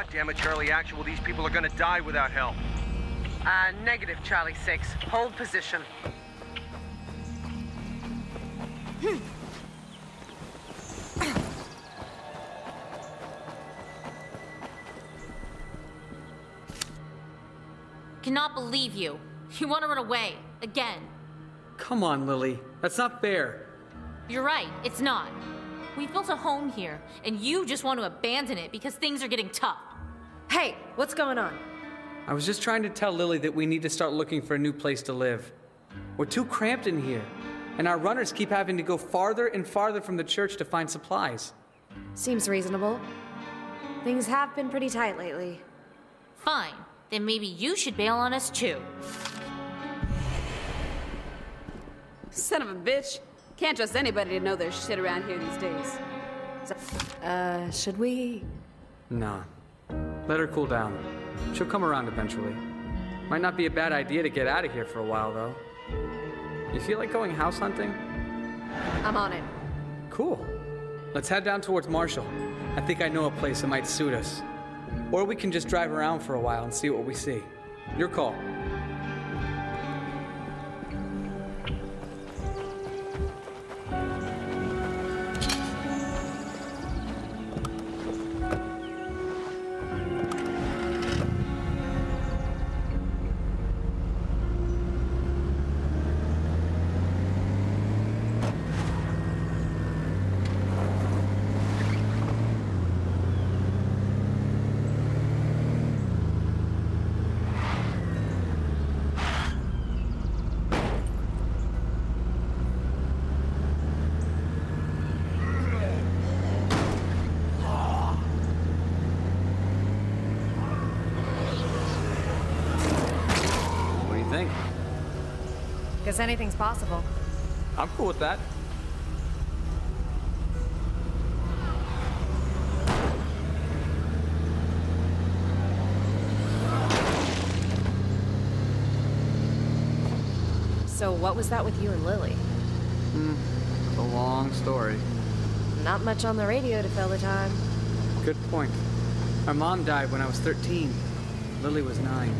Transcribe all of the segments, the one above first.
God damn it, Charlie Actual, these people are gonna die without help. Uh, negative, Charlie 6. Hold position. Cannot believe you. You want to run away. Again. Come on, Lily. That's not fair. You're right, it's not. We've built a home here, and you just want to abandon it because things are getting tough. Hey, what's going on? I was just trying to tell Lily that we need to start looking for a new place to live. We're too cramped in here, and our runners keep having to go farther and farther from the church to find supplies. Seems reasonable. Things have been pretty tight lately. Fine, then maybe you should bail on us too. Son of a bitch. Can't trust anybody to know their shit around here these days. Uh, should we? Nah. Let her cool down. She'll come around eventually. Might not be a bad idea to get out of here for a while, though. You feel like going house hunting? I'm on it. Cool. Let's head down towards Marshall. I think I know a place that might suit us. Or we can just drive around for a while and see what we see. Your call. Possible. I'm cool with that. So, what was that with you and Lily? Hmm, it's a long story. Not much on the radio to fill the time. Good point. Our mom died when I was 13. Lily was 9.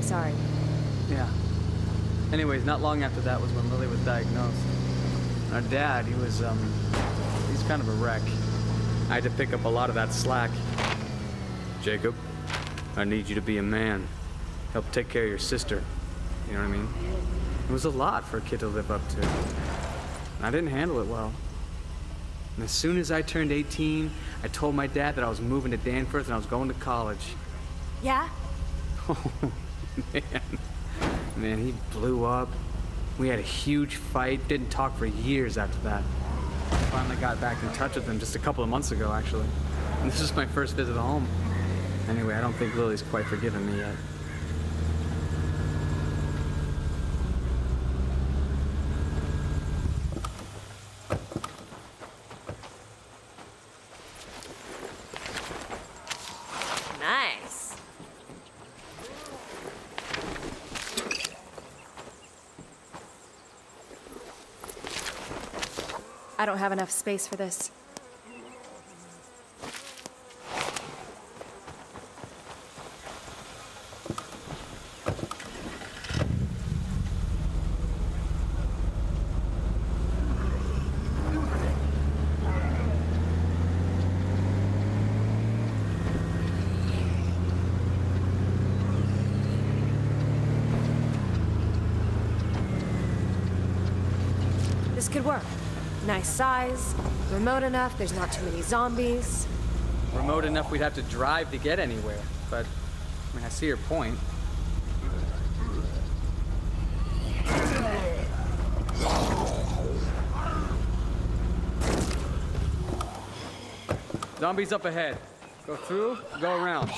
Sorry. Yeah. Anyways, not long after that was when Lily was diagnosed. Our dad, he was, um, he's kind of a wreck. I had to pick up a lot of that slack. Jacob, I need you to be a man. Help take care of your sister. You know what I mean? It was a lot for a kid to live up to. And I didn't handle it well. And as soon as I turned 18, I told my dad that I was moving to Danforth and I was going to college. Yeah? Oh, man. Man, he blew up. We had a huge fight, didn't talk for years after that. I finally got back in touch with him just a couple of months ago, actually. And this is my first visit home. Anyway, I don't think Lily's quite forgiven me yet. Nice. I don't have enough space for this could work. Remote enough, there's not too many zombies. Remote enough we'd have to drive to get anywhere, but I mean, I see your point. Zombies up ahead. Go through, go around.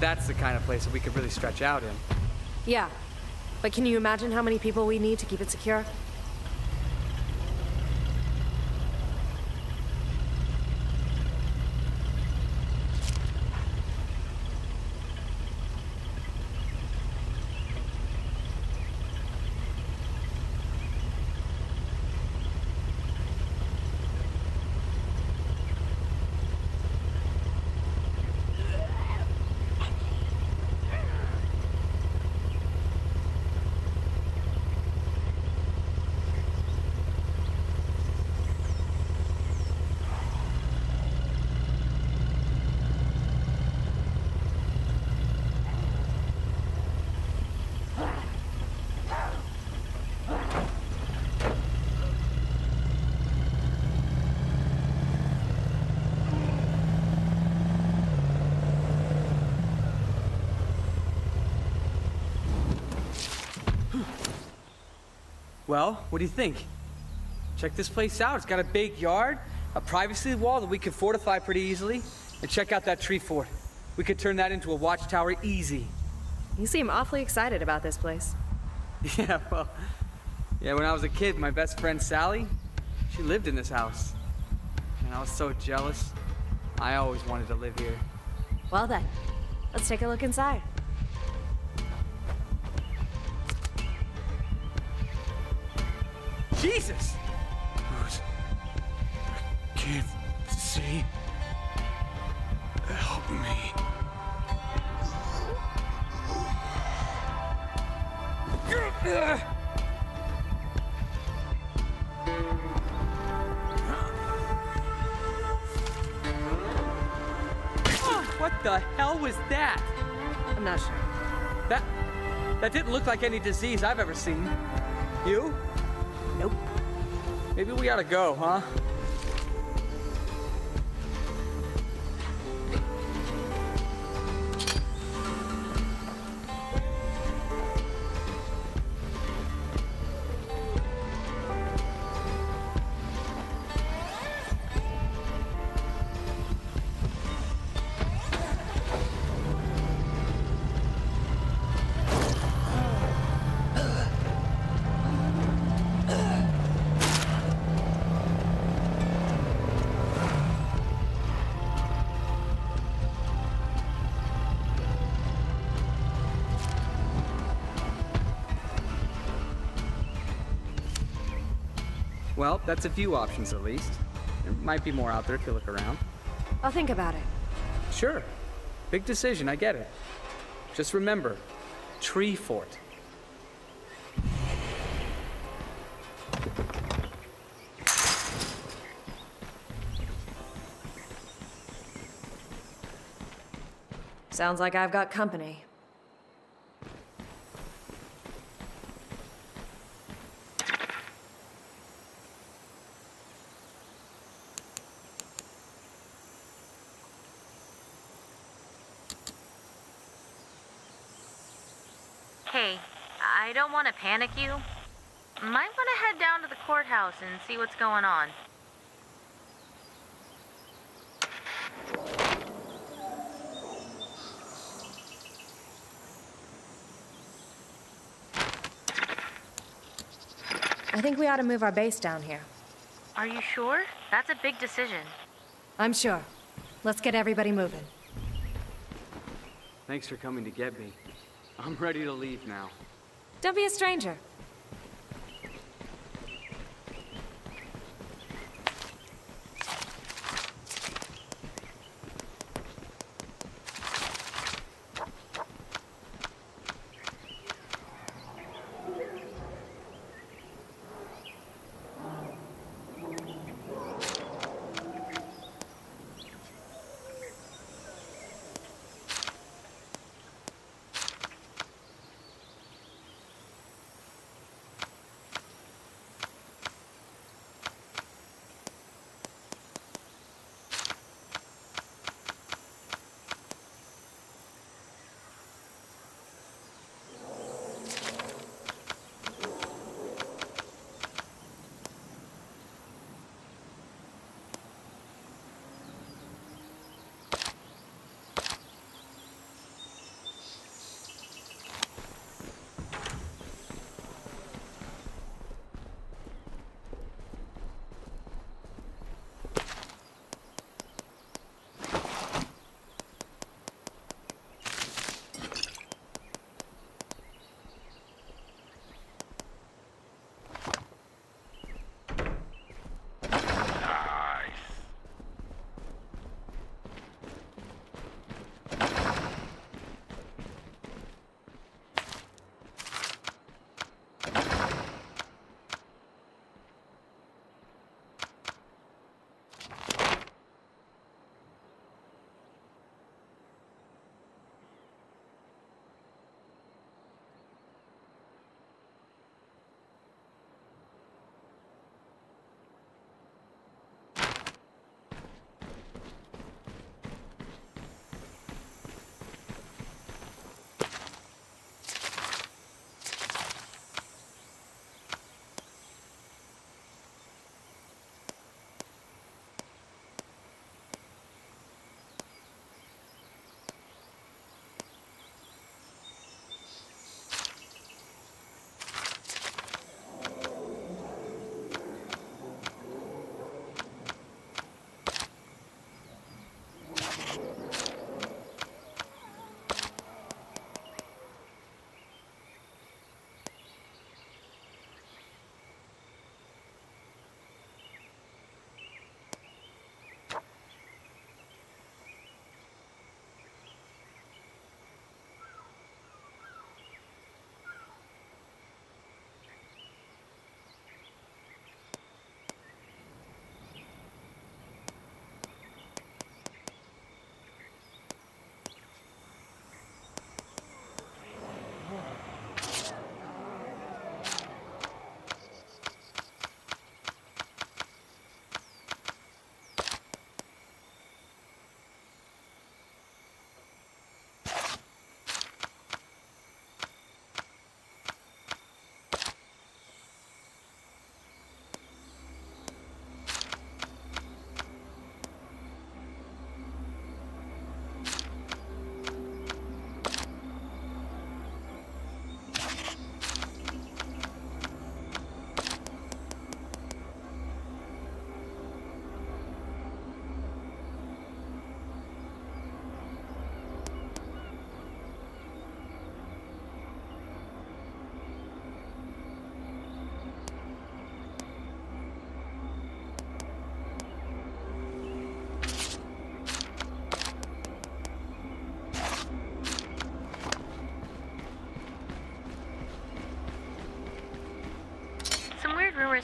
That's the kind of place that we could really stretch out in. Yeah. But can you imagine how many people we need to keep it secure? Well, what do you think? Check this place out. It's got a big yard, a privacy wall that we could fortify pretty easily, and check out that tree fort. We could turn that into a watchtower easy. You seem awfully excited about this place. Yeah, well, yeah, when I was a kid, my best friend Sally, she lived in this house. And I was so jealous. I always wanted to live here. Well then, let's take a look inside. Like any disease I've ever seen. You? Nope. Maybe we ought to go, huh? Well, that's a few options at least. There might be more out there if you look around. I'll think about it. Sure. Big decision, I get it. Just remember, tree fort. Sounds like I've got company. Hey, I don't want to panic you. Might want to head down to the courthouse and see what's going on. I think we ought to move our base down here. Are you sure? That's a big decision. I'm sure. Let's get everybody moving. Thanks for coming to get me. I'm ready to leave now. Don't be a stranger.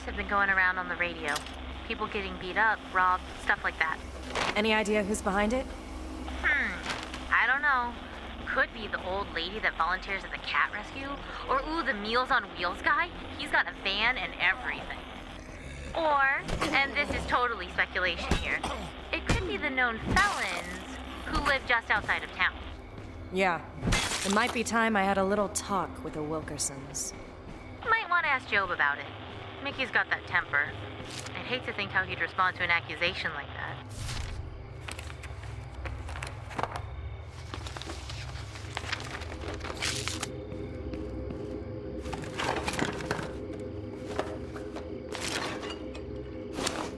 Rumors have been going around on the radio. People getting beat up, robbed, stuff like that. Any idea who's behind it? Hmm, I don't know. Could be the old lady that volunteers at the cat rescue. Or, ooh, the Meals on Wheels guy. He's got a van and everything. Or, and this is totally speculation here, it could be the known felons who live just outside of town. Yeah. It might be time I had a little talk with the Wilkersons. Might want to ask Job about it. Mickey's got that temper. I'd hate to think how he'd respond to an accusation like that.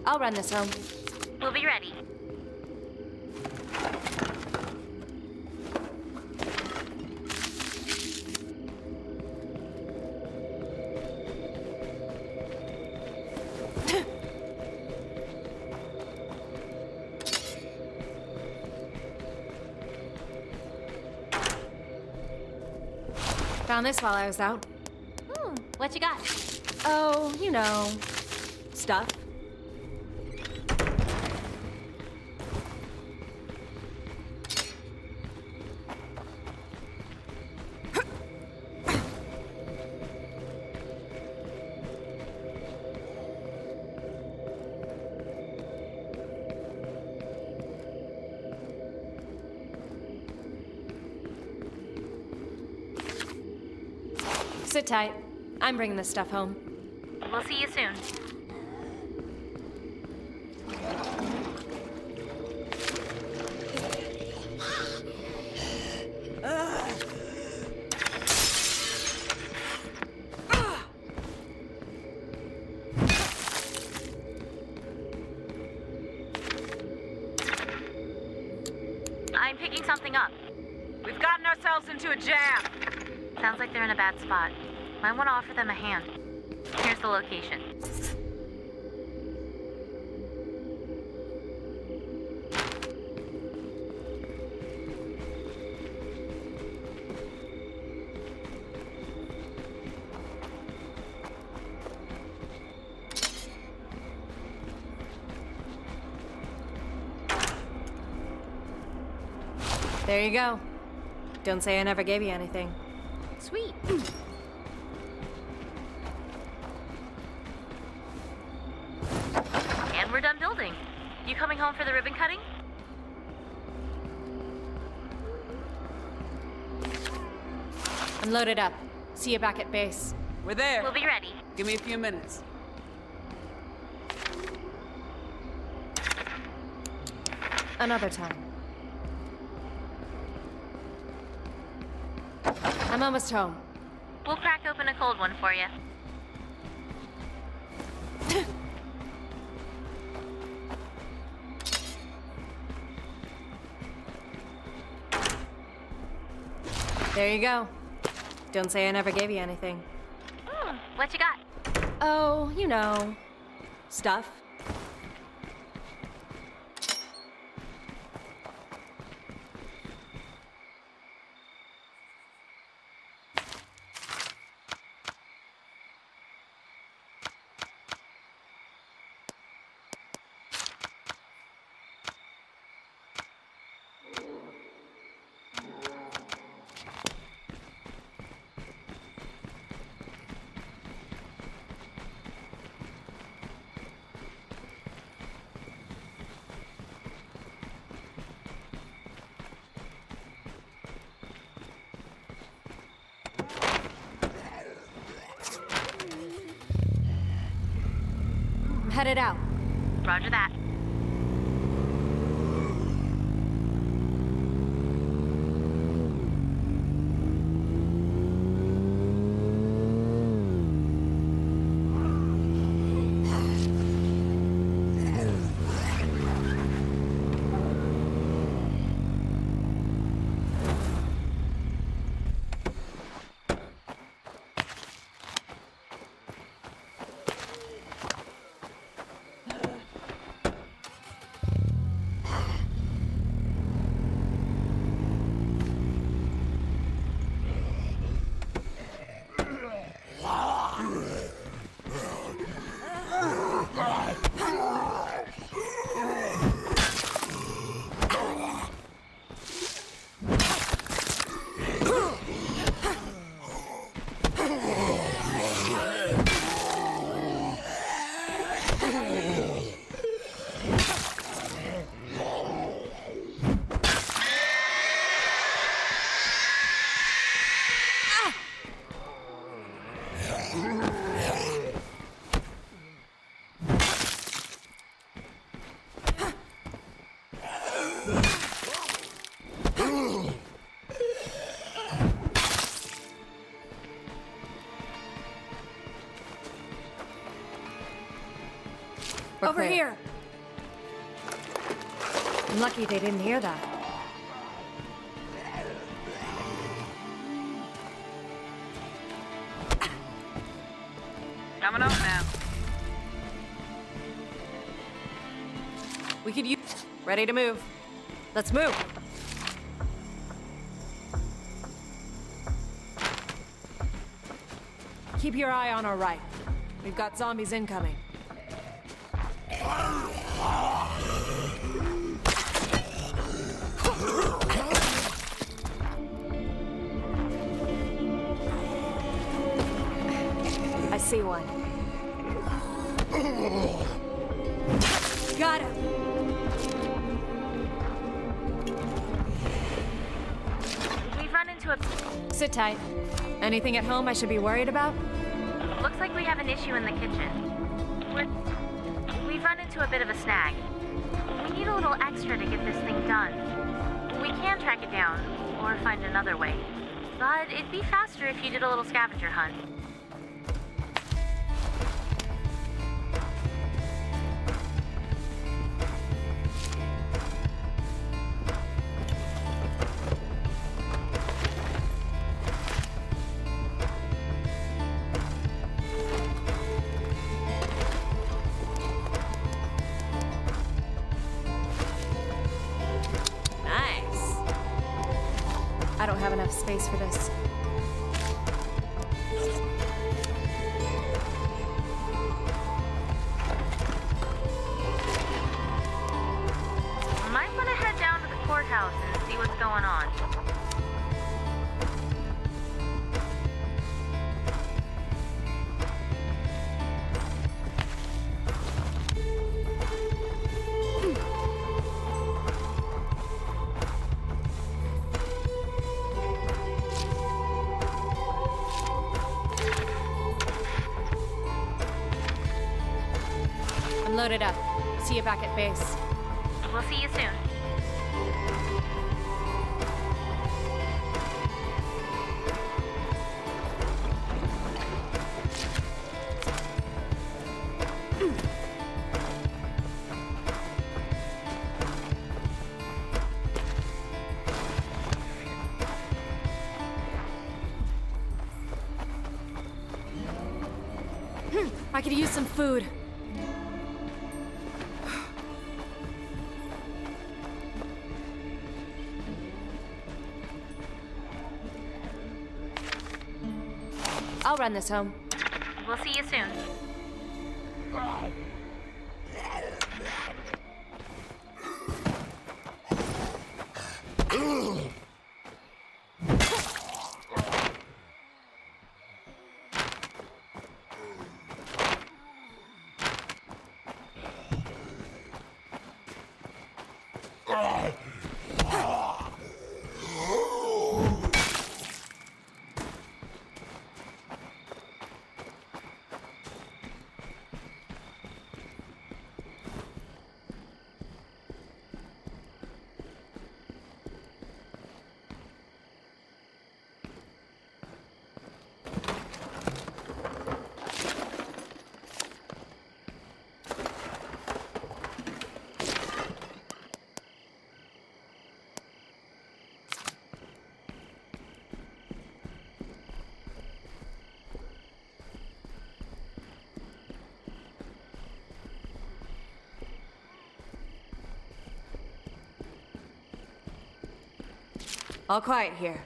I'll run this home. Found this while I was out. Ooh, what you got? Oh, you know, stuff. Sit tight. I'm bringing this stuff home. We'll see you soon. You go. Don't say I never gave you anything. Sweet. And we're done building. You coming home for the ribbon cutting? I'm loaded up. See you back at base. We're there. We'll be ready. Give me a few minutes. Another time. I'm almost home. We'll crack open a cold one for you. There you go. Don't say I never gave you anything. Hmm, what you got? Oh, you know, stuff. Roger that. We're Over clear. here. I'm lucky they didn't hear that. Coming up now. We could use. Ready to move. Let's move. Keep your eye on our right. We've got zombies incoming. Anything at home I should be worried about? Looks like we have an issue in the kitchen. We're, we've run into a bit of a snag. We need a little extra to get this thing done. We can track it down, or find another way. But it'd be faster if you did a little scavenger hunt. I'm loaded up. See you back at base. We'll see you soon. Run this home. We'll see you soon. All quiet here.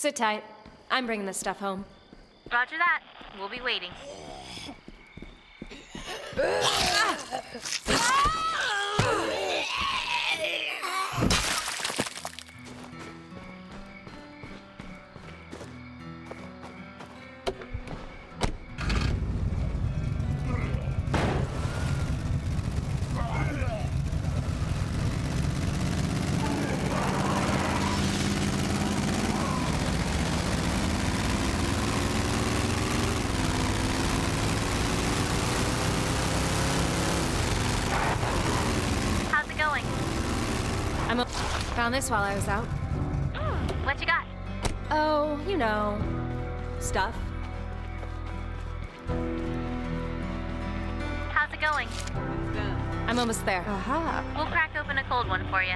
Sit tight. I'm bringing this stuff home. Roger that. We'll be waiting. found this while I was out. Mm, what you got? Oh, you know, stuff. How's it going? I'm almost there. Aha. We'll crack open a cold one for you.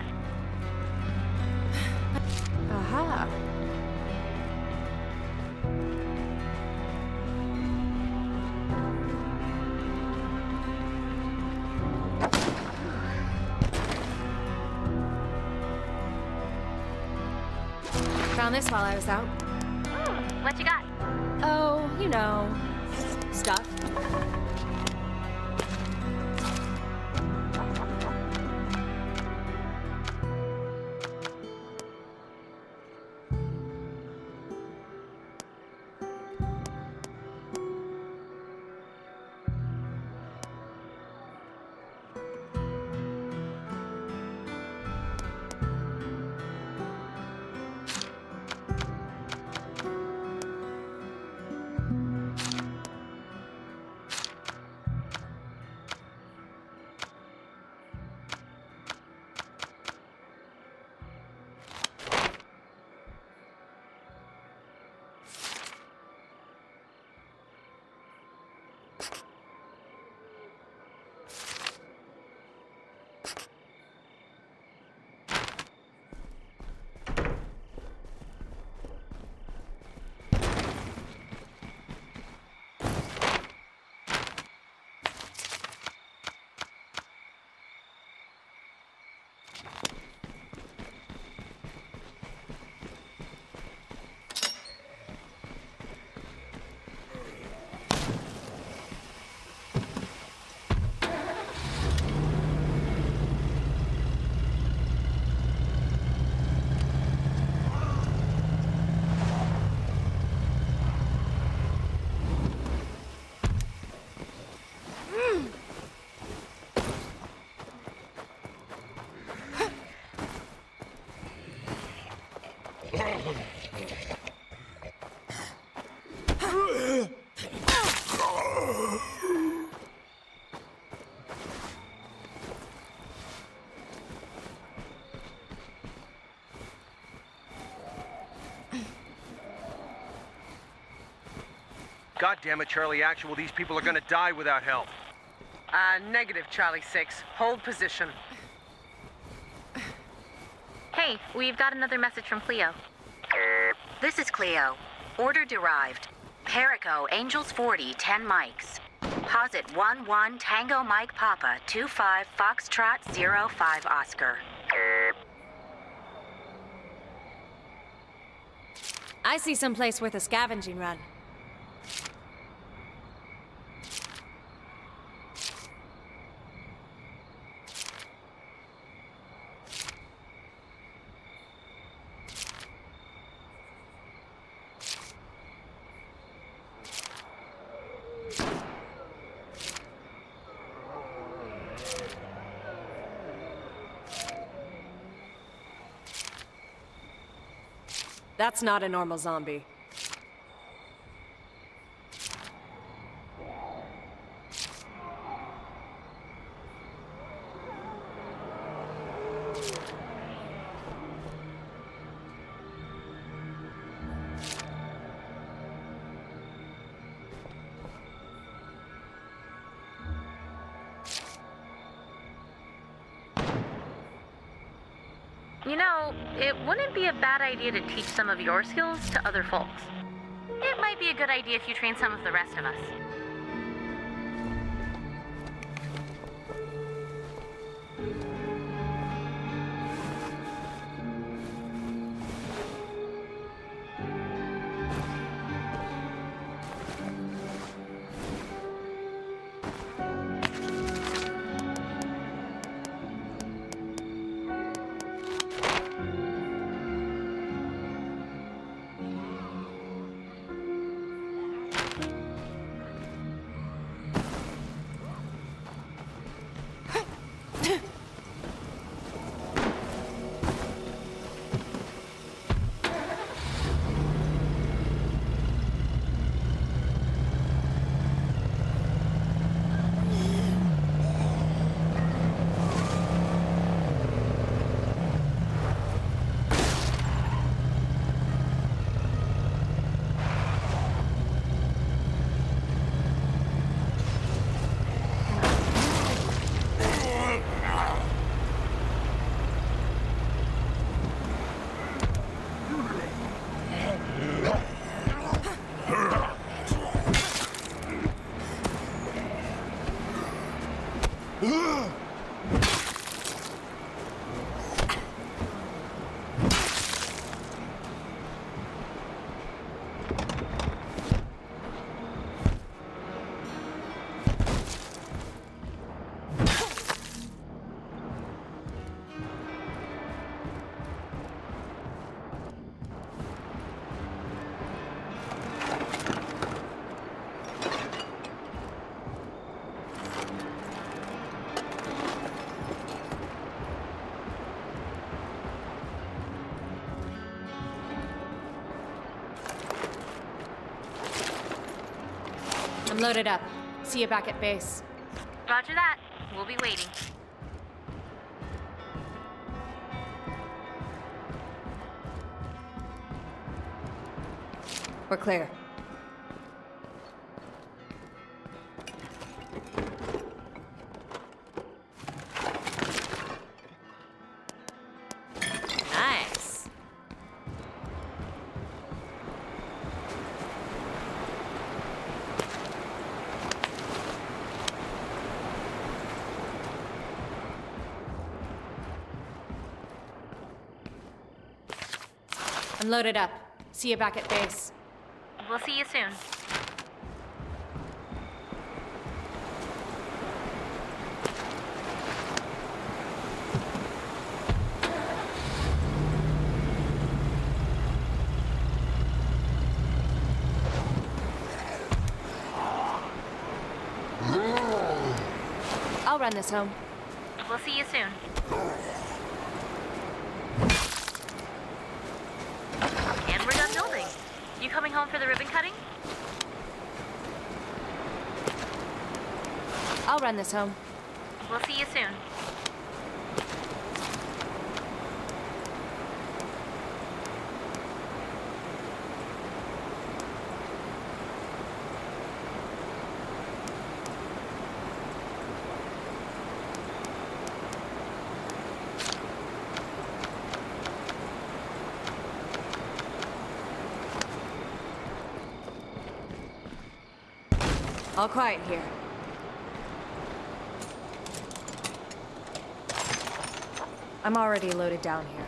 This while I was out. Mm, what you got? Oh, you know, God damn it, Charlie Actual. These people are gonna die without help. Uh, negative, Charlie 6. Hold position. Hey, we've got another message from Cleo. This is Cleo. Order derived. Perico, Angels 40, 10 mikes. Posit 1 1 Tango Mike Papa, 2 5 Foxtrot 0 5 Oscar. I see some place worth a scavenging run. That's not a normal zombie. Wouldn't it be a bad idea to teach some of your skills to other folks. It might be a good idea if you train some of the rest of us. I'm loaded up. See you back at base. Roger that. We'll be waiting. We're clear. I'm loaded up. See you back at base. We'll see you soon. I'll run this home. We'll see you soon. And we're done building. You coming home for the ribbon cutting? I'll run this home. We'll see you soon. All quiet here. I'm already loaded down here.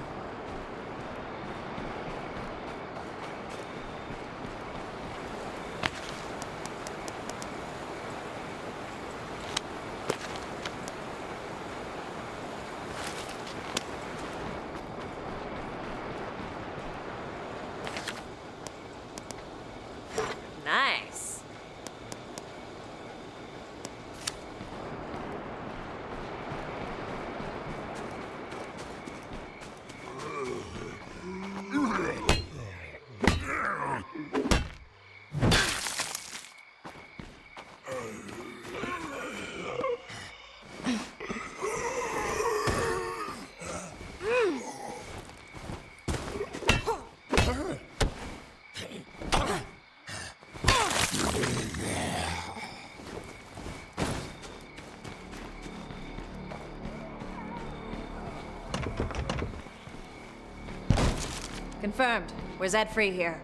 Nice. Confirmed. We're Zed free here.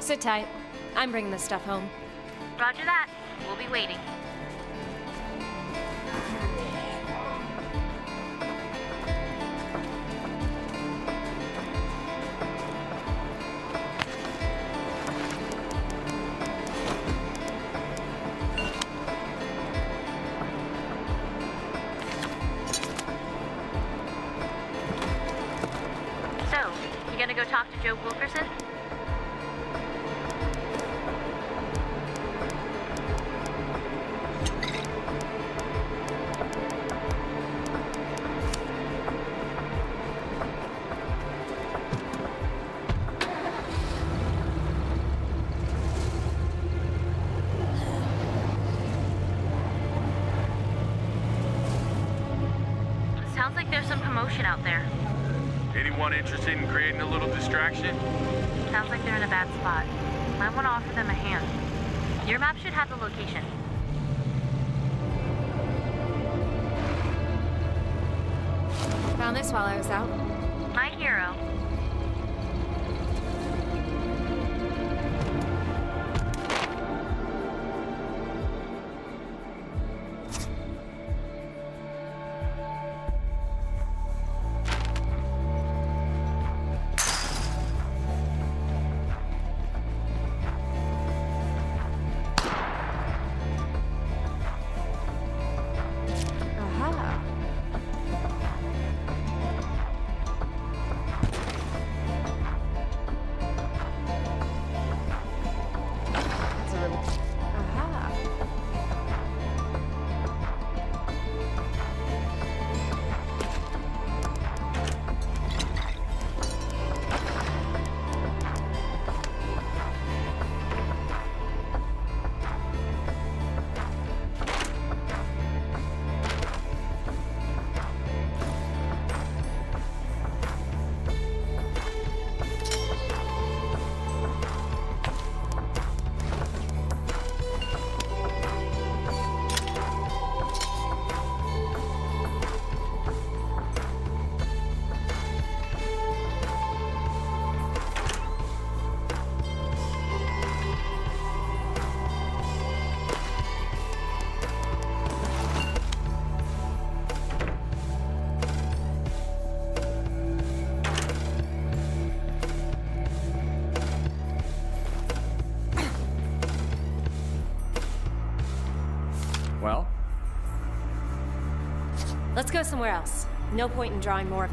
Sit tight. I'm bringing this stuff home. Roger that. We'll be waiting. Commotion out there. Anyone interested in creating a little distraction? Sounds like they're in a bad spot. Might want to offer them a hand. Your map should have the location. Found this while I was out. Go somewhere else. No point in drawing more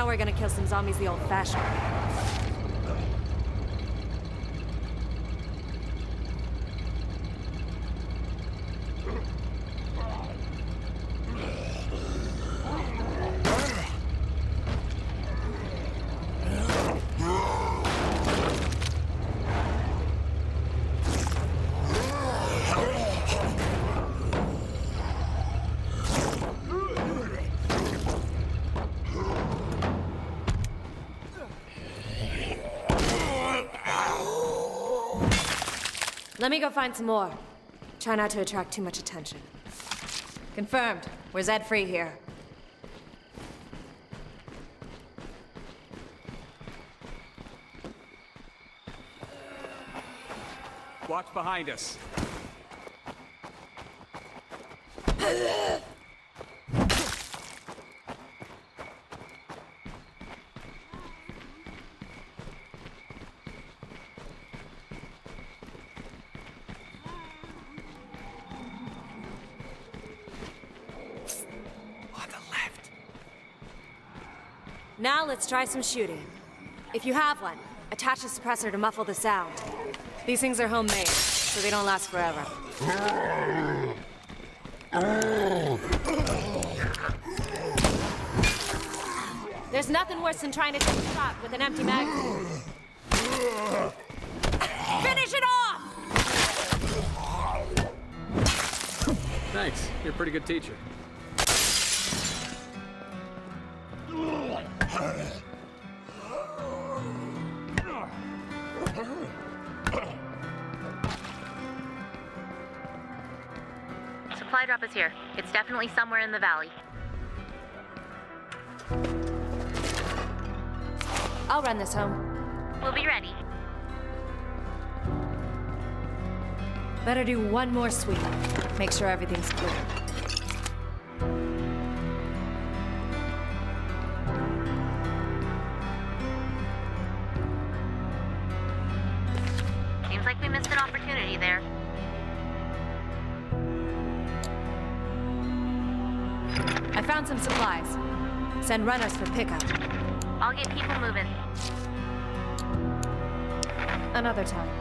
Now we're gonna kill some zombies the old-fashioned way. Let me go find some more. Try not to attract too much attention. Confirmed. We're Zed free here. watch behind us. Let's try some shooting. If you have one, attach a suppressor to muffle the sound. These things are homemade, so they don't last forever. There's nothing worse than trying to take a shot with an empty magazine. Finish it off! Thanks. You're a pretty good teacher. It's definitely somewhere in the valley. I'll run this home. We'll be ready. Better do one more sweep. Make sure everything's clear. I found some supplies. Send runners for pickup. I'll get people moving. Another time.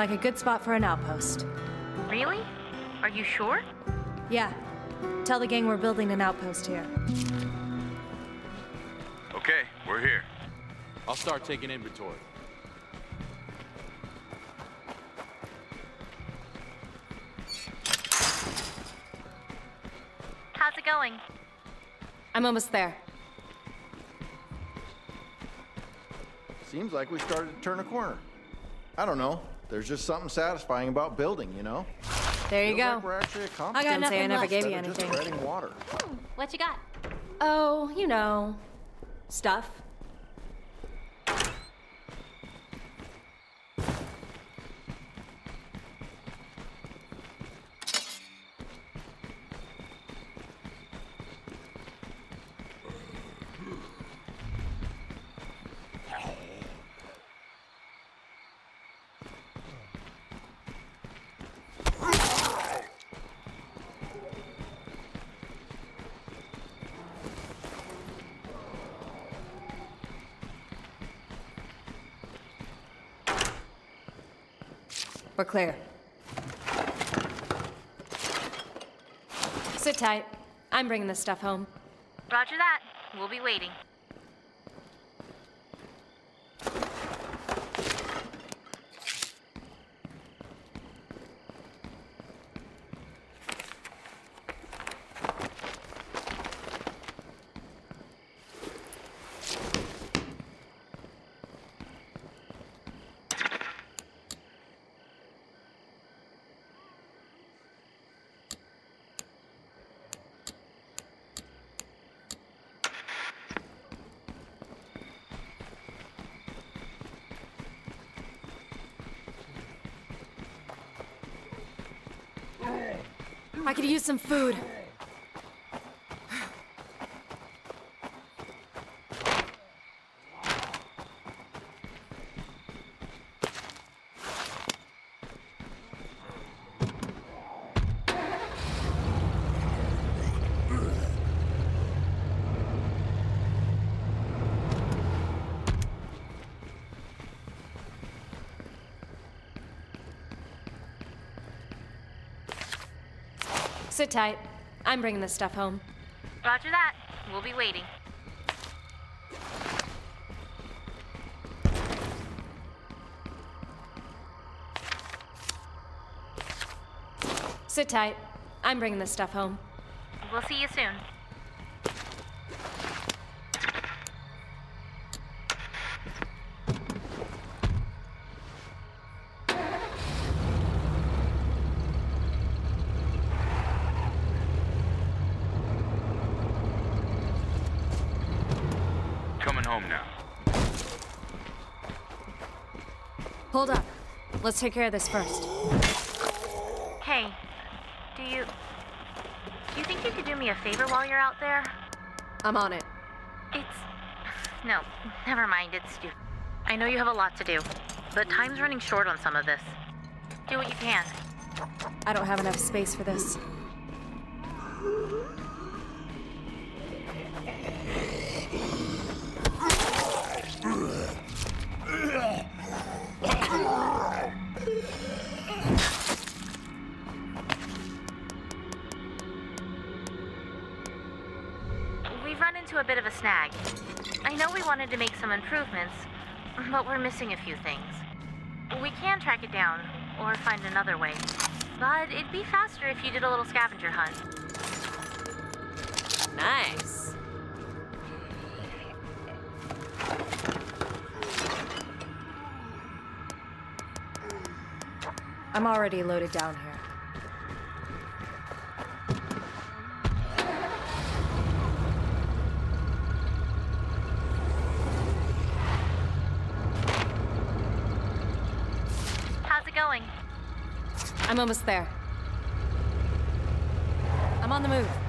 Like a good spot for an outpost. Really? Are you sure? Yeah. Tell the gang we're building an outpost here. Okay, we're here. I'll start taking inventory. How's it going? I'm almost there. Seems like we started to turn a corner. I don't know. There's just something satisfying about building, you know? There you Feels go. like we're actually I accomplishing got nothing I never gave you instead of just anything. treading water. Hmm, what you got? Oh, you know, stuff. We're clear. Sit tight. I'm bringing this stuff home. Roger that. We'll be waiting. Some food. Sit tight. I'm bringing this stuff home. Roger that. We'll be waiting. Sit tight. I'm bringing this stuff home. We'll see you soon. Coming home now. Hold up. Let's take care of this first. Hey, do you. Do you think you could do me a favor while you're out there? I'm on it. It's. No, never mind, it's stupid. I know you have a lot to do, but time's running short on some of this. Do what you can. I don't have enough space for this. Improvements, but we're missing a few things. We can track it down, or find another way. But it'd be faster if you did a little scavenger hunt. Nice. I'm already loaded down here. I'm almost there. I'm on the move.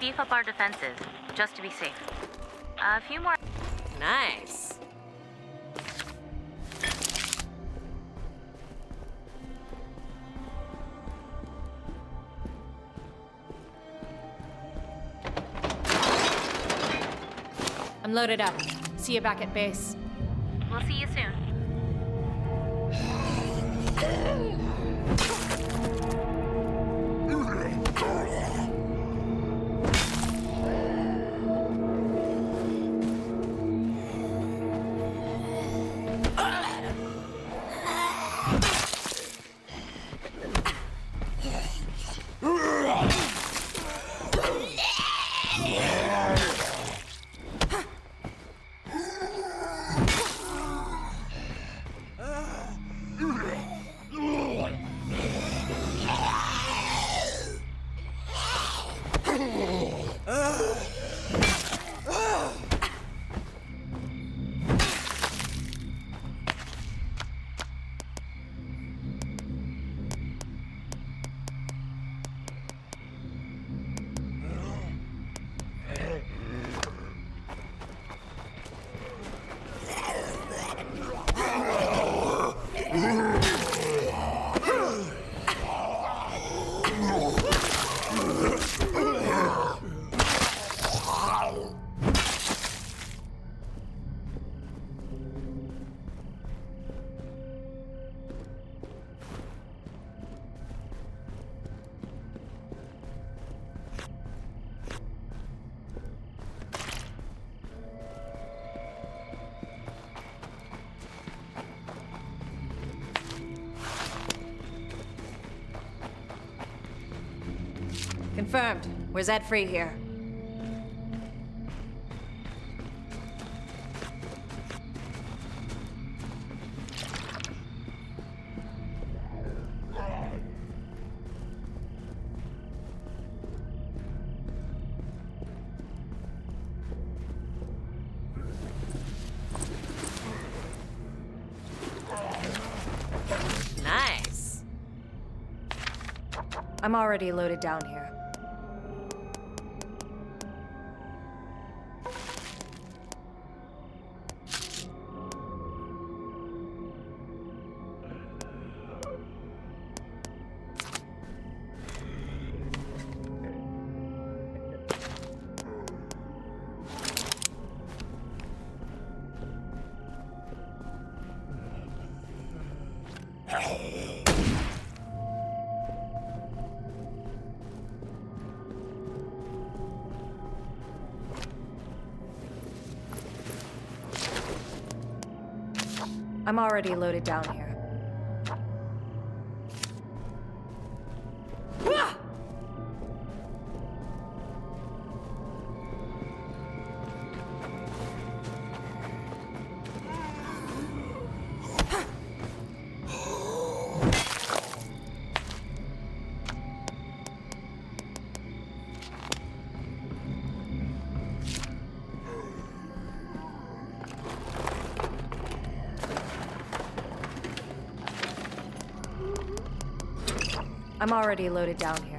Beef up our defenses, just to be safe. A few more. Nice. I'm loaded up. See you back at base. Confirmed. We're Zed Free here? Nice. I'm already loaded down already loaded down here. I'm already loaded down here.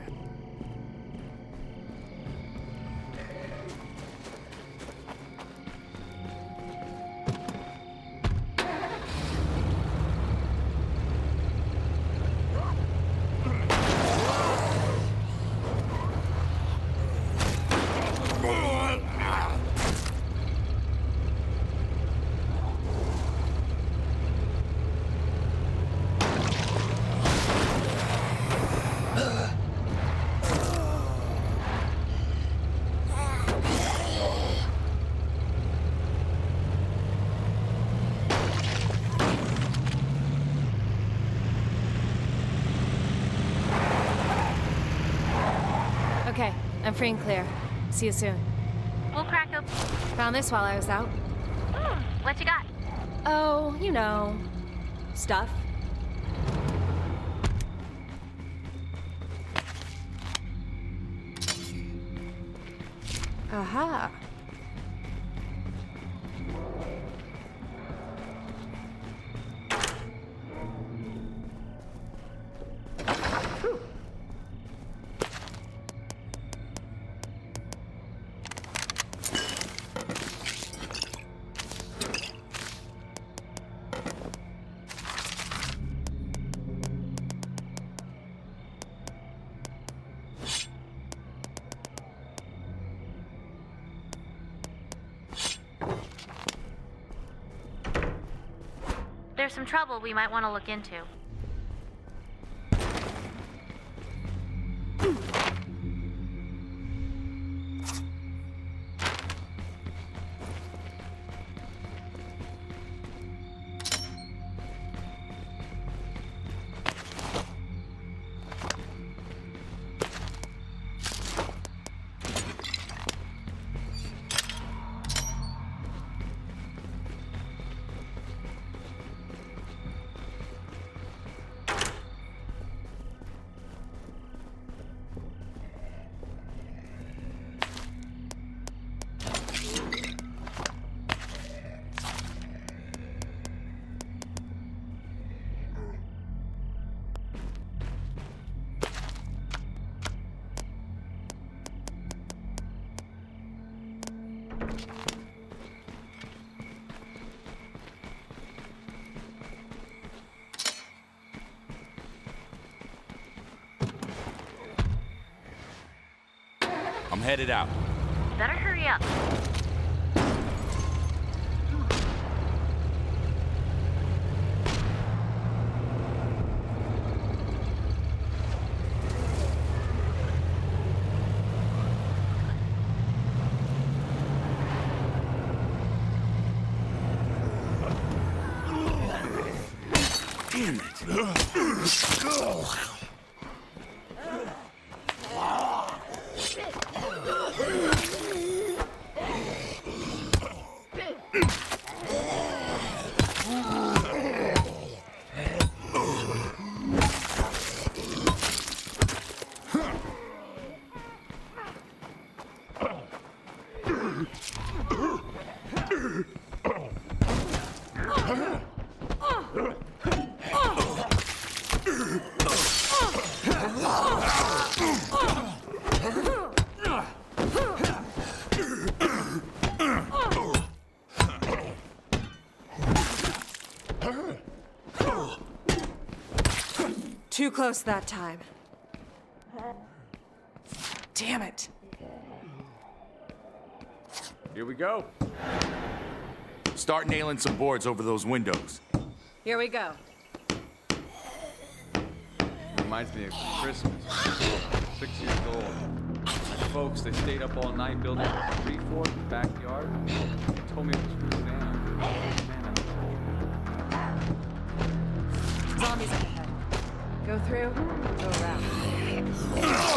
I'm free and clear. See you soon. We'll crack up. Found this while I was out. Mm, what you got? Oh, you know, stuff. Trouble we might want to look into. Headed out. Better hurry up. Damn it. Too close that time. Damn it. Here we go. Start nailing some boards over those windows. Here we go. Reminds me of Christmas. Six years old. Folks, they stayed up all night building a tree fort in the backyard. They told me it was for Santa. Through, go around.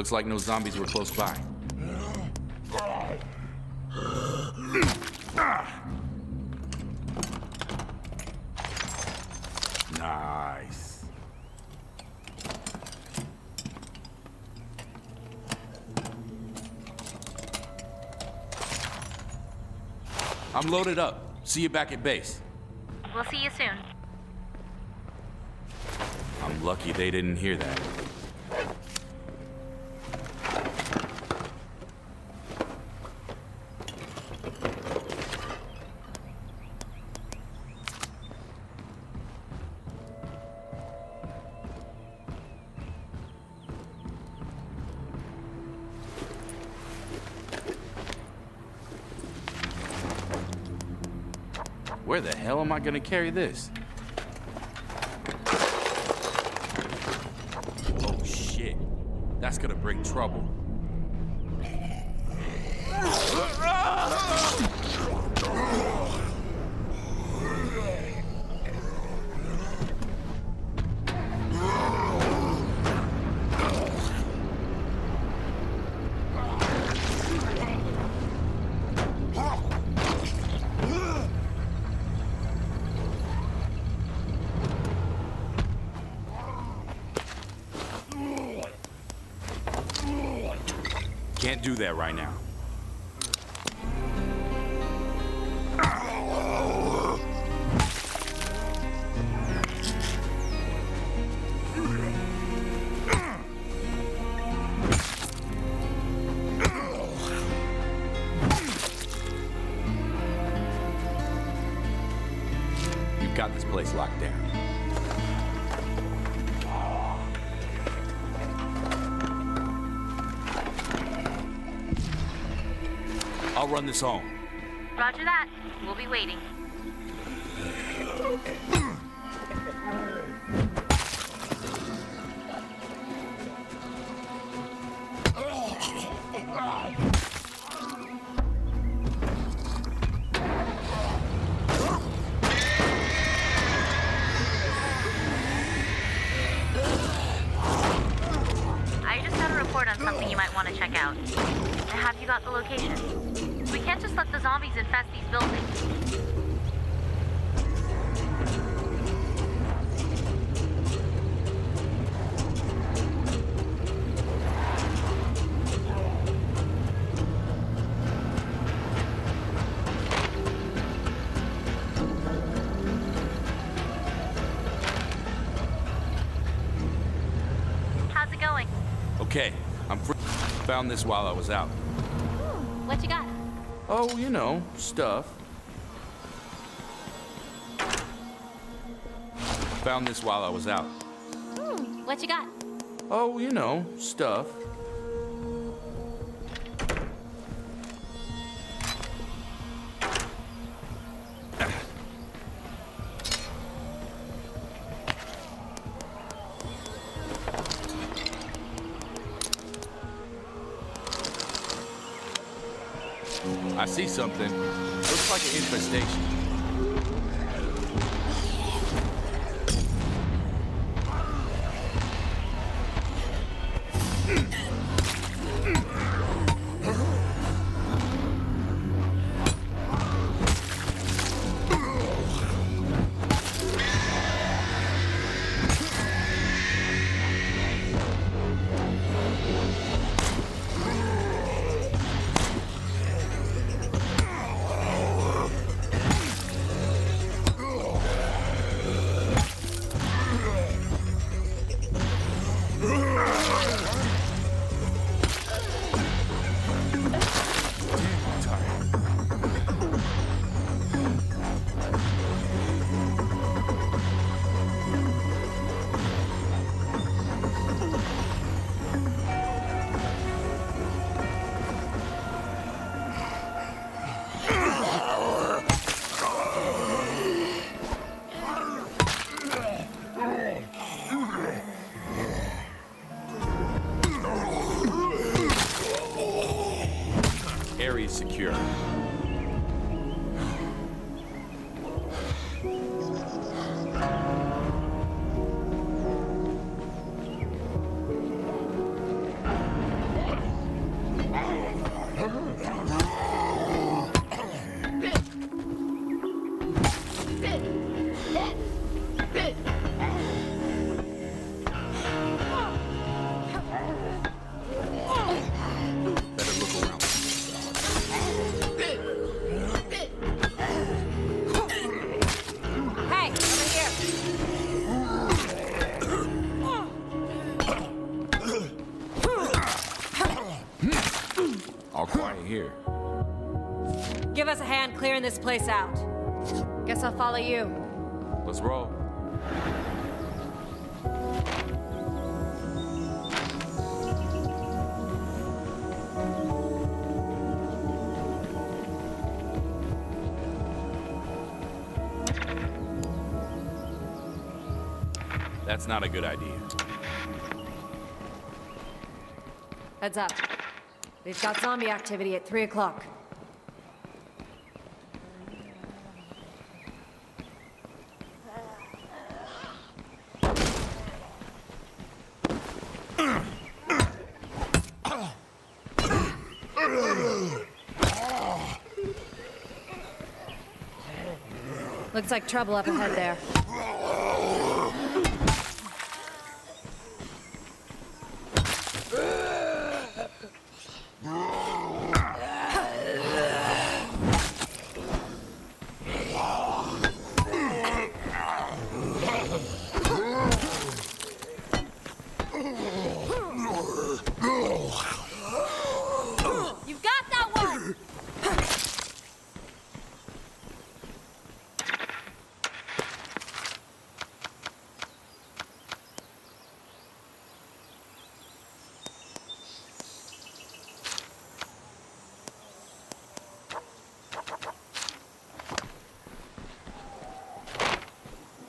Looks like no zombies were close by. Nice. I'm loaded up. See you back at base. We'll see you soon. I'm lucky they didn't hear that. Am I gonna carry this? Oh shit. That's gonna bring trouble. Home. Roger that. We'll be waiting. Found this while I was out. What you got? Oh, you know, stuff. Found this while I was out. Hmm, what you got? Oh, you know, stuff. Something. Looks like an infestation. Clearing this place out. Guess I'll follow you. Let's roll. That's not a good idea. Heads up. We've got zombie activity at 3 o'clock. Looks like trouble up ahead there.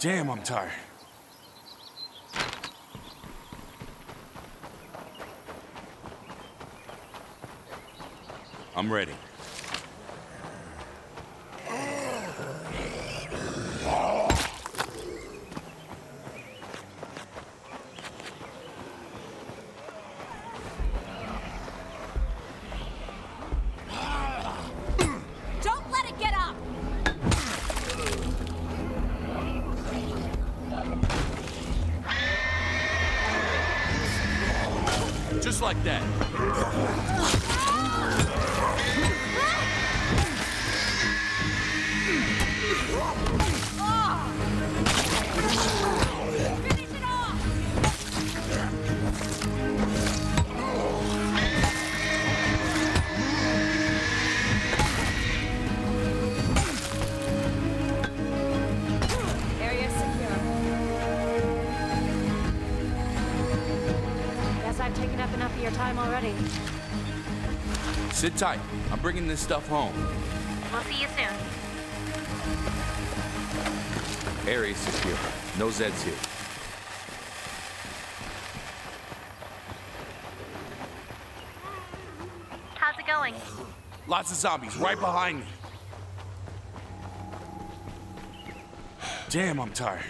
Damn, I'm tired. I'm ready. This stuff home. We'll see you soon. Area secure. No Zeds here. How's it going? Lots of zombies right behind me. Damn, I'm tired.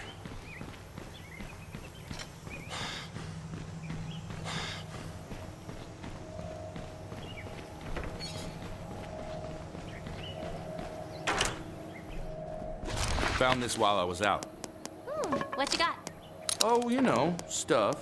Found this while I was out. Hmm, what you got? Oh, you know, stuff.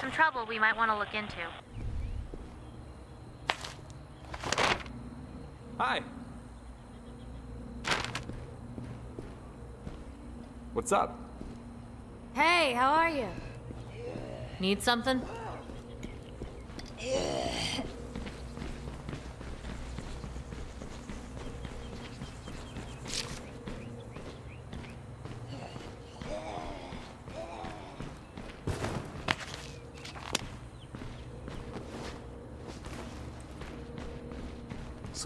There's some trouble we might want to look into. Hi. What's up? Hey, how are you? Need something?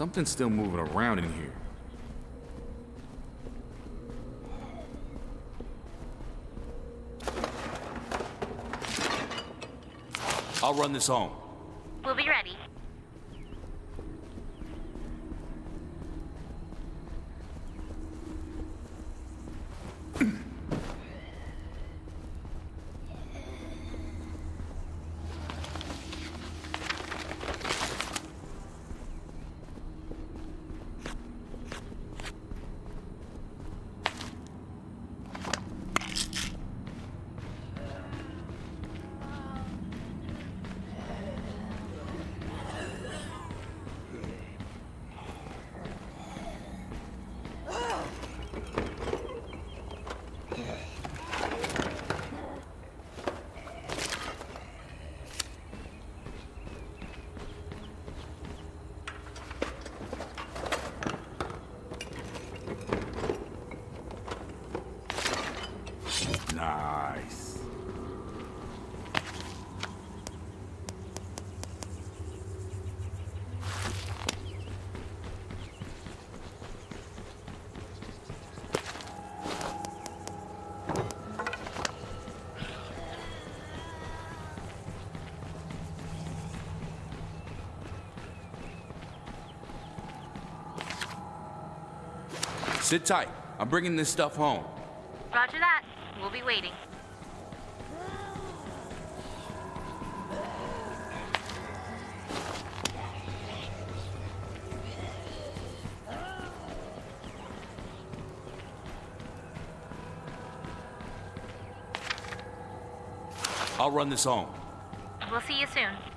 Something's still moving around in here. I'll run this home. We'll be ready. Nice. Sit tight. I'm bringing this stuff home. Roger that. We'll be waiting. I'll run this home. We'll see you soon.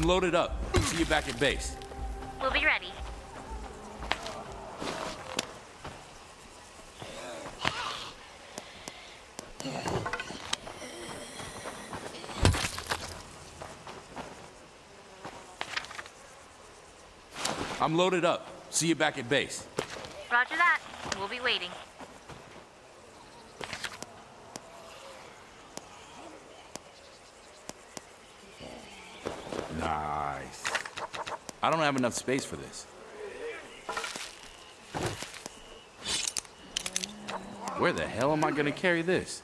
I'm loaded up. See you back at base. We'll be ready. I'm loaded up. See you back at base. Roger that. We'll be waiting. Nice. I don't have enough space for this. Where the hell am I gonna carry this?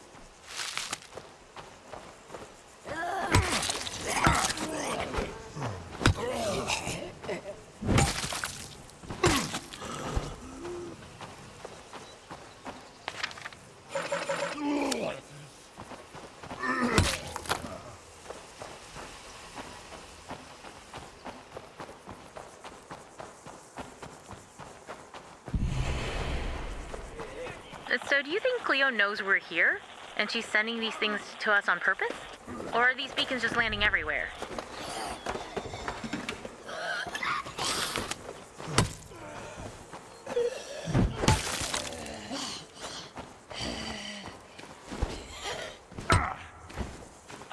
So, do you think Cleo knows we're here? And she's sending these things to us on purpose? Or are these beacons just landing everywhere?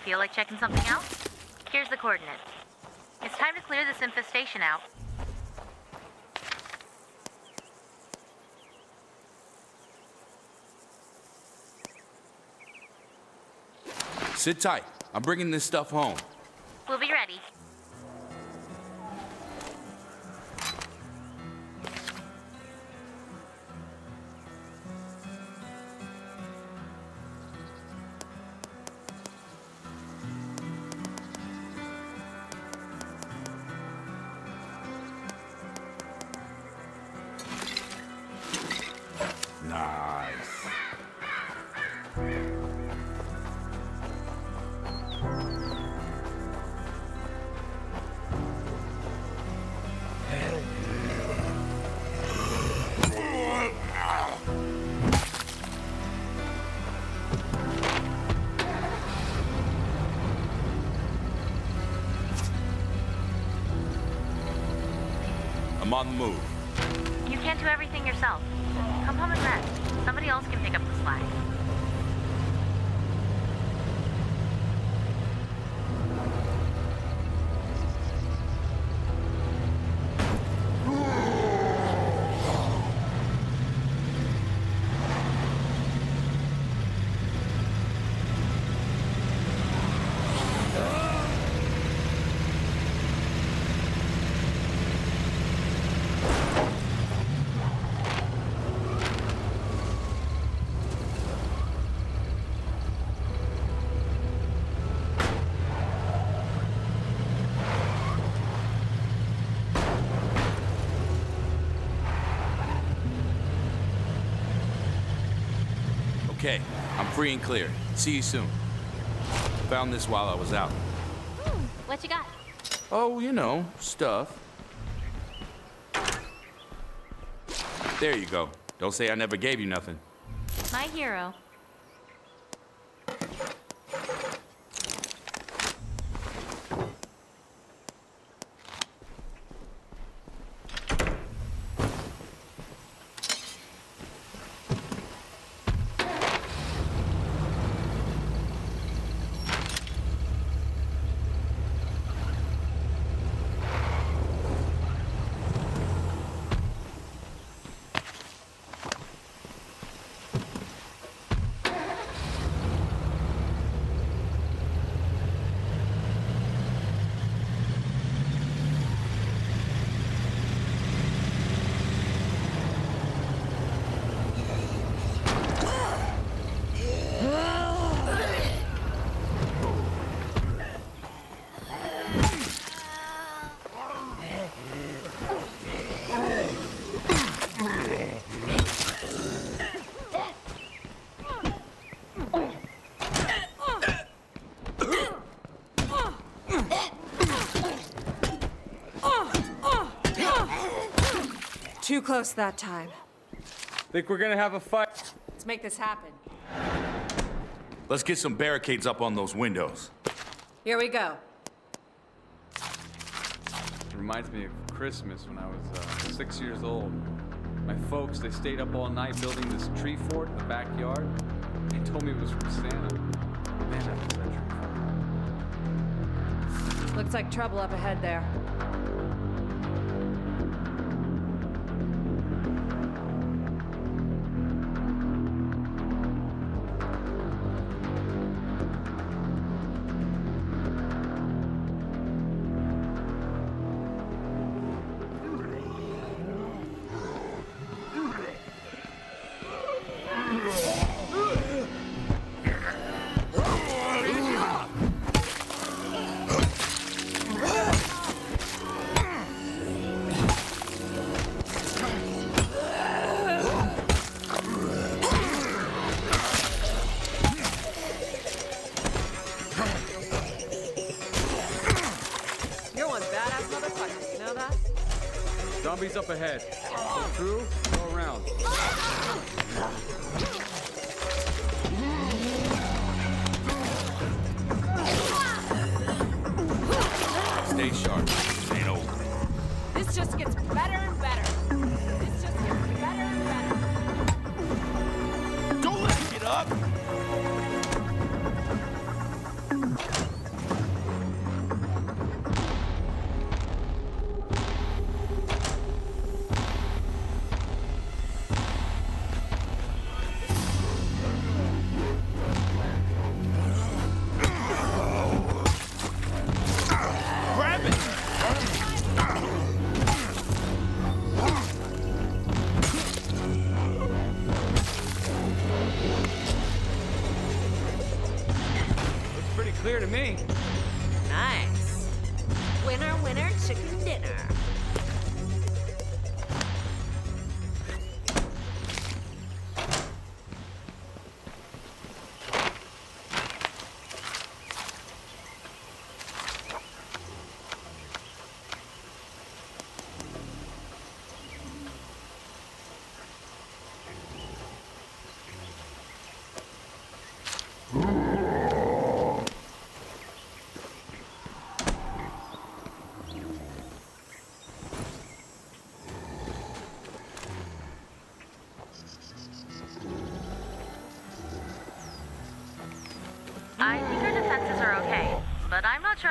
Feel like checking something out? Here's the coordinates. It's time to clear this infestation out. Sit tight. I'm bringing this stuff home. We'll be ready. Free and clear. See you soon. Found this while I was out. Hmm, what you got? Oh, you know, stuff. There you go. Don't say I never gave you nothing. My hero. Too close that time. Think we're gonna have a fight? Let's make this happen. Let's get some barricades up on those windows. Here we go. It reminds me of Christmas when I was uh, six years old. My folks, they stayed up all night building this tree fort in the backyard. They told me it was from Santa. Man, I love that tree fort. Looks like trouble up ahead there.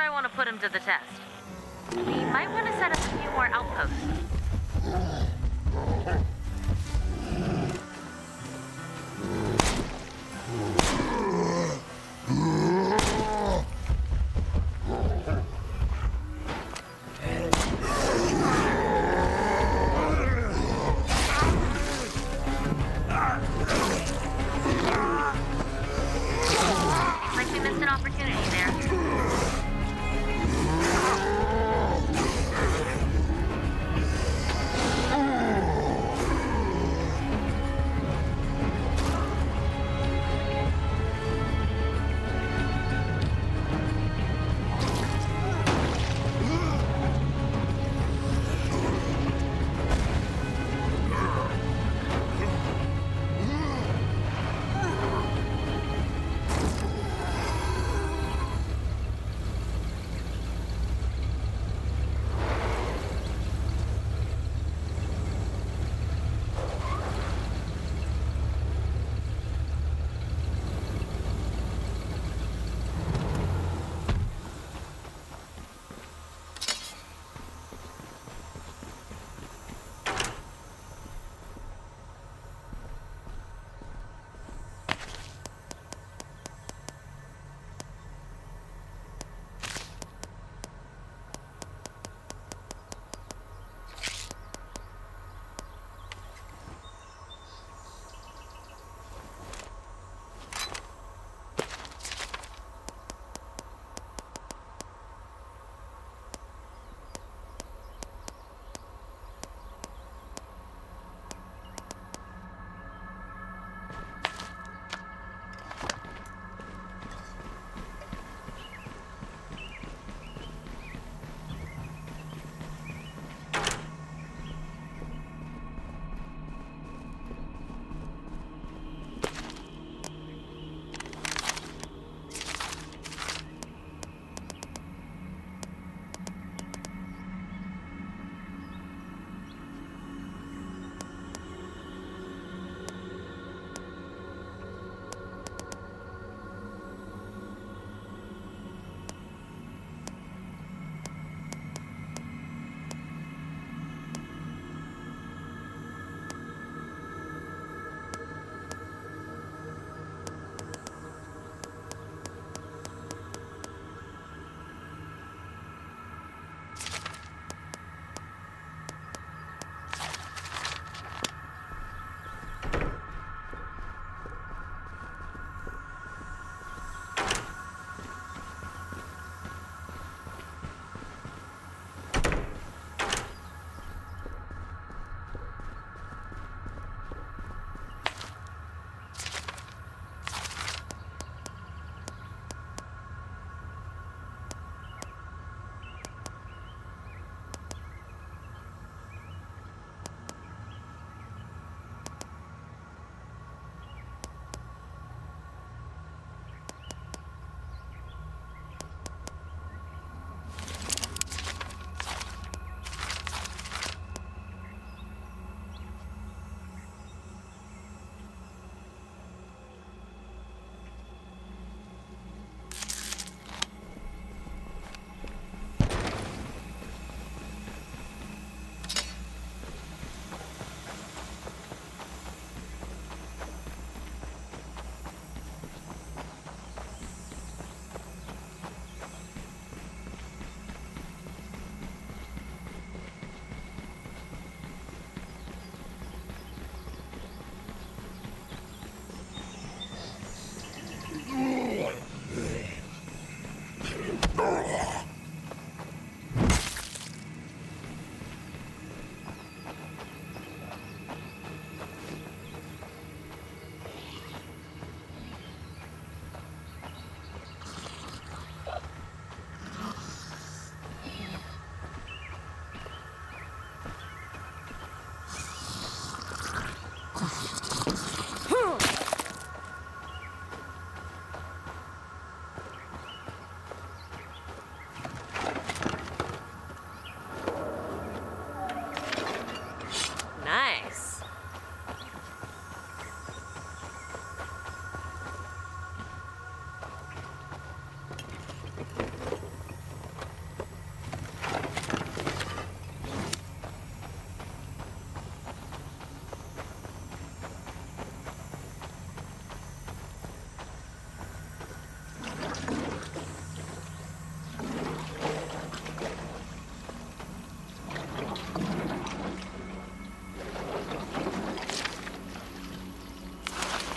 I want to put him to the test.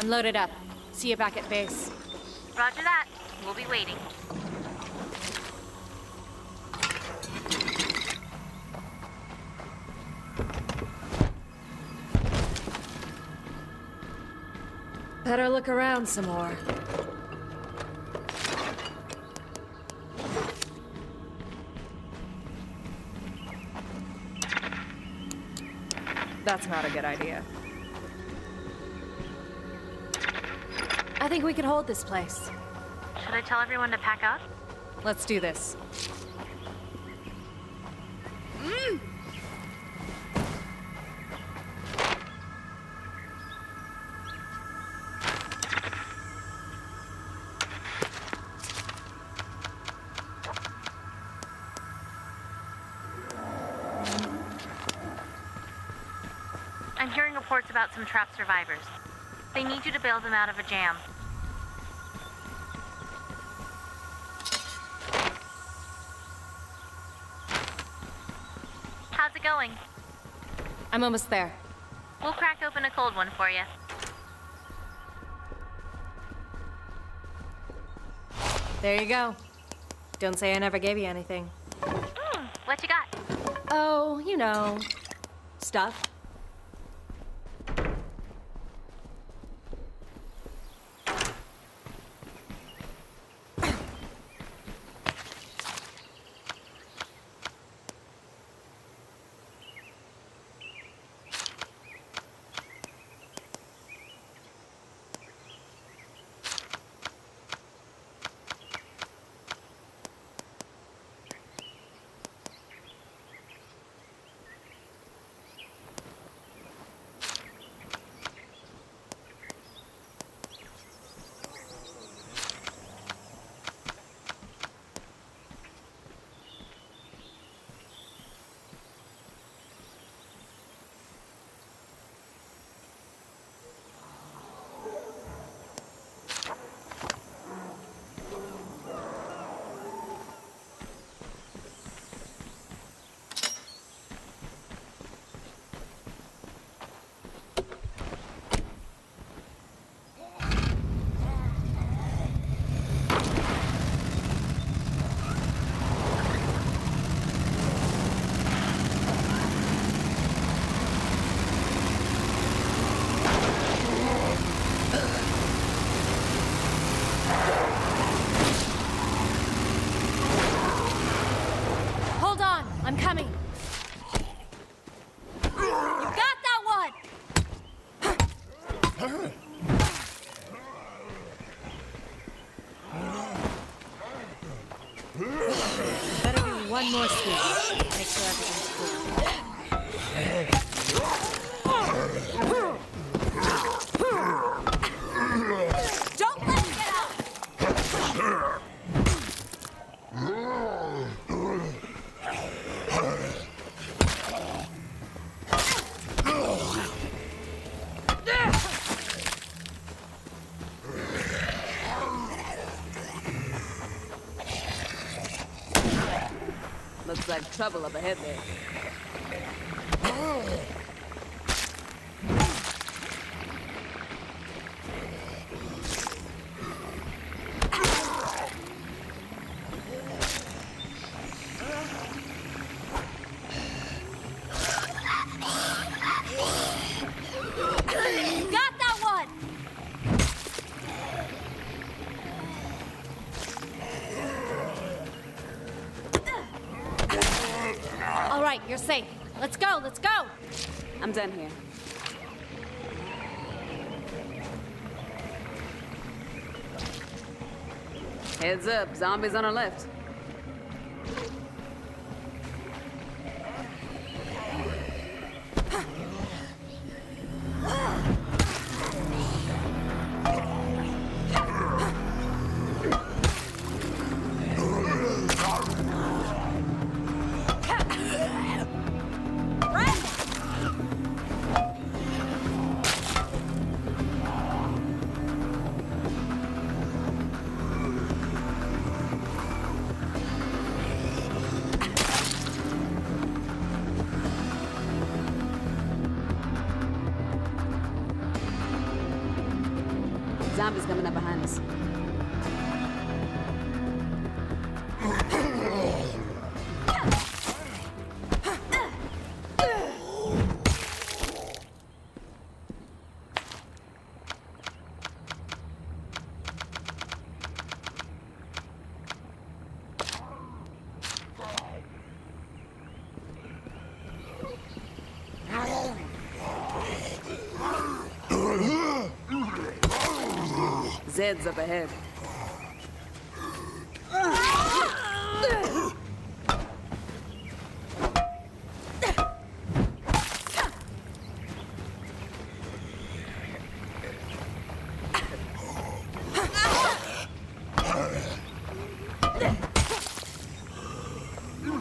I'm loaded up. See you back at base. Roger that. We'll be waiting. Better look around some more. That's not a good idea. Think we could hold this place. Should I tell everyone to pack up? Let's do this. I'm hearing reports about some trapped survivors. They need you to bail them out of a jam. How's it going? I'm almost there. We'll crack open a cold one for you. There you go. Don't say I never gave you anything. Mm, what you got? Oh, you know, stuff. Trouble up ahead there. Zombies on our left. Zed's up ahead.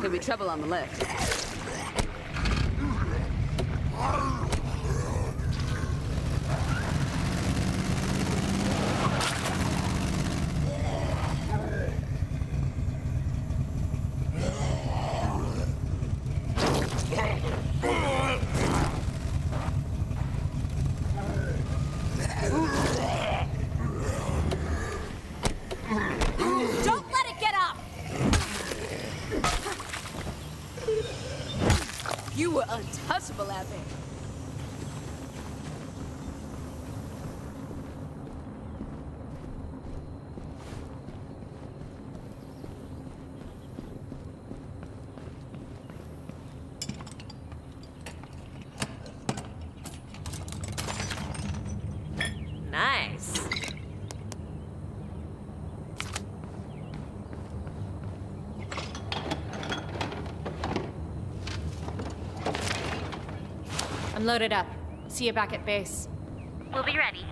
Could be trouble on the left. Don't let it get up! You were untouchable out there. Nice. I'm loaded up. See you back at base. We'll be ready.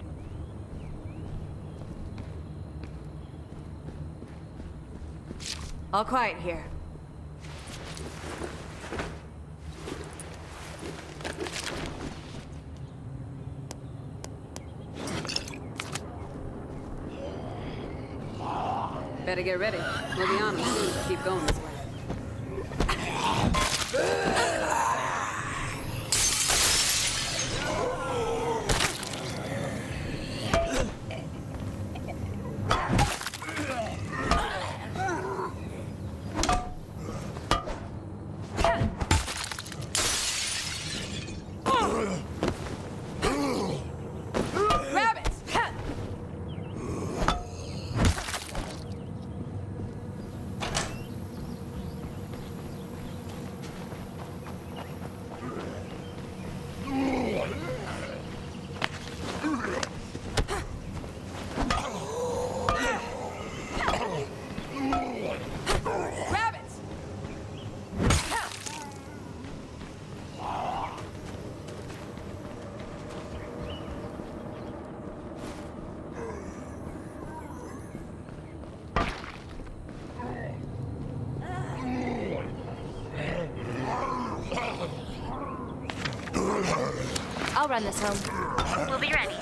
All quiet here. Better get ready. We'll be on them soon keep going this way. Rabbits! Rabbits! I'll run this home. We'll be ready.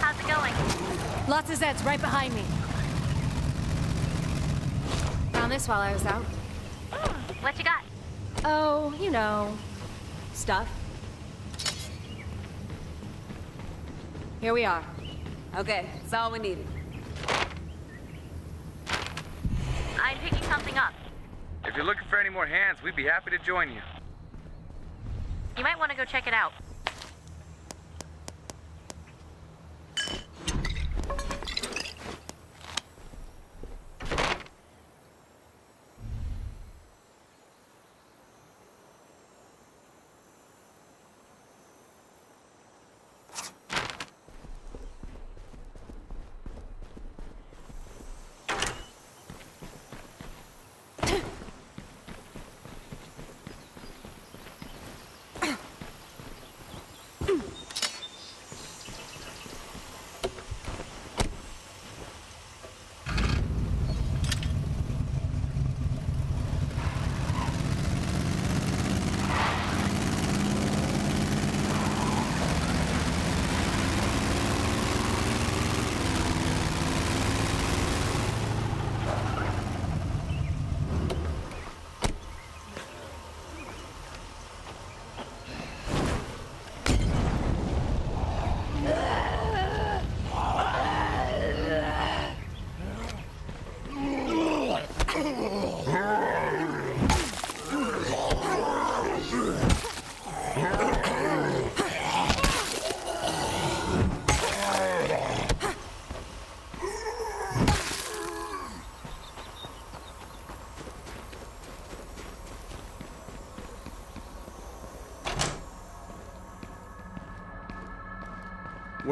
How's it going? Lots of Zeds right behind me. Found this while I was out. What you got? Oh, you know, stuff. Here we are. Okay, that's all we needed. I'm picking something up. If you're looking for any more hands, we'd be happy to join you. You might want to go check it out.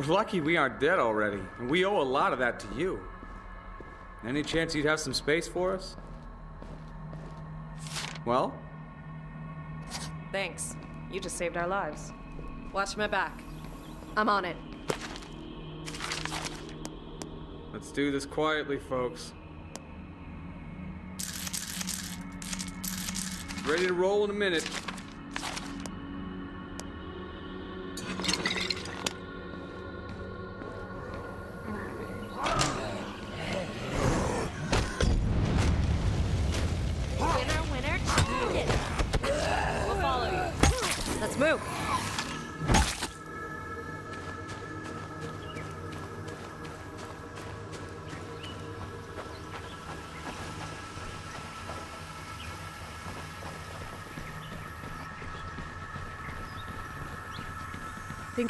We're lucky we aren't dead already, and we owe a lot of that to you. Any chance you'd have some space for us? Well? Thanks. You just saved our lives. Watch my back. I'm on it. Let's do this quietly, folks. Ready to roll in a minute.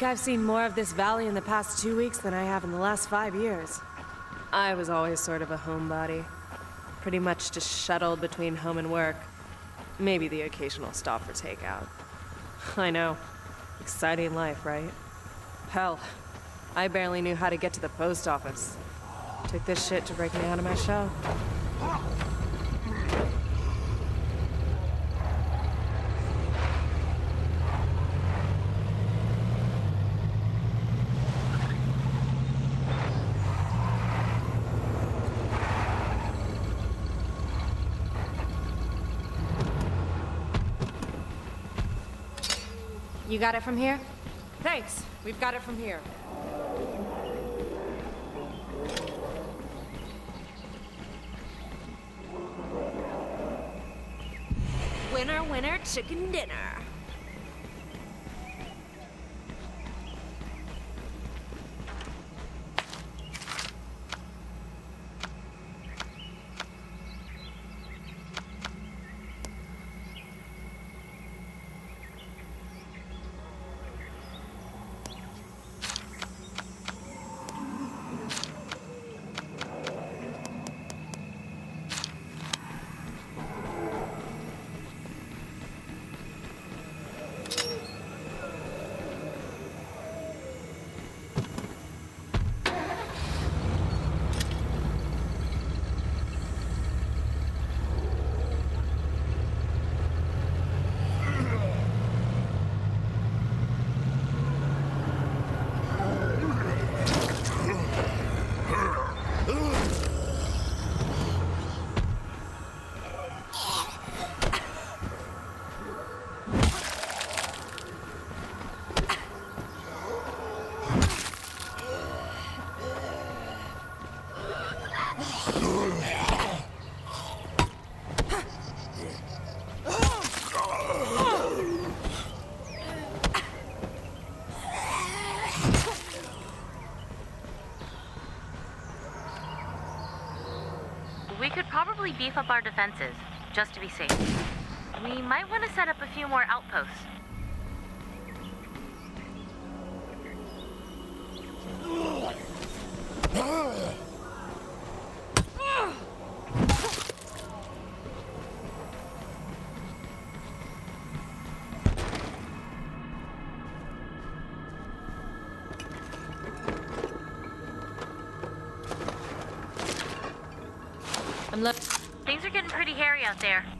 Think I've seen more of this valley in the past two weeks than I have in the last five years. I was always sort of a homebody. Pretty much just shuttled between home and work. Maybe the occasional stop for takeout. I know. Exciting life, right? Hell, I barely knew how to get to the post office. Took this shit to break me out of my shell. Got it from here? Thanks. We've got it from here. Winner, winner, chicken dinner. We could probably beef up our defenses, just to be safe. We might want to set up a few more outposts. Out there.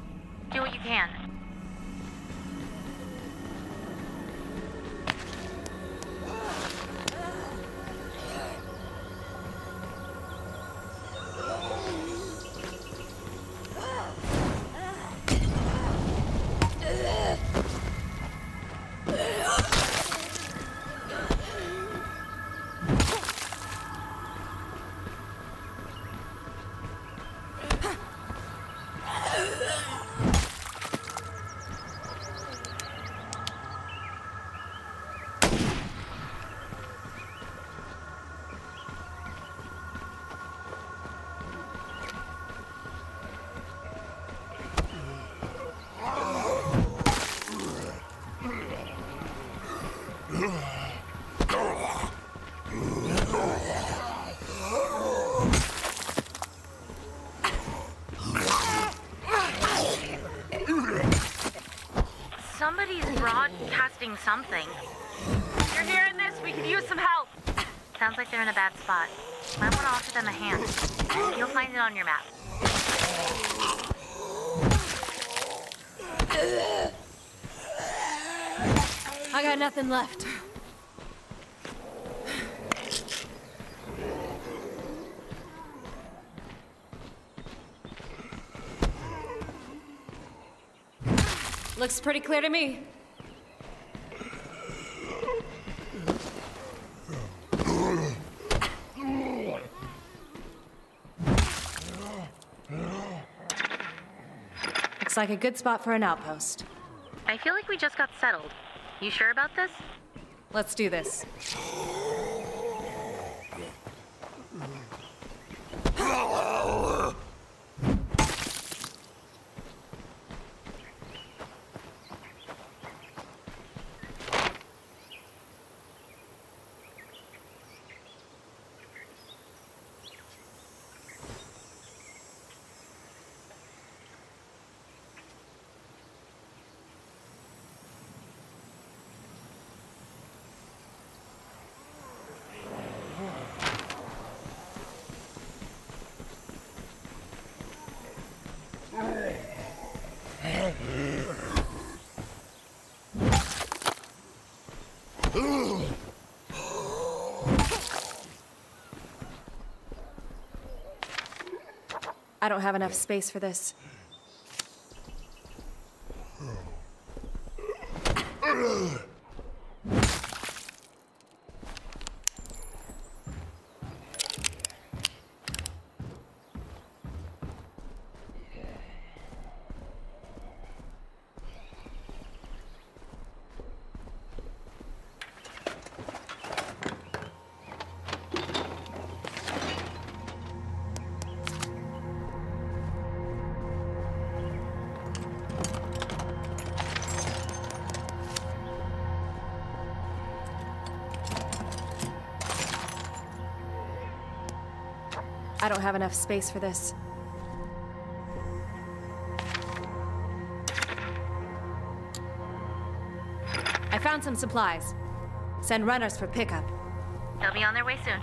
Somebody's something. If you're hearing this, we could use some help. Sounds like they're in a bad spot. Might want to offer them a hand. You'll find it on your map. I got nothing left. Looks pretty clear to me. Like a good spot for an outpost. I feel like we just got settled. You sure about this? Let's do this. Don't have enough space for this. Oh. Don't have enough space for this. I found some supplies. Send runners for pickup. They'll be on their way soon.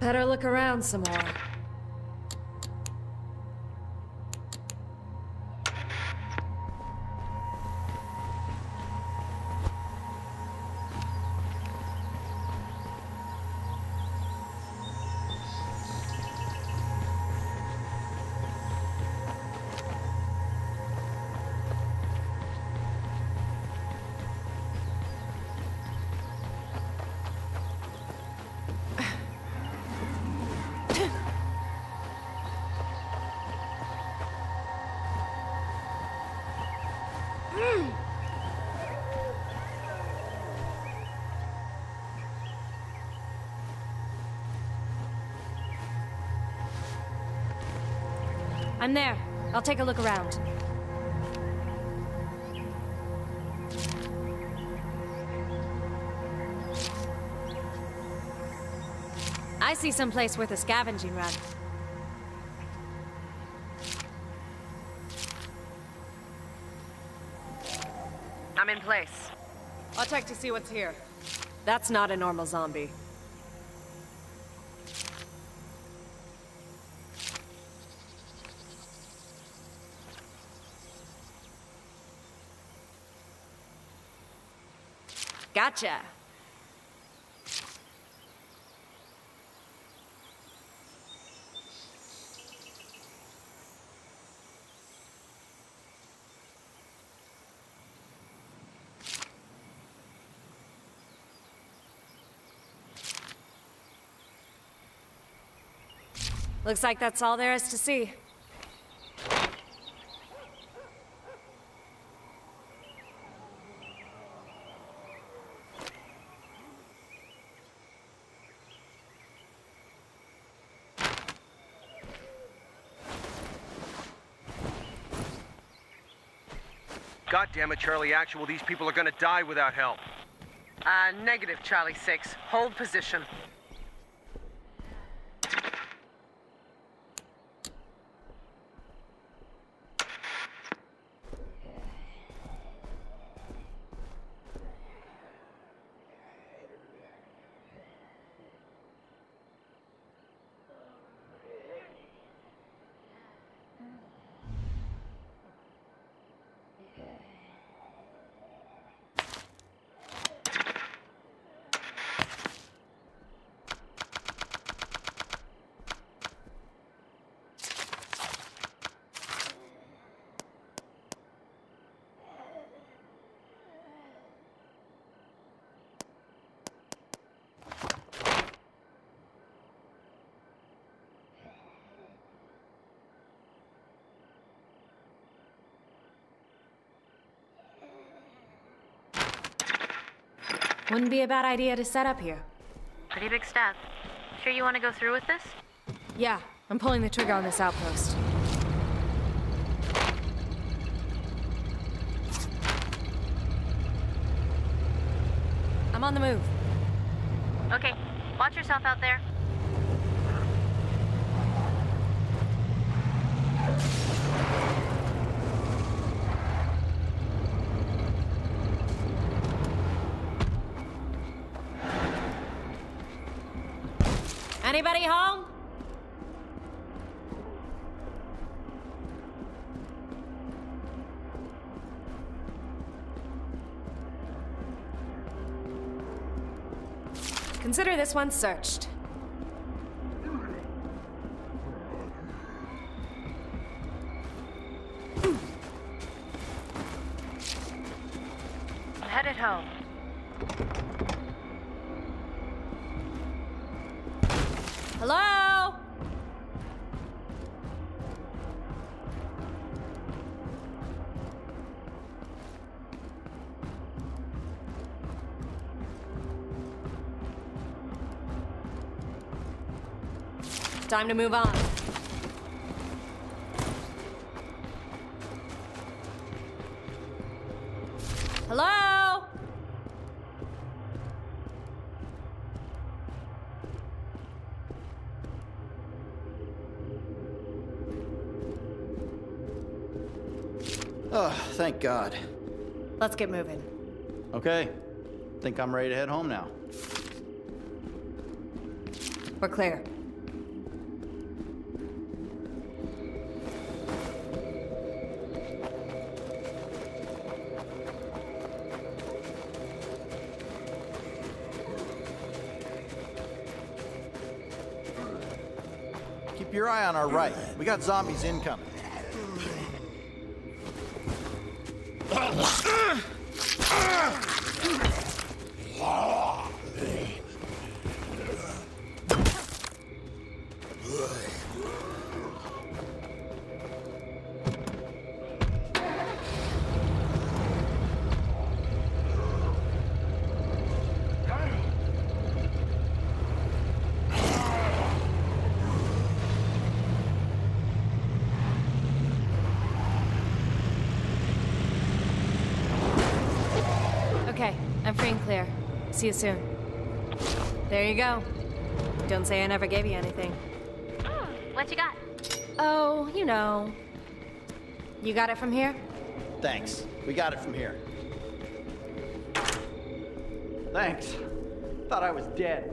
Better look around some more. I'm there. I'll take a look around. I see some place worth a scavenging run. I'm in place. I'll check to see what's here. That's not a normal zombie. Gotcha. Looks like that's all there is to see. God damn it, Charlie Actual, these people are gonna die without help. Uh, negative, Charlie 6. Hold position. Wouldn't be a bad idea to set up here. Pretty big step. Sure you want to go through with this? Yeah, I'm pulling the trigger on this outpost. I'm on the move. Okay, watch yourself out there. Anybody home? Consider this one searched. Time to move on. Hello? Oh, thank God. Let's get moving. Okay. Think I'm ready to head home now. We're clear. Your eye on our right. We got zombies incoming. Okay, I'm free and clear. See you soon. There you go. Don't say I never gave you anything. Hmm, what you got? Oh, you know. You got it from here? Thanks. We got it from here. Thanks. Thought I was dead.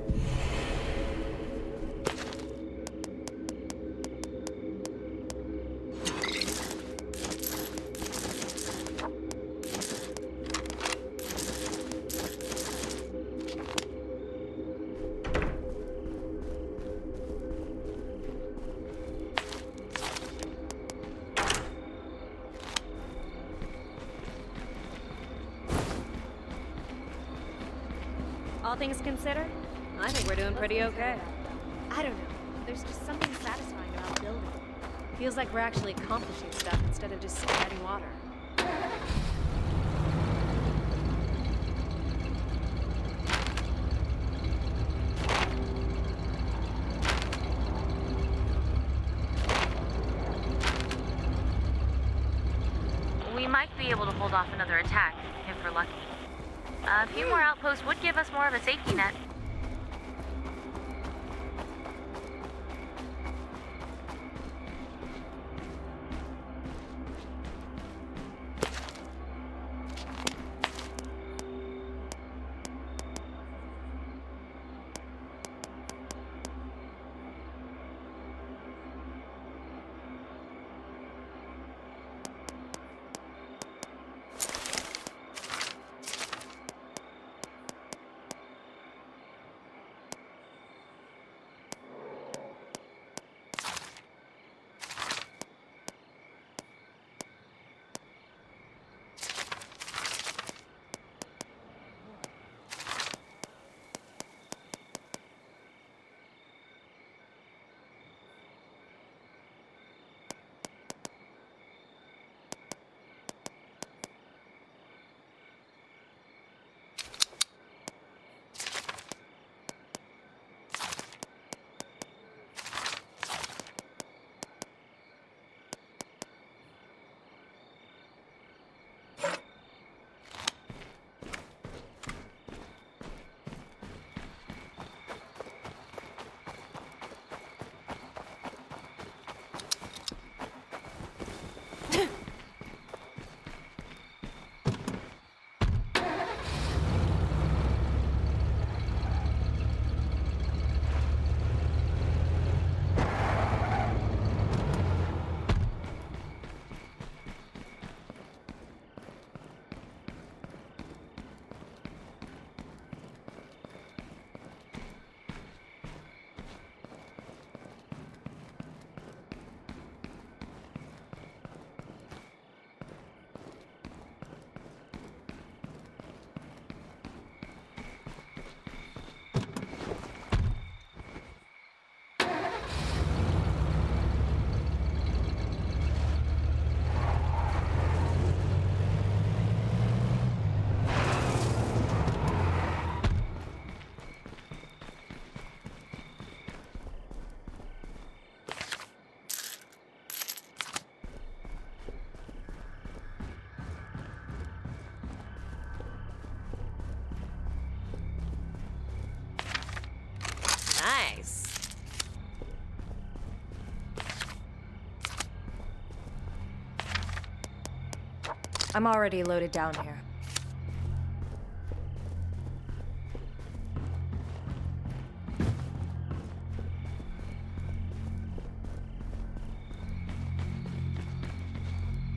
I'm already loaded down here.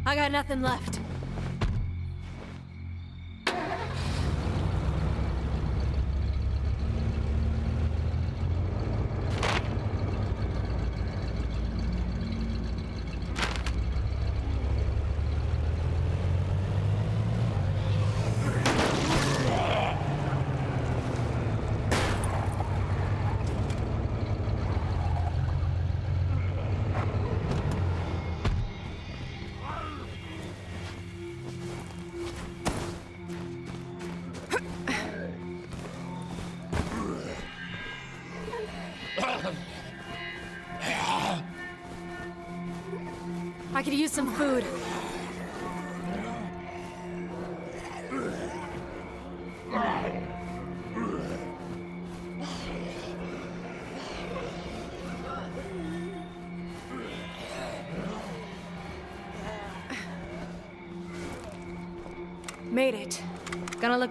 I got nothing left.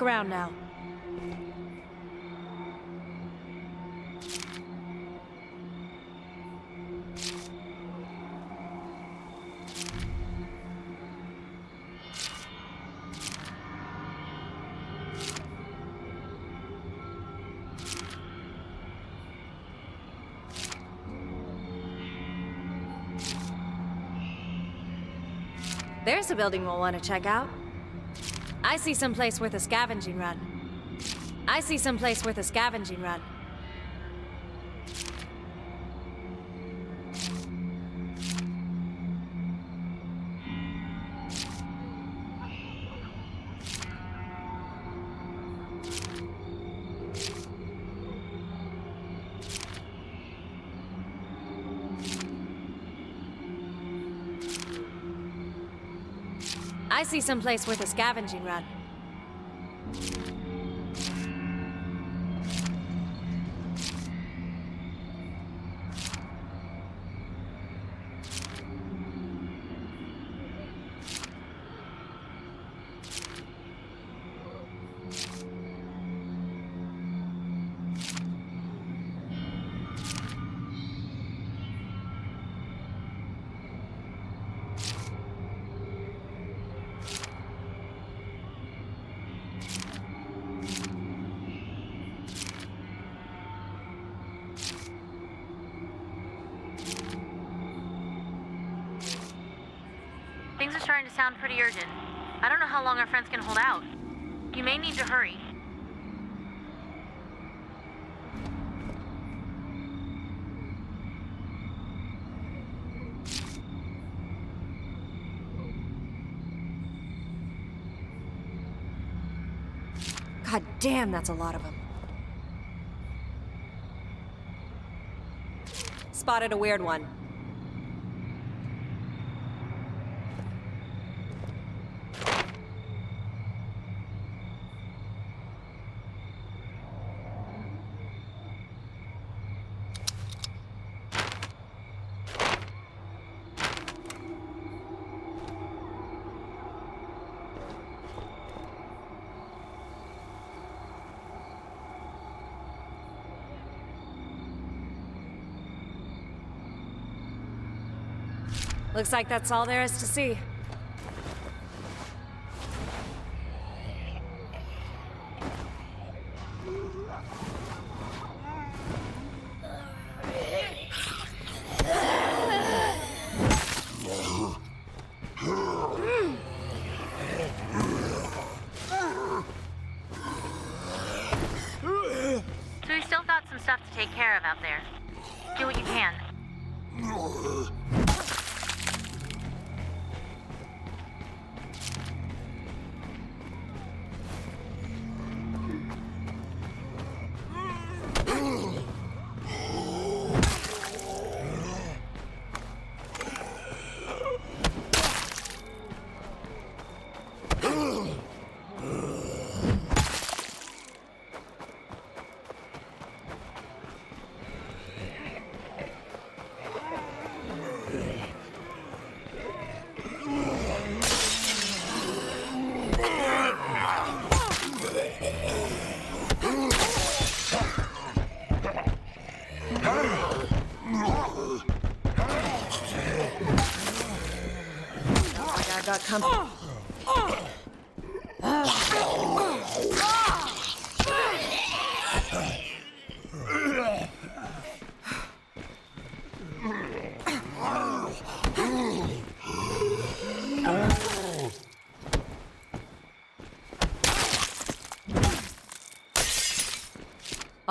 Around now. There's a building we'll want to check out. I see some place worth a scavenging run. I see some place worth a scavenging run. See some place worth a scavenging run. Damn, that's a lot of them. Spotted a weird one. Looks like that's all there is to see.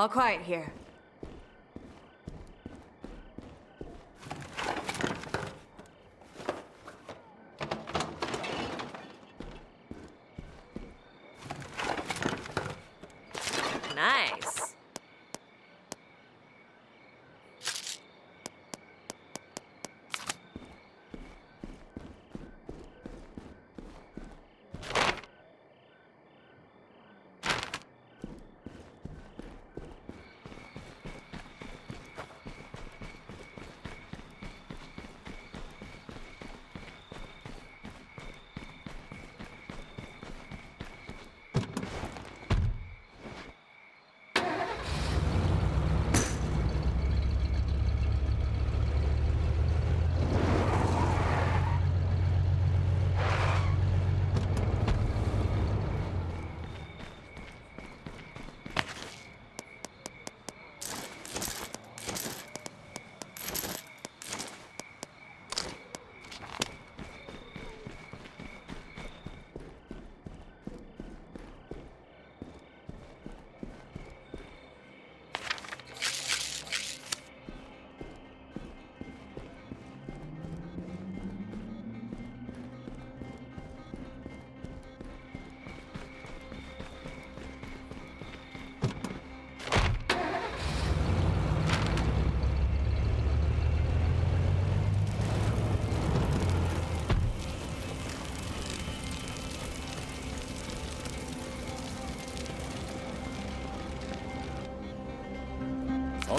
All quiet here.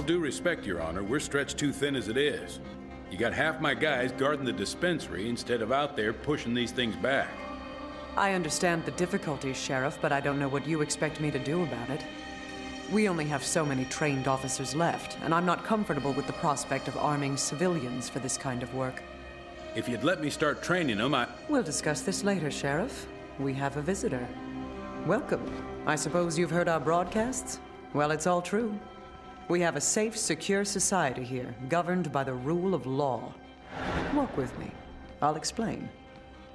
Due respect, Your Honor, we're stretched too thin as it is. You got half my guys guarding the dispensary instead of out there pushing these things back. I understand the difficulties, Sheriff, but I don't know what you expect me to do about it. We only have so many trained officers left, and I'm not comfortable with the prospect of arming civilians for this kind of work. If you'd let me start training them, I... We'll discuss this later, Sheriff. We have a visitor. Welcome. I suppose you've heard our broadcasts? Well, it's all true. We have a safe, secure society here, governed by the rule of law. Walk with me. I'll explain.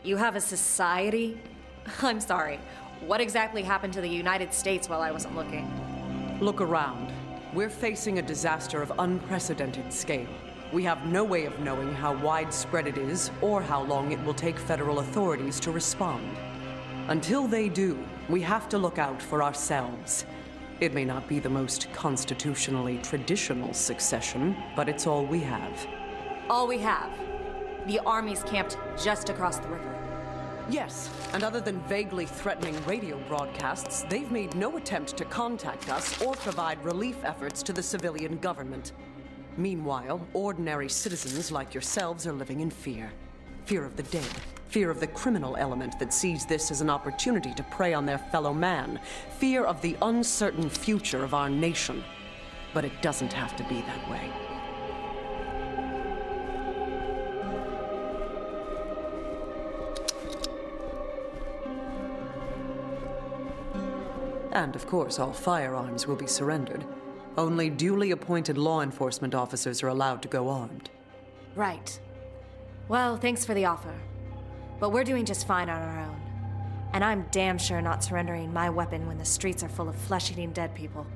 You have a society? I'm sorry. What exactly happened to the United States while I wasn't looking? Look around. We're facing a disaster of unprecedented scale. We have no way of knowing how widespread it is or how long it will take federal authorities to respond. Until they do, we have to look out for ourselves. It may not be the most constitutionally traditional succession, but it's all we have. All we have. The army's camped just across the river. Yes, and other than vaguely threatening radio broadcasts, they've made no attempt to contact us or provide relief efforts to the civilian government. Meanwhile, ordinary citizens like yourselves are living in fear. Fear of the dead, fear of the criminal element that sees this as an opportunity to prey on their fellow man, fear of the uncertain future of our nation. But it doesn't have to be that way. And of course, all firearms will be surrendered. Only duly appointed law enforcement officers are allowed to go armed. Right. Well, thanks for the offer. But we're doing just fine on our own. And I'm damn sure not surrendering my weapon when the streets are full of flesh eating dead people.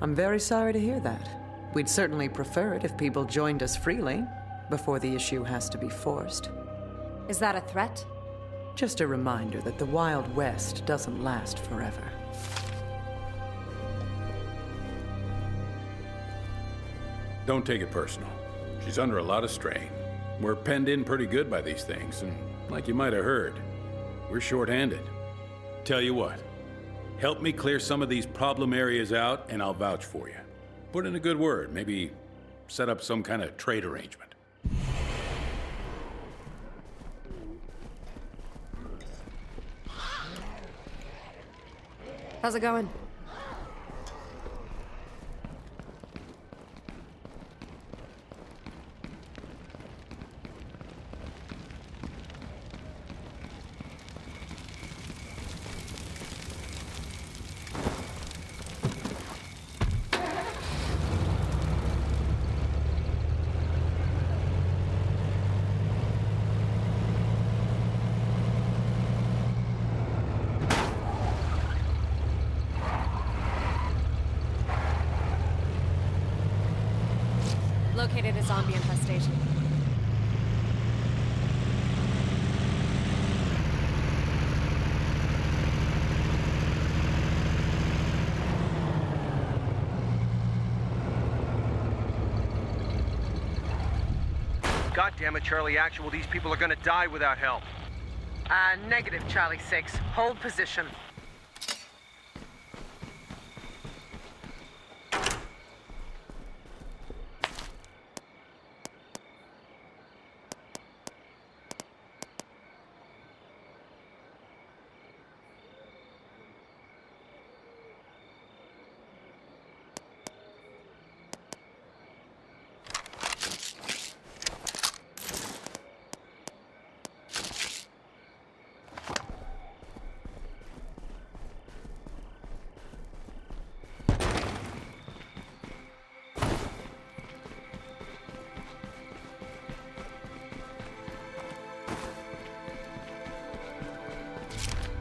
I'm very sorry to hear that. We'd certainly prefer it if people joined us freely, before the issue has to be forced. Is that a threat? Just a reminder that the Wild West doesn't last forever. Don't take it personal. She's under a lot of strain. We're penned in pretty good by these things, and like you might have heard, we're short-handed. Tell you what, help me clear some of these problem areas out, and I'll vouch for you. Put in a good word, maybe set up some kind of trade arrangement. How's it going? located a zombie infestation. God damn it, Charlie Actual, these people are gonna die without help. Uh, negative, Charlie 6. Hold position.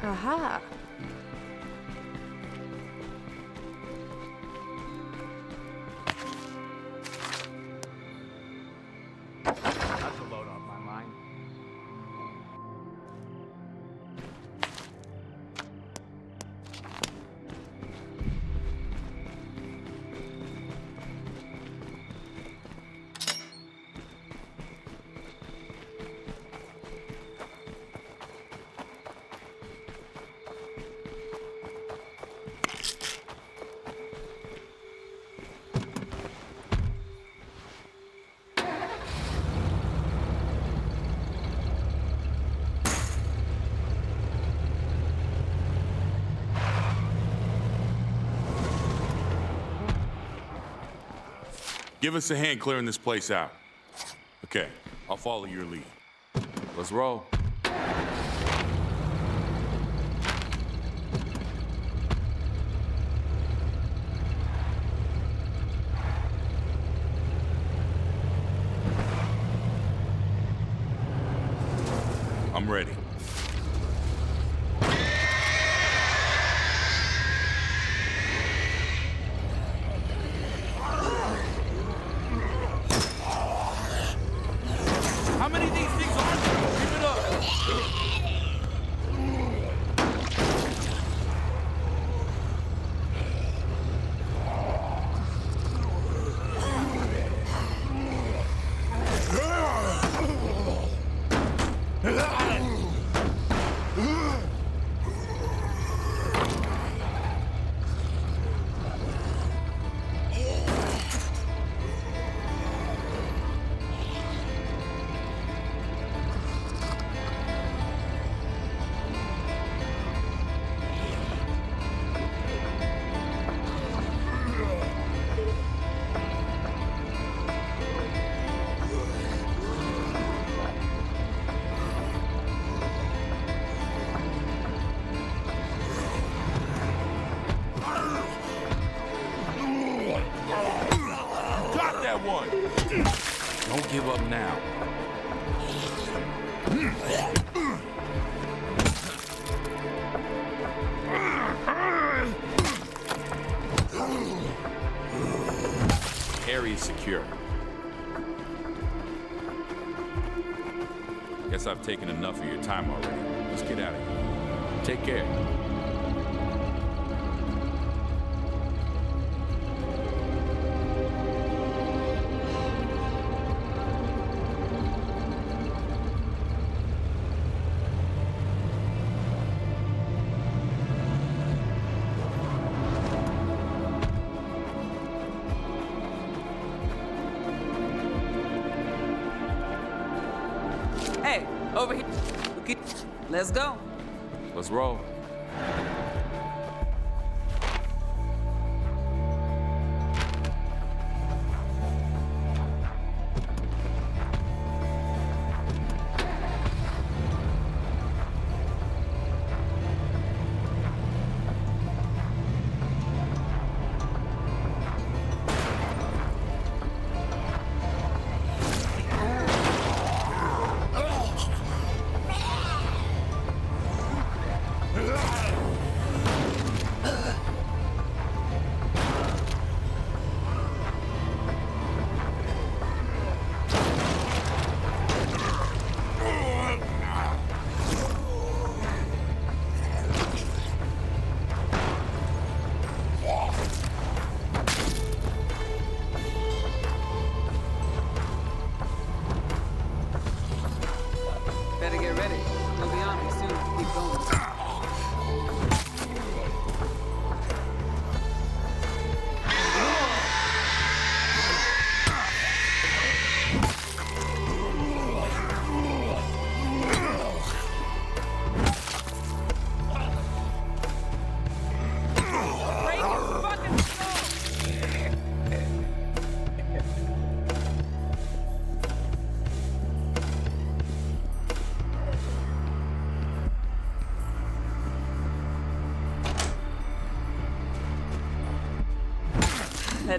Aha. Give us a hand clearing this place out. Okay, I'll follow your lead. Let's roll. Let's go. Let's roll.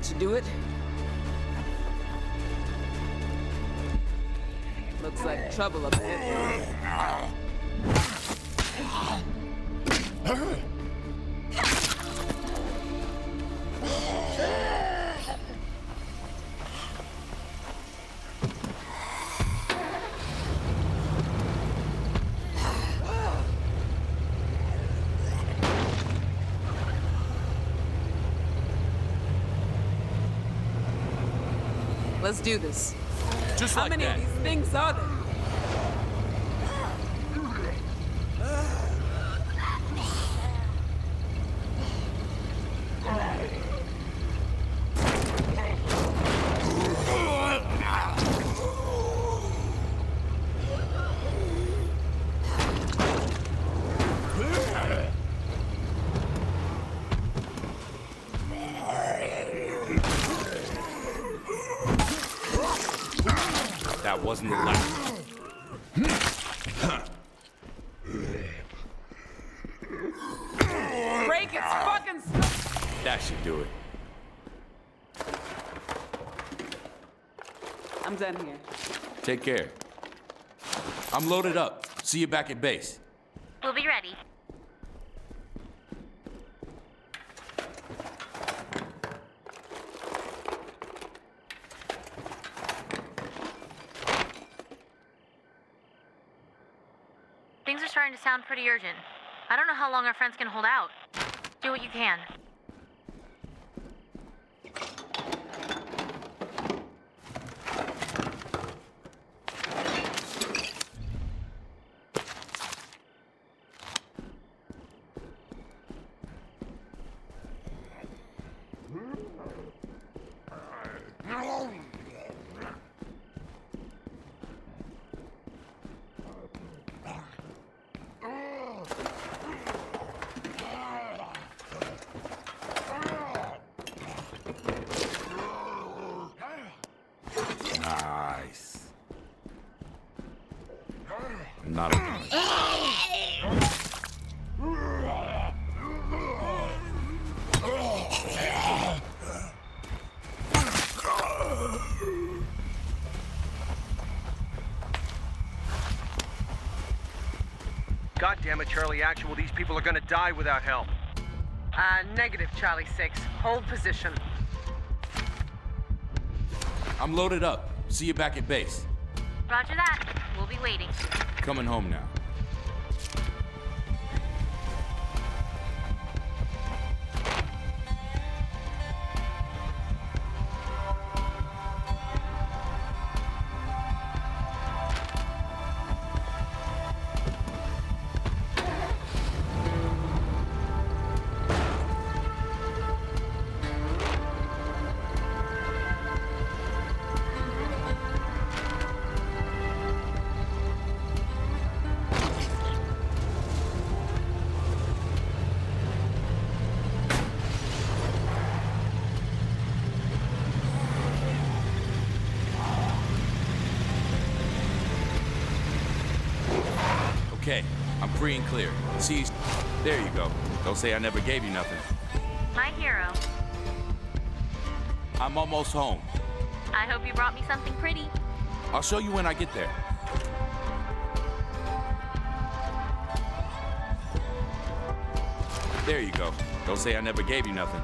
Should do it. Looks like trouble up ahead. Let's do this. Just How like many that. of these things are there? That wasn't the last. Break its fucking stuff! That should do it. I'm done here. Take care. I'm loaded up. See you back at base. We'll be ready. Things are starting to sound pretty urgent. I don't know how long our friends can hold out. Do what you can. Nice. Not a God damn it, Charlie Actual. These people are gonna die without help. Uh, negative, Charlie 6. Hold position. I'm loaded up. See you back at base. Roger that. We'll be waiting. Coming home now. Free and clear. See, there you go. Don't say I never gave you nothing. My hero. I'm almost home. I hope you brought me something pretty. I'll show you when I get there. There you go. Don't say I never gave you nothing.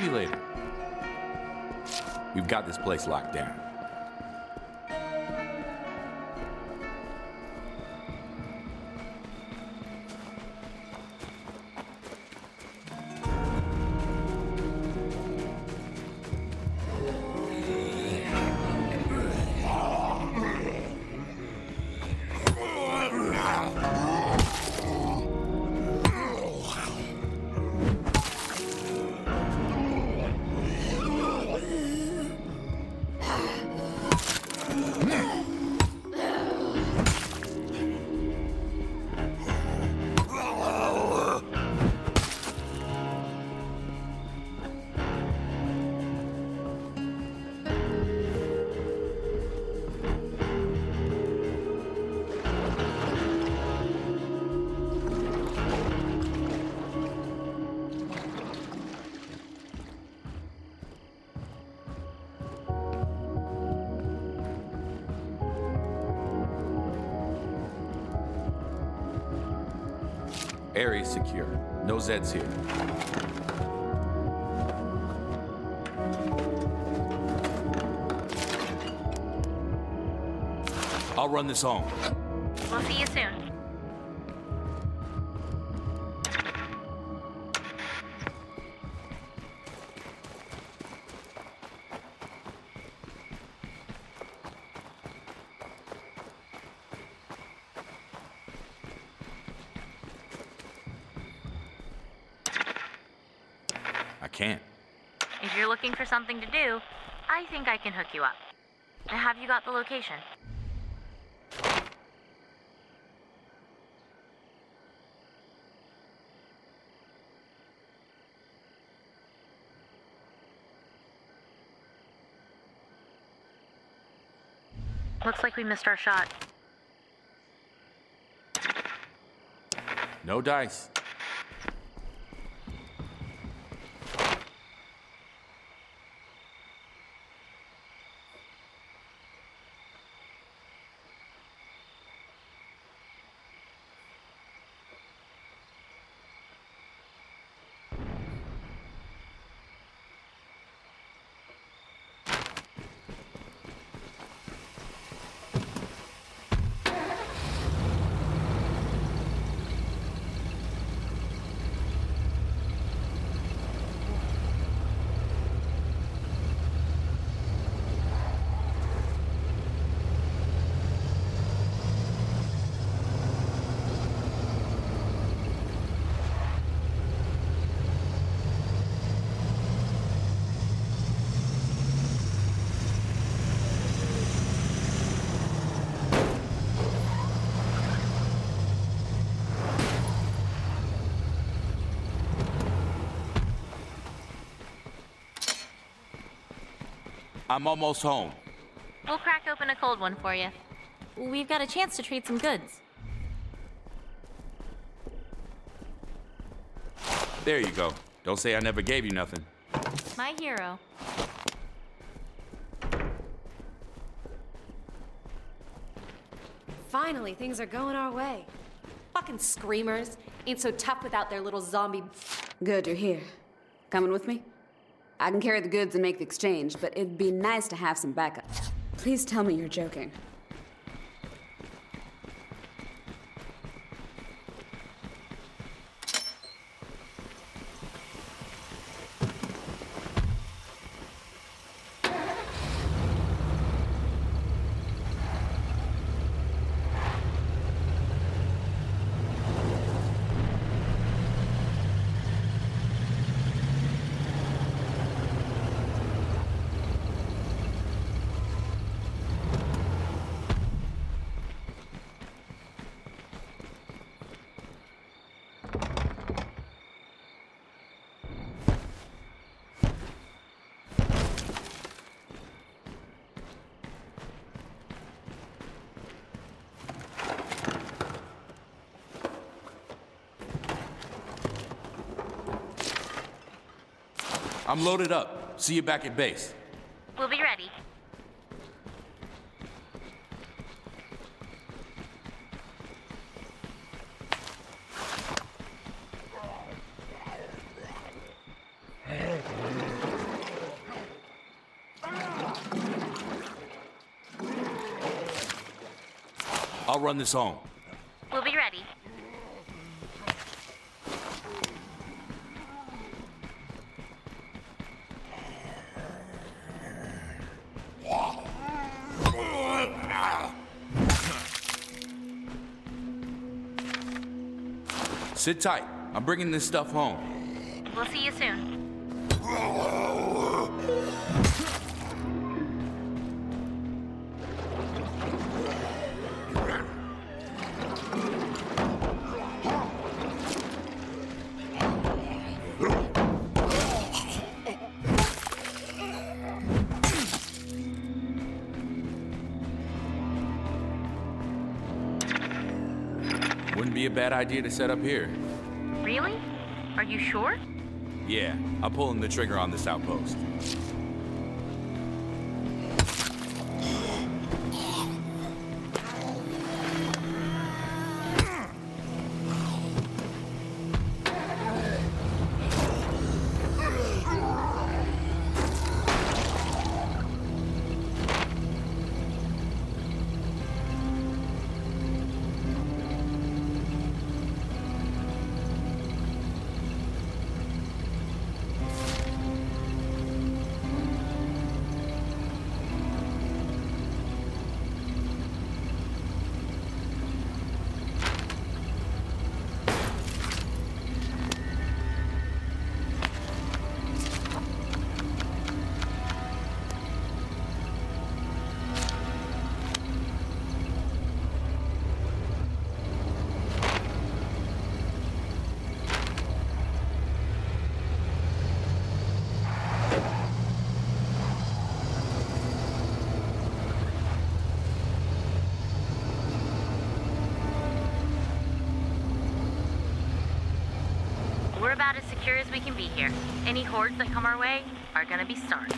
Maybe later. We've got this place locked down. Area's secure. No Zeds here. I'll run this home. Looking for something to do, I think I can hook you up. Have you got the location? Looks like we missed our shot. No dice. I'm almost home. We'll crack open a cold one for you. We've got a chance to trade some goods. There you go. Don't say I never gave you nothing. My hero. Finally, things are going our way. Fucking screamers. Ain't so tough without their little zombie. Good, you're here. Coming with me? I can carry the goods and make the exchange, but it'd be nice to have some backup. Please tell me you're joking. I'm loaded up. See you back at base. We'll be ready. I'll run this home. We'll be ready. Sit tight. I'm bringing this stuff home. We'll see you soon. Wouldn't be a bad idea to set up here. You sure? Yeah, I'm pulling the trigger on this outpost. Any hordes that come our way are gonna be starved.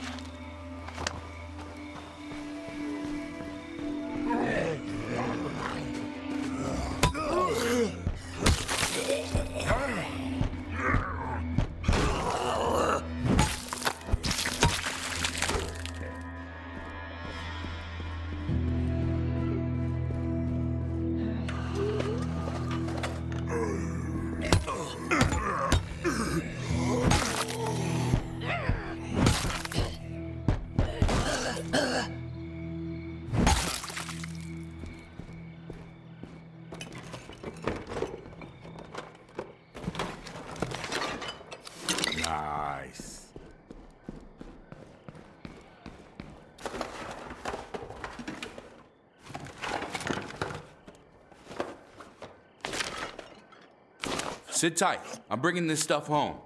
Sit tight. I'm bringing this stuff home.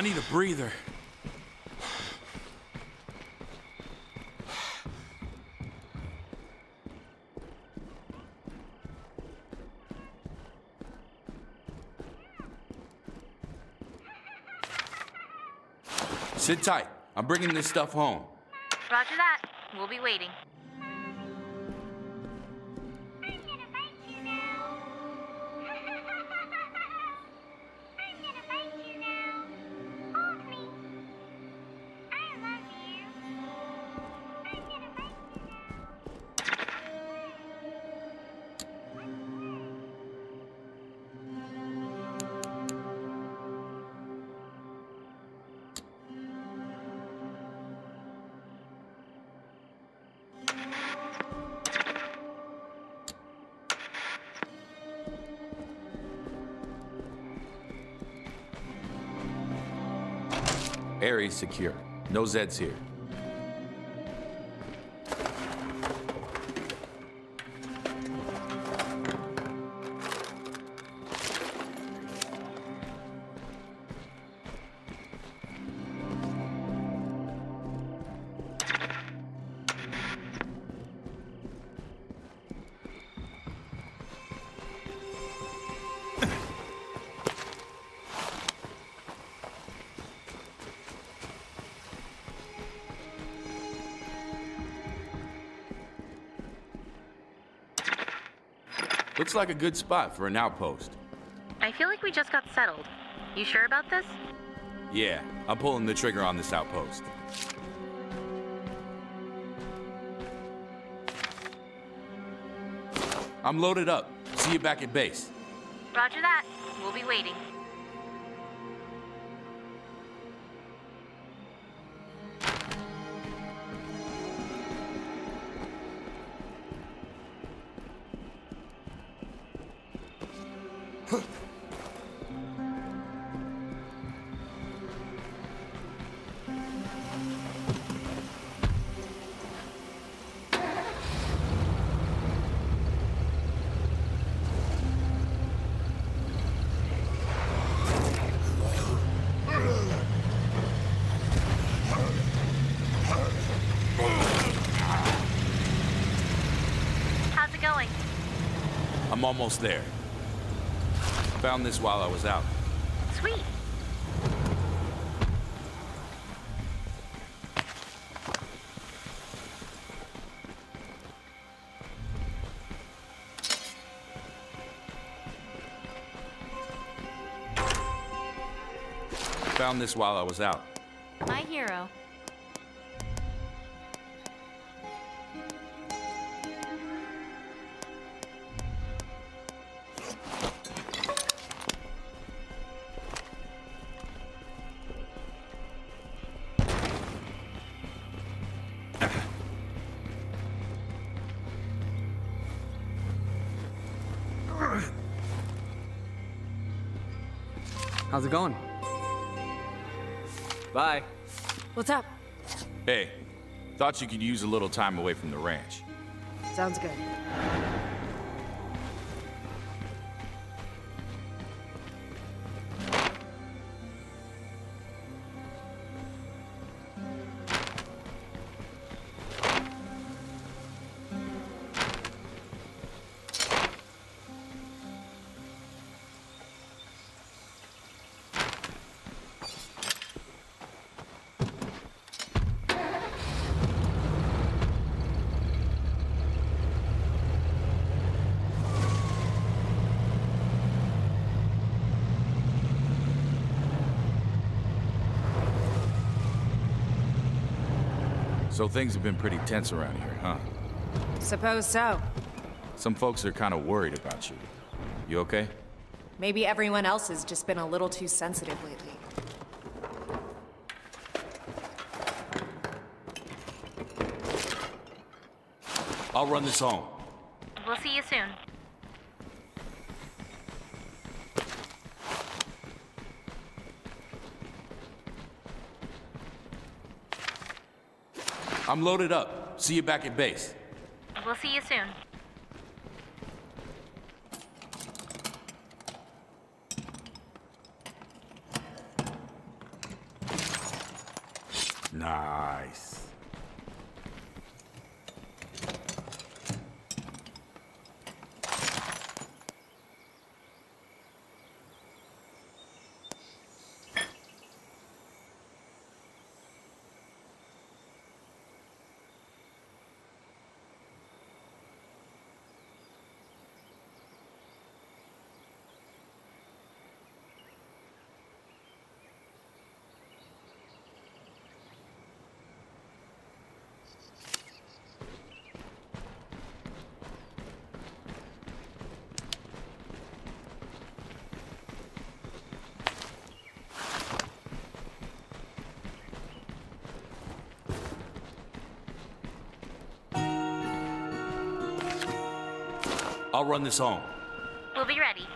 I need a breather. Sit tight. I'm bringing this stuff home. Roger that. We'll be waiting. Area's secure. No Zeds here. Looks like a good spot for an outpost. I feel like we just got settled. You sure about this? Yeah, I'm pulling the trigger on this outpost. I'm loaded up. See you back at base. Roger that. We'll be waiting. I'm almost there. Found this while I was out. Sweet. Found this while I was out. My hero. How's it going? Bye. What's up? Hey, thought you could use a little time away from the ranch. Sounds good. So things have been pretty tense around here, huh? Suppose so. Some folks are kind of worried about you. You okay? Maybe everyone else has just been a little too sensitive lately. I'll run this home. We'll see you soon. I'm loaded up. See you back at base. We'll see you soon. Nice. I'll run this home. We'll be ready.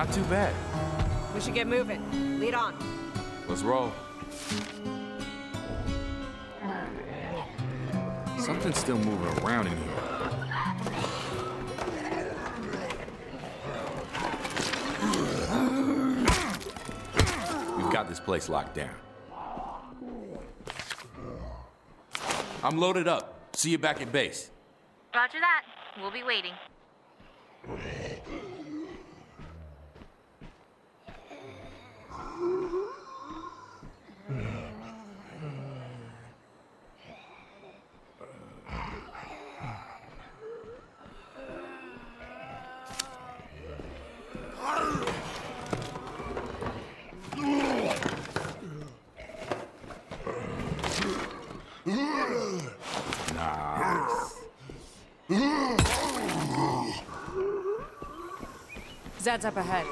Not too bad. We should get moving. Lead on. Let's roll. Something's still moving around in here. We've got this place locked down. I'm loaded up. See you back at base. Roger that. We'll be waiting. Nice. Zed's up ahead.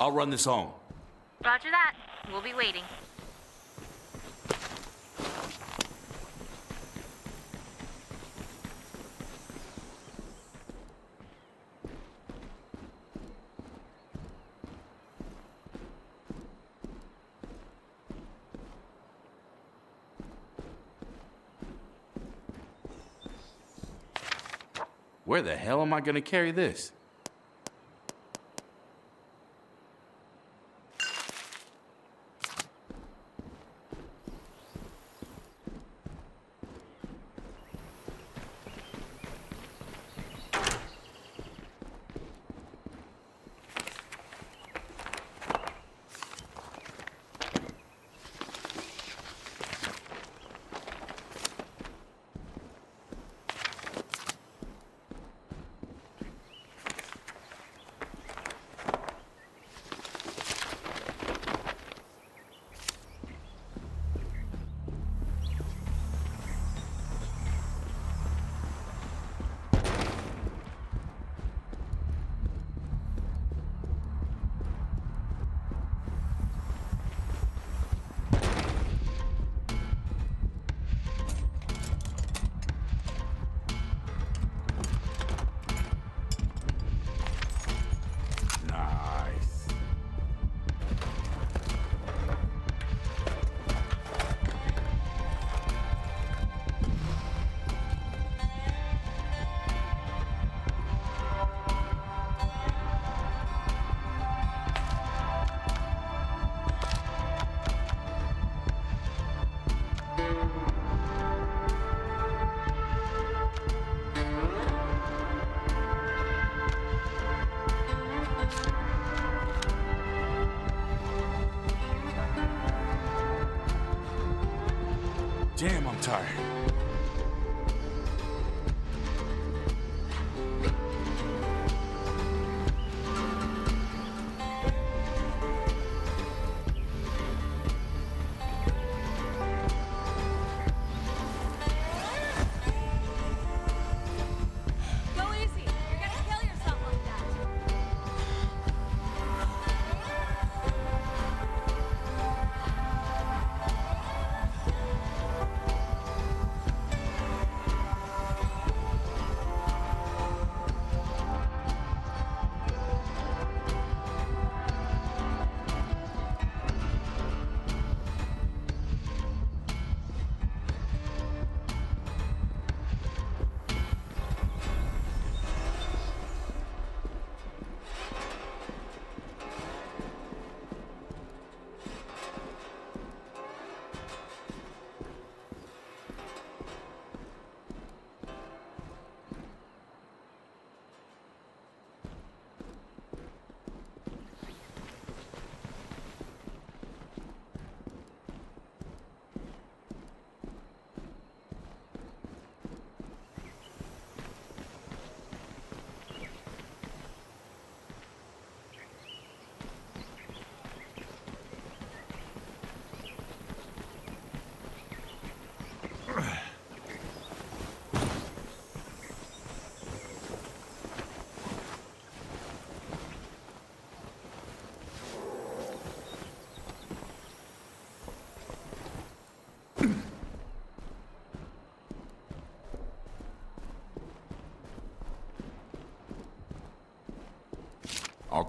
I'll run this home. Roger that. We'll be waiting. The hell am I gonna carry this?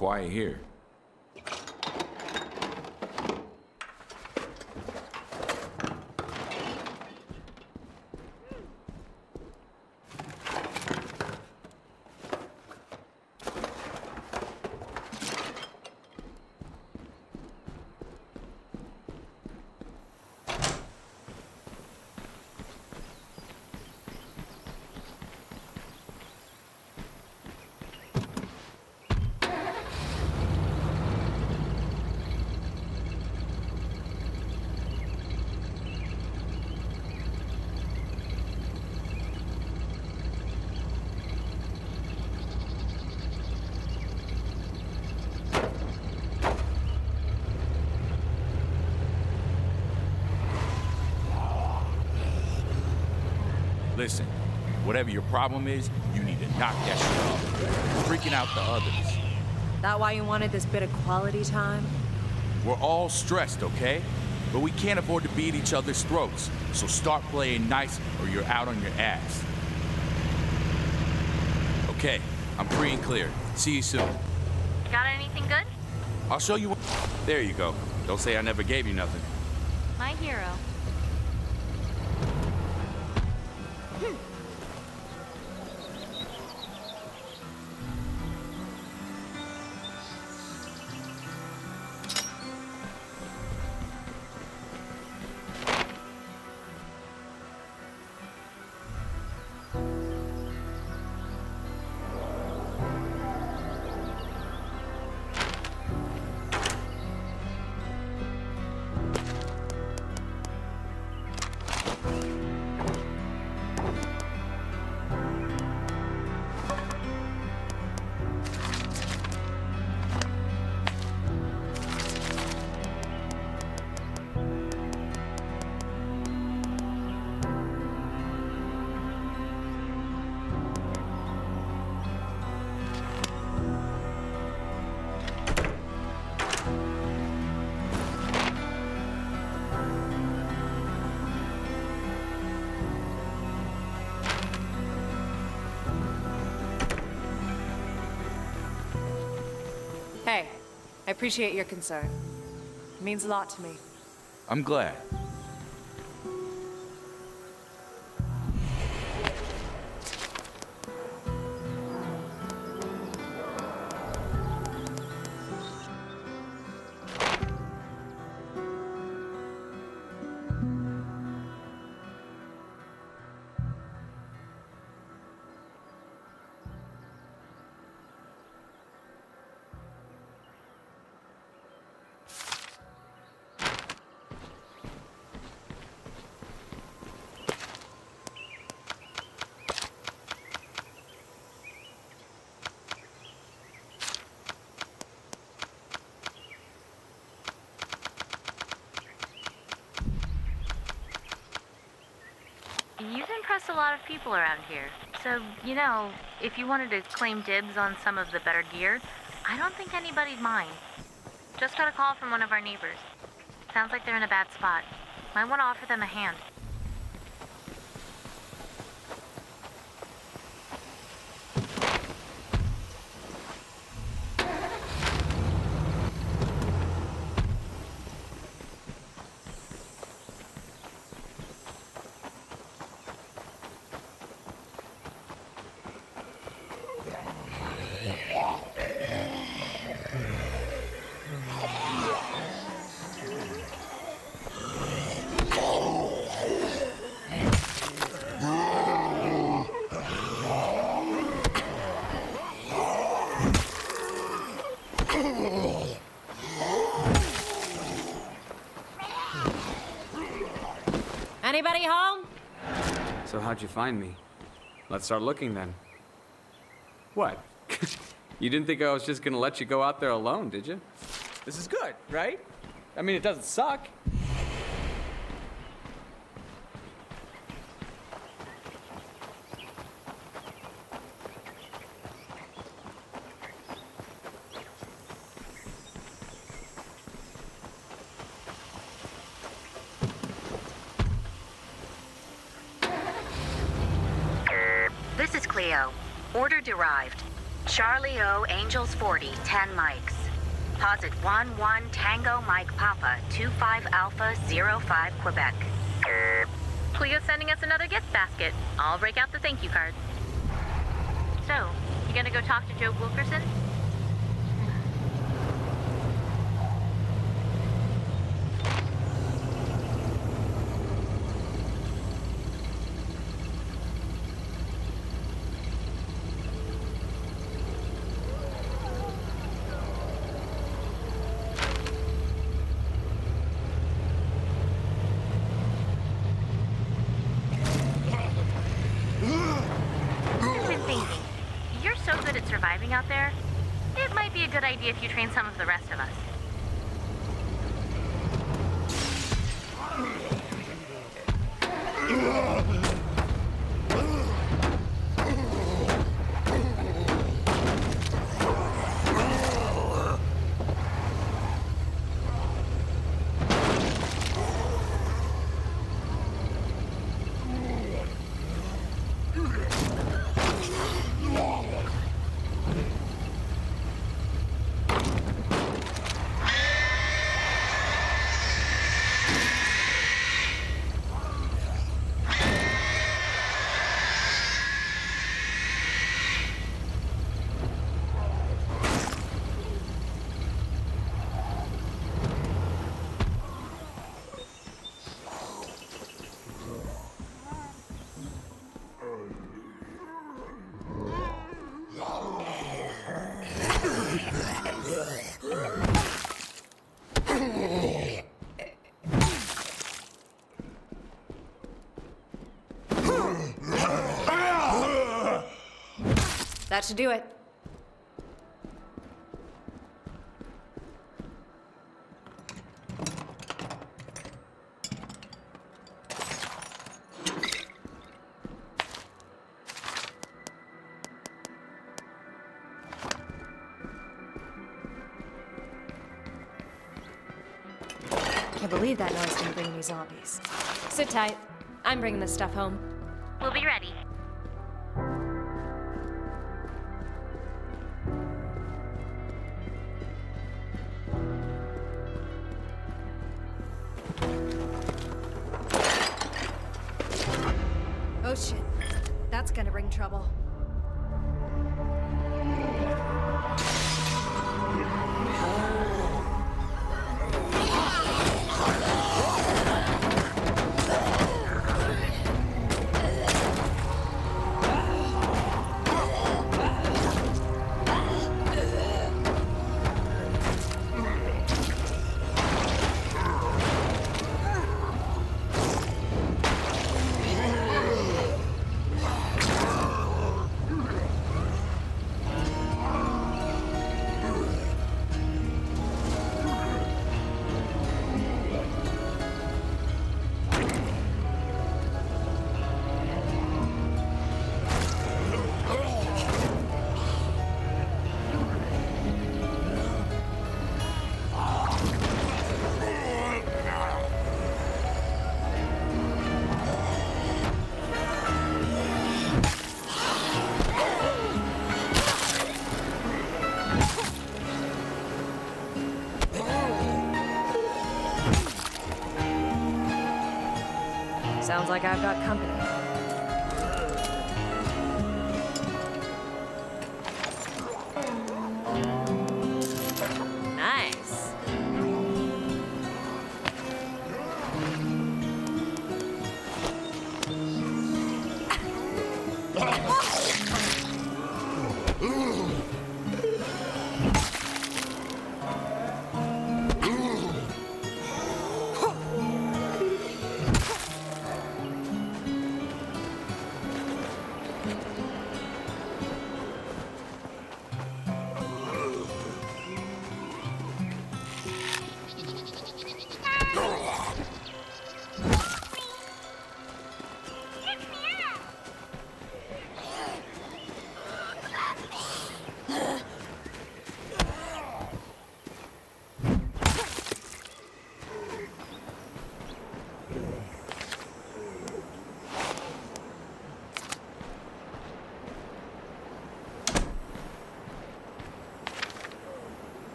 Quiet here. Whatever your problem is, you need to knock that shit off. Freaking out the others. That why you wanted this bit of quality time? We're all stressed, okay? But we can't afford to be at each other's throats. So start playing nice or you're out on your ass. Okay, I'm free and clear. See you soon. Got anything good? I'll show you. There you go. Don't say I never gave you nothing. My hero. Appreciate your concern. It means a lot to me. I'm glad. A lot of people around here. So, you know, if you wanted to claim dibs on some of the better gear, I don't think anybody'd mind. Just got a call from one of our neighbors. Sounds like they're in a bad spot. Might want to offer them a hand. Anybody home? So how'd you find me? Let's start looking then. What? you didn't think I was just gonna let you go out there alone, did you? This is good, right? I mean, it doesn't suck. This is Cleo. Order derived. Charlie O, Angels 40, 10 mikes. Posit 11 Tango Mike Papa, 25 Alpha, 05 Quebec. Cleo's sending us another gift basket. I'll break out the thank you card. So, you gonna go talk to Joe Wilkerson? I've been thinking. You're so good at surviving out there. It might be a good idea if you train some of the rest of us. That should do it. Can't believe that noise didn't bring any zombies. Sit tight. I'm bringing this stuff home. We'll be ready.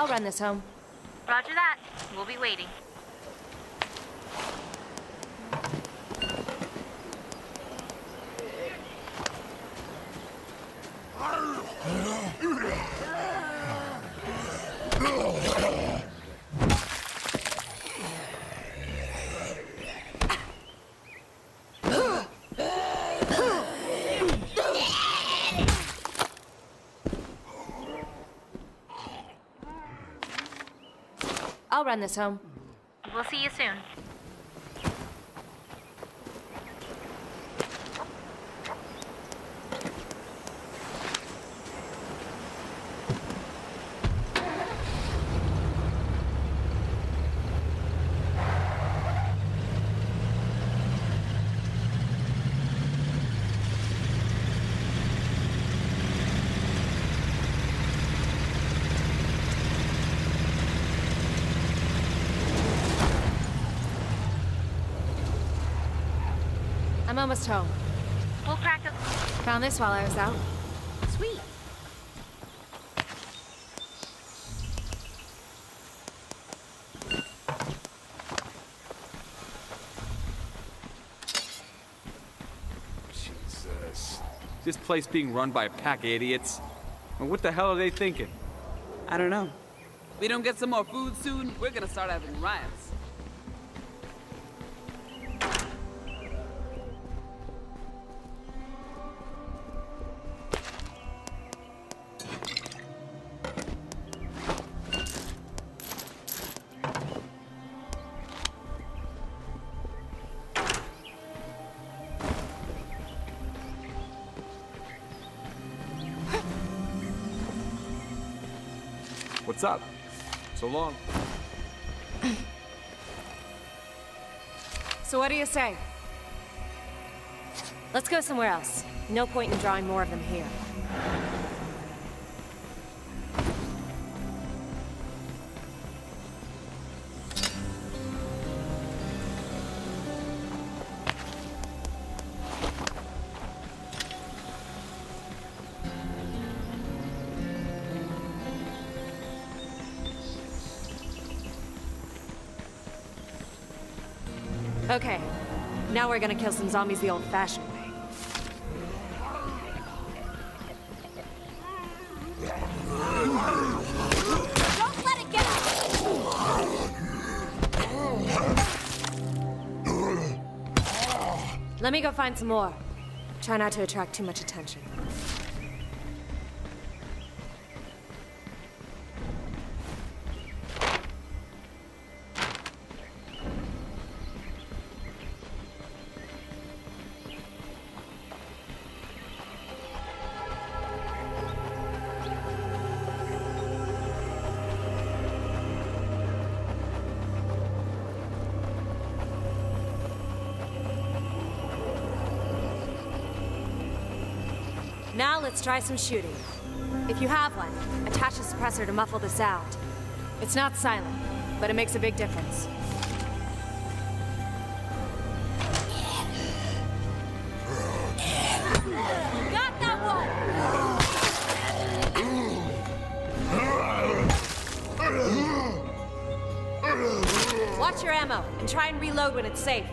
I'll run this home. Roger that. We'll be waiting. I'll run this home. We'll see you soon. I'm almost home. We'll crack a... Found this while I was out. Sweet. Jesus. This place being run by a pack of idiots. And what the hell are they thinking? I don't know. We don't get some more food soon, we're gonna start having riots. What's up? So long. So what do you say? Let's go somewhere else. No point in drawing more of them here. We're gonna kill some zombies the old-fashioned way. Don't let it get Let me go find some more. Try not to attract too much attention. Let's try some shooting. If you have one, attach a suppressor to muffle the sound. It's not silent, but it makes a big difference. Got that one! Watch your ammo, and try and reload when it's safe.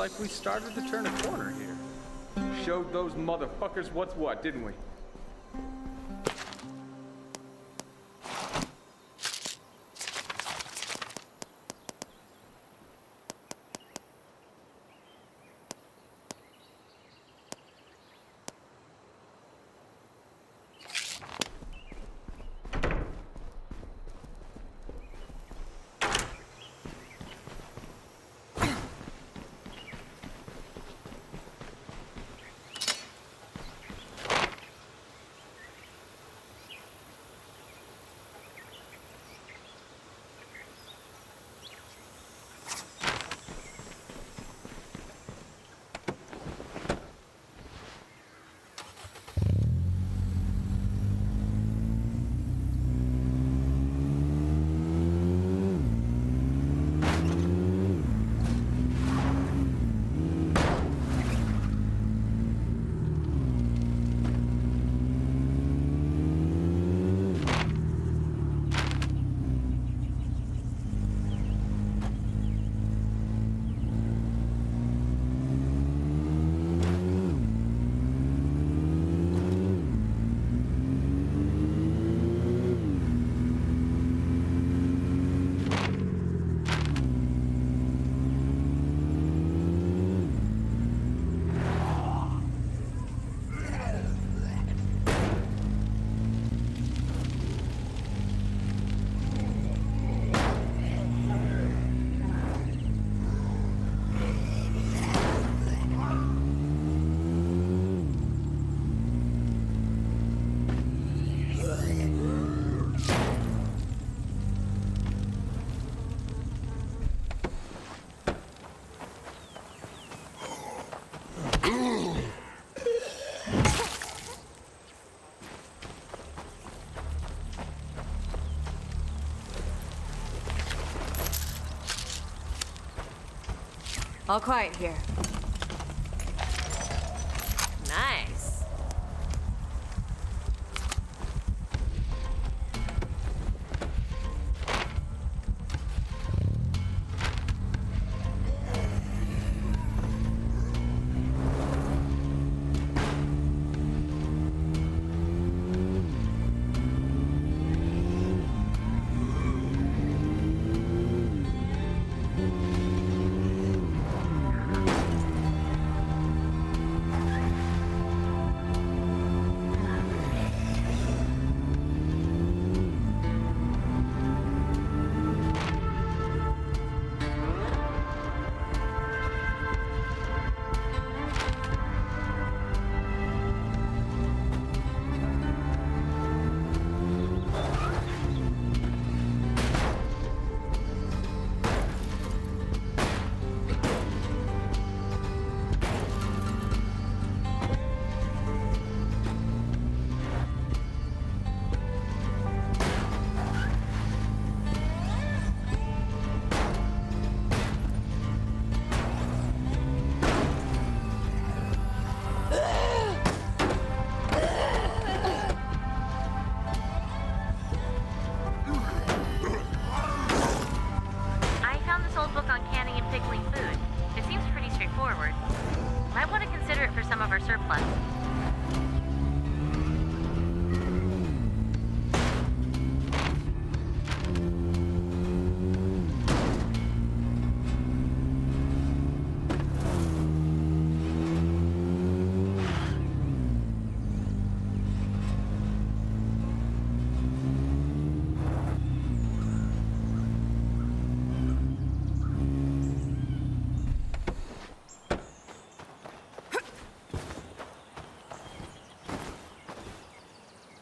Like we started to turn a corner here. Showed those motherfuckers what's what, didn't we? All quiet here.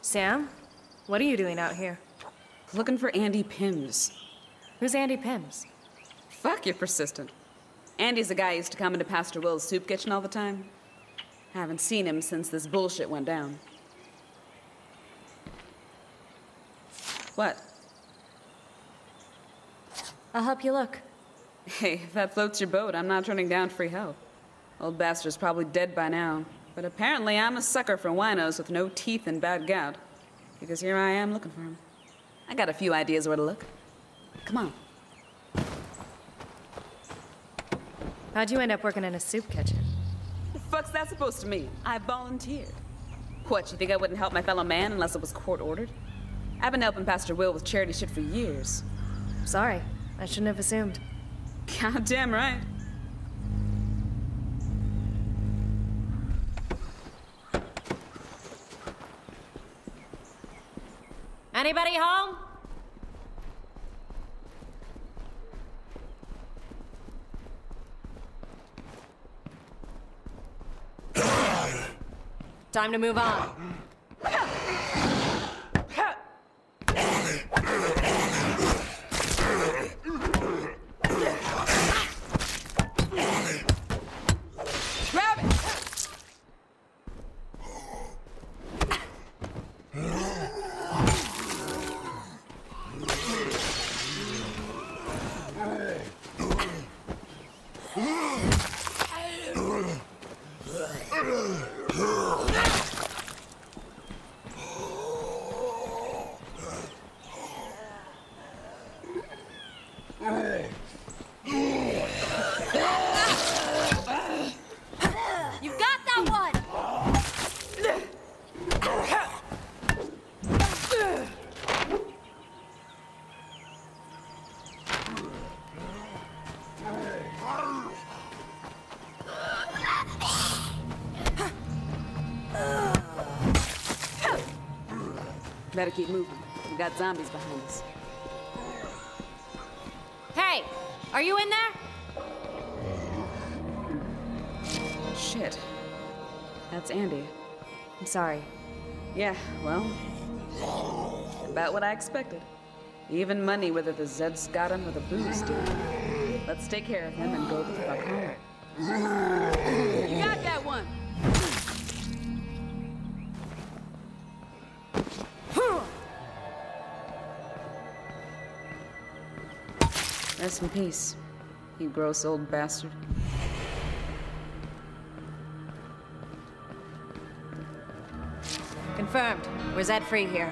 Sam? What are you doing out here? Looking for Andy Pims. Who's Andy Pims? Fuck, you're persistent. Andy's the guy who used to come into Pastor Will's soup kitchen all the time. Haven't seen him since this bullshit went down. What? I'll help you look. Hey, if that floats your boat, I'm not turning down free help. Old bastard's probably dead by now, but apparently I'm a sucker for winos with no teeth and bad gout. Because here I am looking for him. I got a few ideas where to look. Come on. How'd you end up working in a soup kitchen? The fuck's that supposed to mean? I volunteered. What, you think I wouldn't help my fellow man unless it was court ordered? I've been helping Pastor Will with charity shit for years. Sorry, I shouldn't have assumed. Goddamn right. Anybody home? Time to move on. Zombies behind us. Hey, are you in there? Shit. That's Andy. I'm sorry. Yeah, well, about what I expected. Even money, whether the Zeds got him or the booze did. Let's take care of him and go to the fuck home. You got that one! Rest in peace, you gross old bastard. Confirmed. We're Zed free here.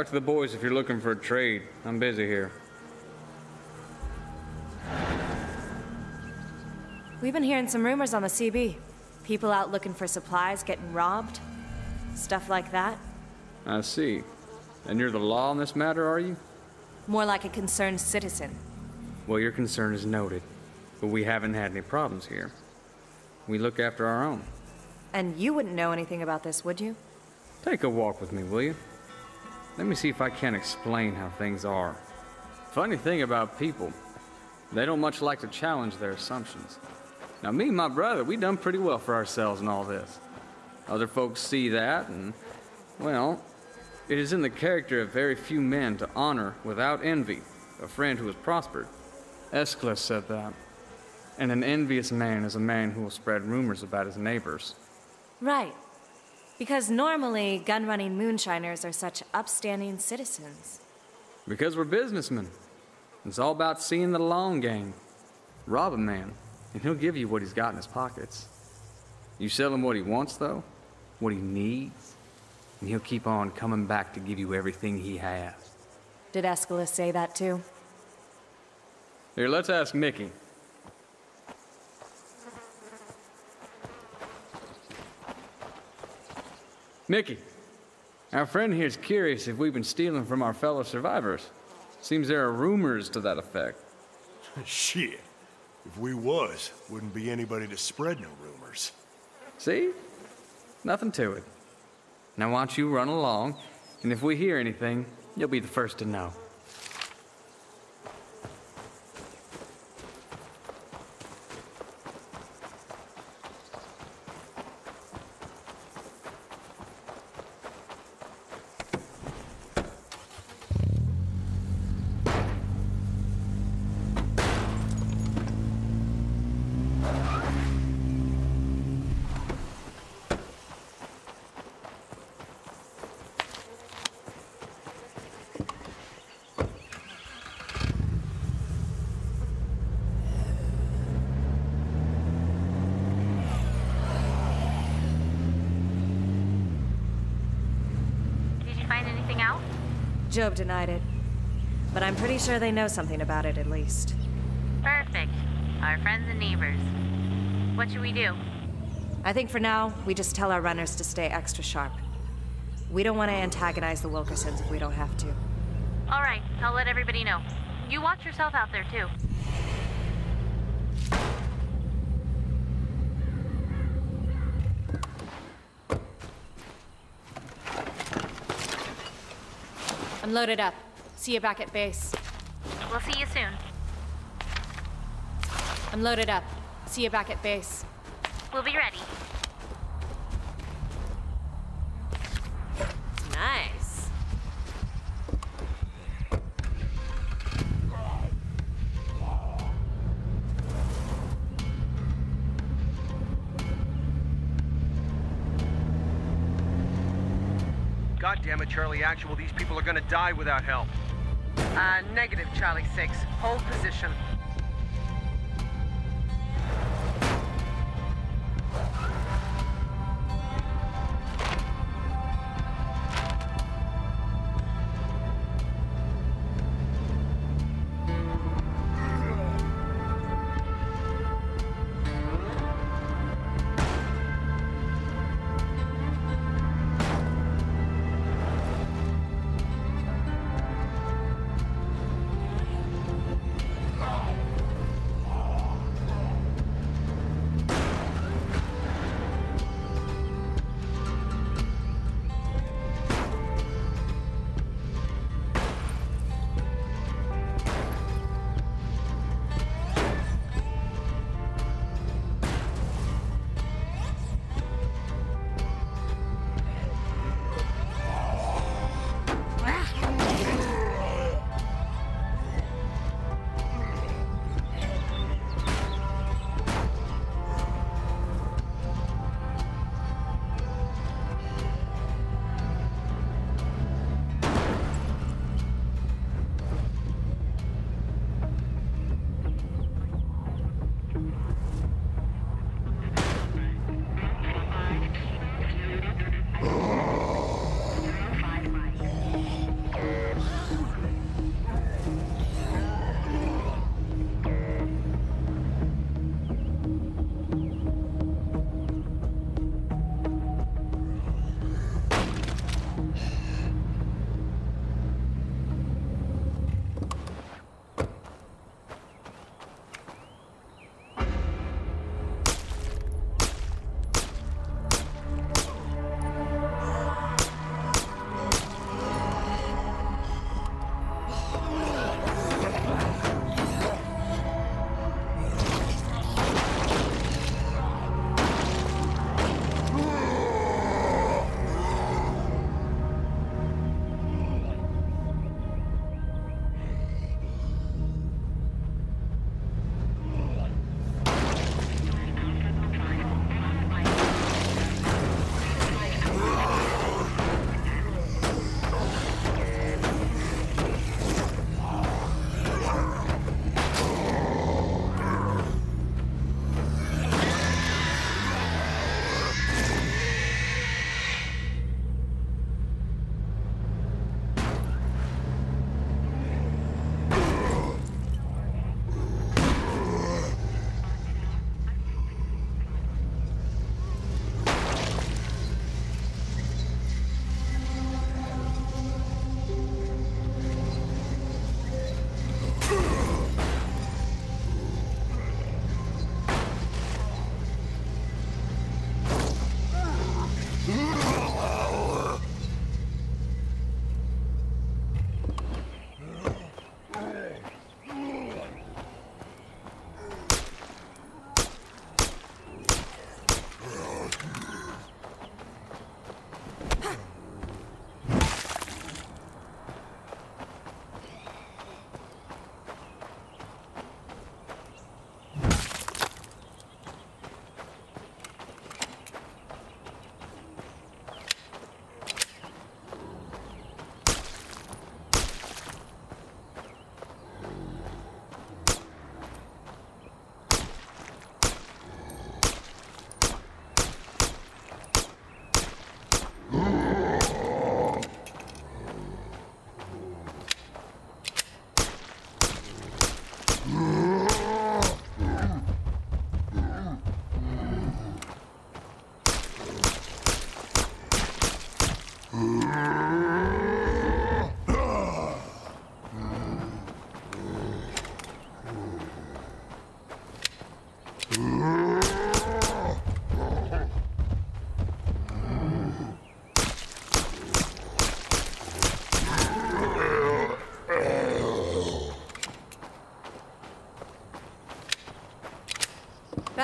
Talk to the boys if you're looking for a trade. I'm busy here. We've been hearing some rumors on the CB. People out looking for supplies getting robbed. Stuff like that. I see. And you're the law on this matter, are you? More like a concerned citizen. Well, your concern is noted, but we haven't had any problems here. We look after our own. And you wouldn't know anything about this, would you? Take a walk with me, will you? Let me see if I can explain how things are. Funny thing about people, they don't much like to challenge their assumptions. Now, me and my brother, we done pretty well for ourselves in all this. Other folks see that, and, well, it is in the character of very few men to honor without envy a friend who has prospered. Aeschylus said that. And an envious man is a man who will spread rumors about his neighbors. Right. Because normally, gun running moonshiners are such upstanding citizens. Because we're businessmen. It's all about seeing the long game. Rob a man, and he'll give you what he's got in his pockets. You sell him what he wants, though, what he needs, and he'll keep on coming back to give you everything he has. Did Aeschylus say that too? Here, let's ask Mickey. Mickey, our friend here's curious if we've been stealing from our fellow survivors. Seems there are rumors to that effect. Shit. If we was, wouldn't be anybody to spread no rumors. See? Nothing to it. Now why don't you run along, and if we hear anything, you'll be the first to know. Job denied it. But I'm pretty sure they know something about it at least. Perfect. Our friends and neighbors. What should we do? I think for now, we just tell our runners to stay extra sharp. We don't want to antagonize the Wilkersons if we don't have to. All right, I'll let everybody know. You watch yourself out there, too. I'm loaded up. See you back at base. We'll see you soon. I'm loaded up. See you back at base. We'll be ready. Charlie Actual, these people are gonna die without help. Uh, negative, Charlie 6. Hold position.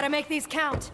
Better make these count.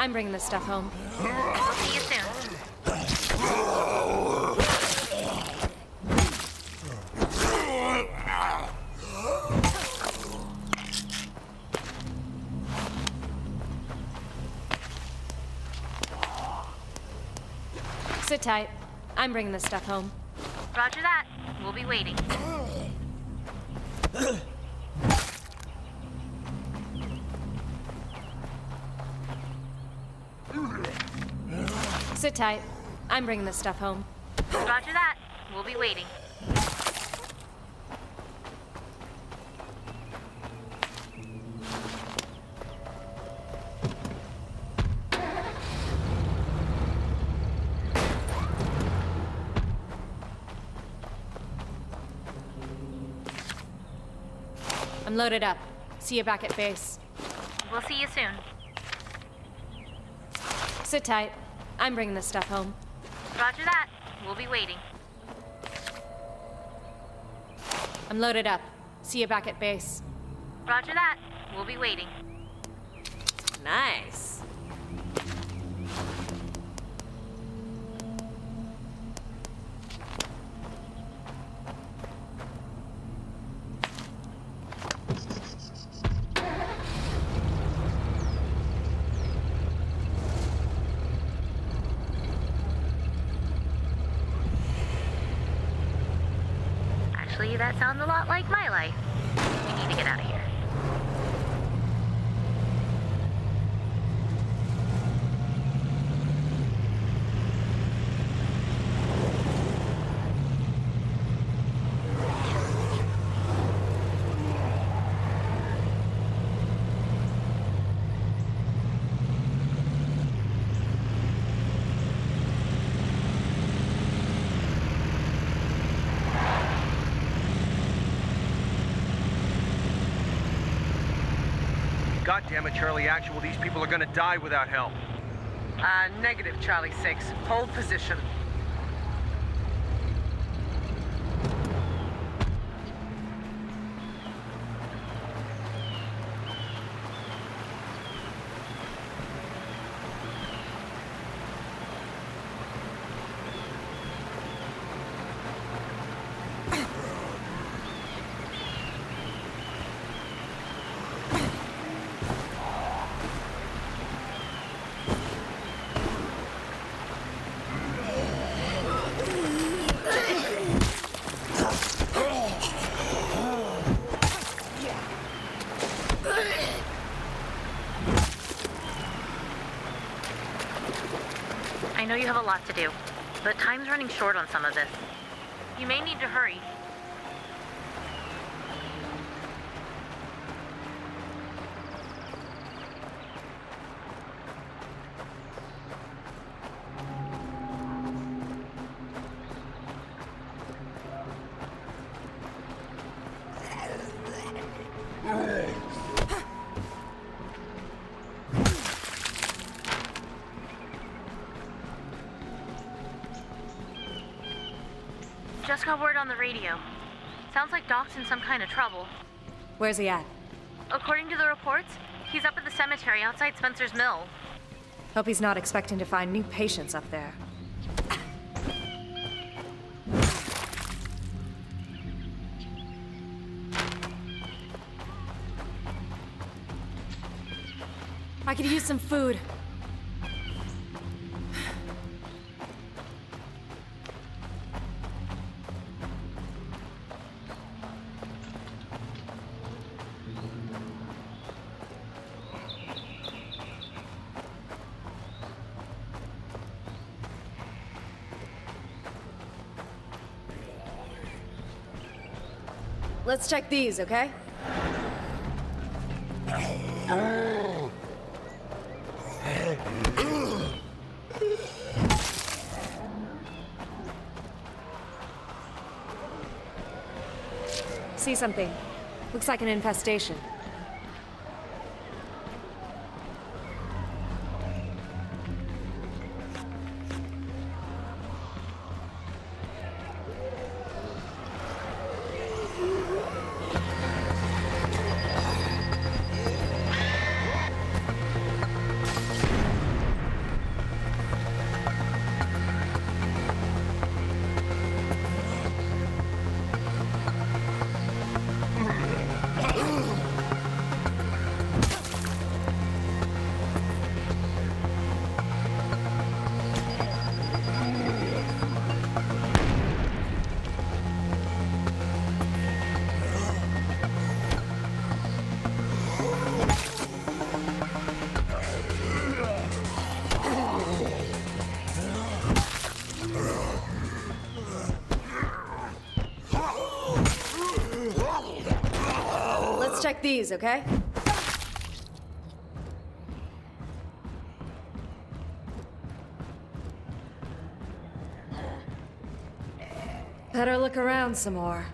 I'm bringing this stuff home. We'll see you soon. Sit tight. I'm bringing this stuff home. Roger that. We'll be waiting. Tight. I'm bringing this stuff home. Roger that. We'll be waiting. I'm loaded up. See you back at base. We'll see you soon. Sit tight. I'm bringing this stuff home. Roger that. We'll be waiting. I'm loaded up. See you back at base. Roger that. We'll be waiting. Nice. Actually, that sounds a lot like my life. We need to get out of here. God damn it, Charlie Actual, these people are gonna die without help. Uh, negative, Charlie 6. Hold position. Have a lot to do, but time's running short on some of this. You may need to hurry. Doc's in some kind of trouble. Where's he at? According to the reports, he's up at the cemetery outside Spencer's Mill. Hope he's not expecting to find new patients up there. I could use some food. Check these, okay? See something. Looks like an infestation. These, okay? Better look around some more.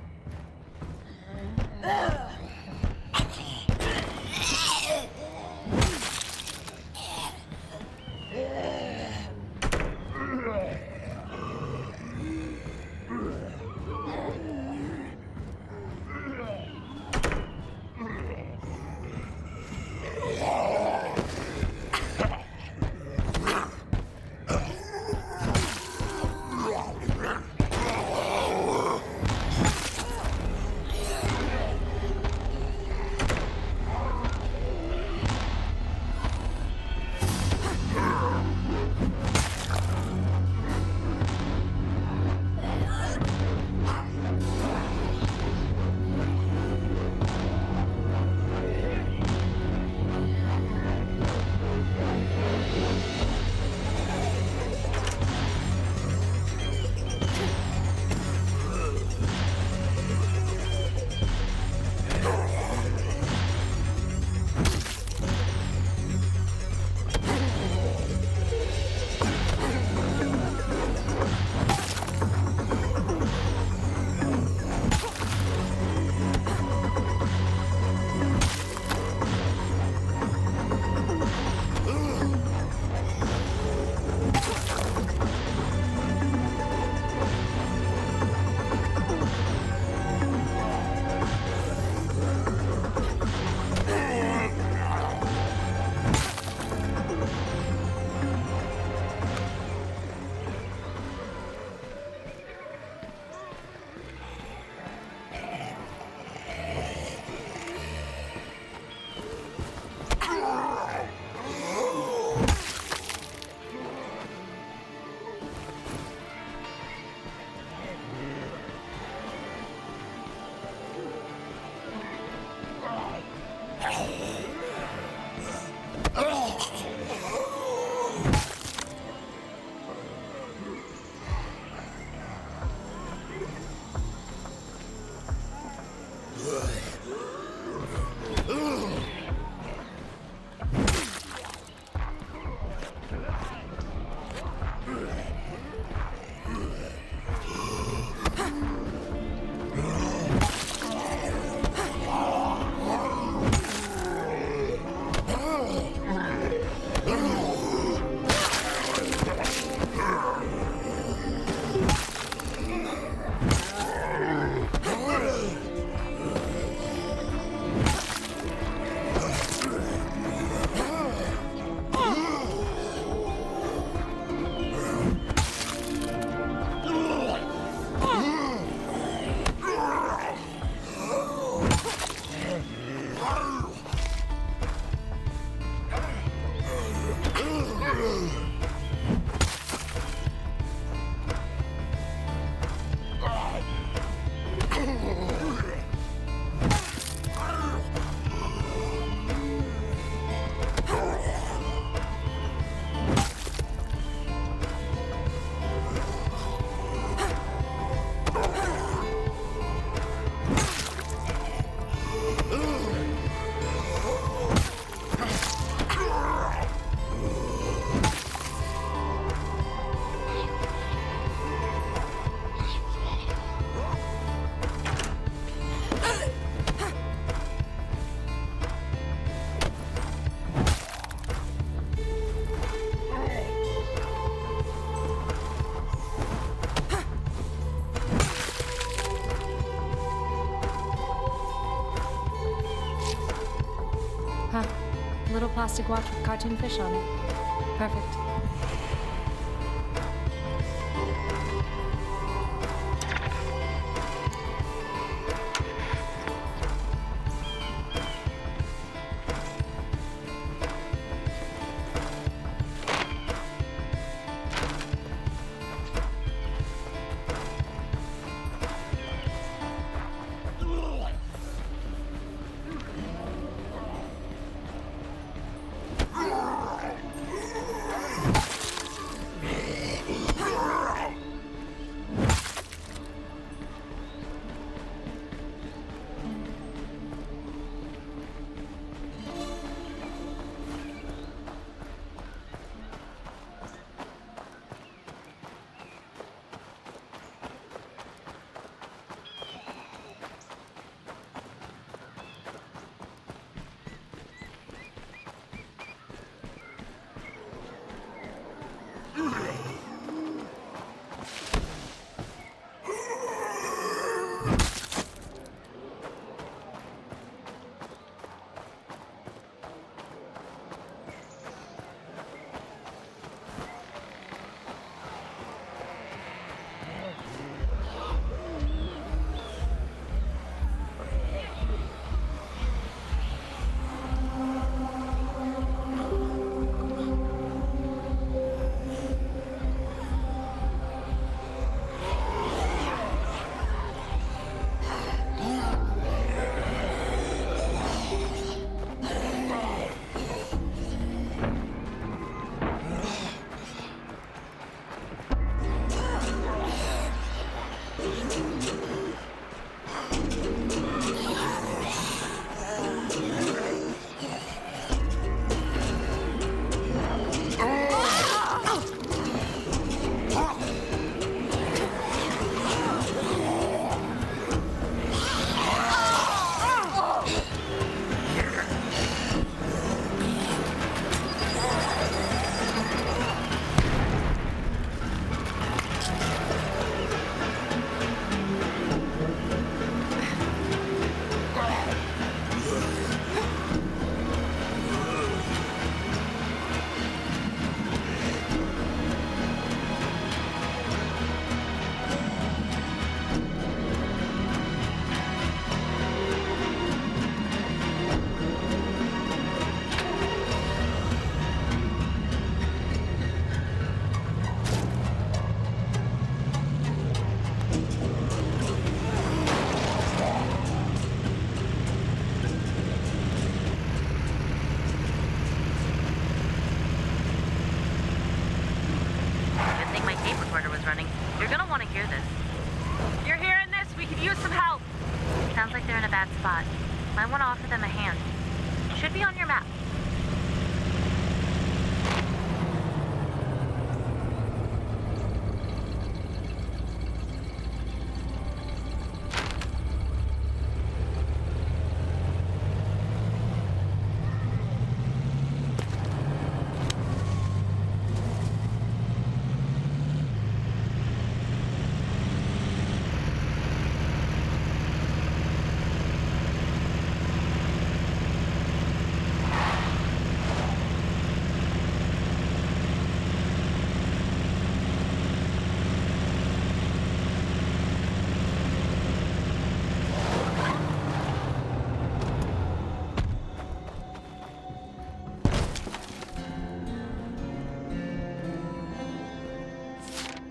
Plastic watch with cartoon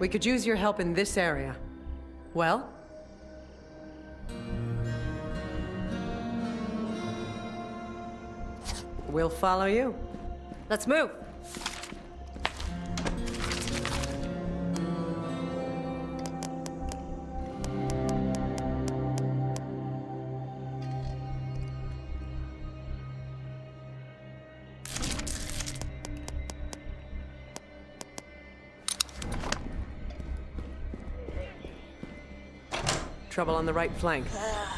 We could use your help in this area. Well? We'll follow you. Let's move. Trouble on the right flank. Ah.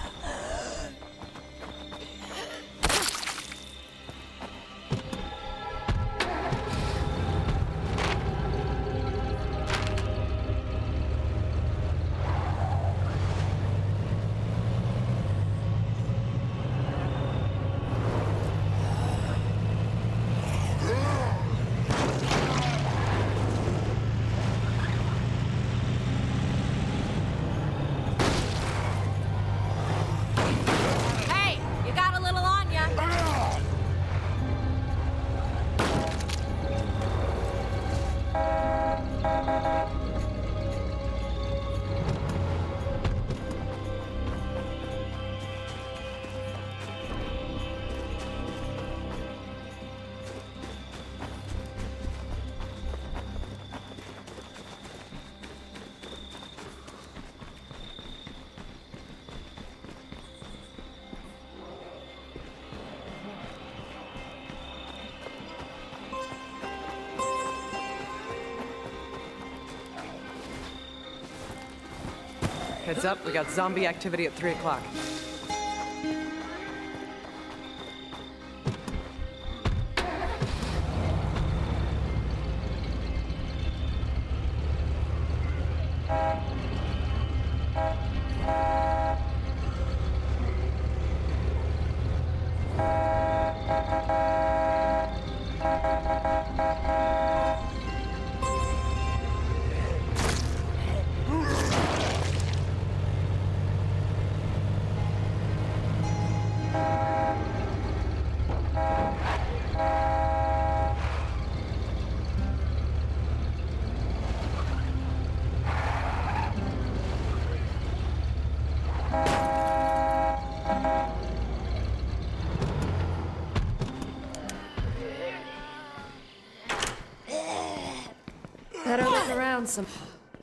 Heads up, we got zombie activity at 3 o'clock.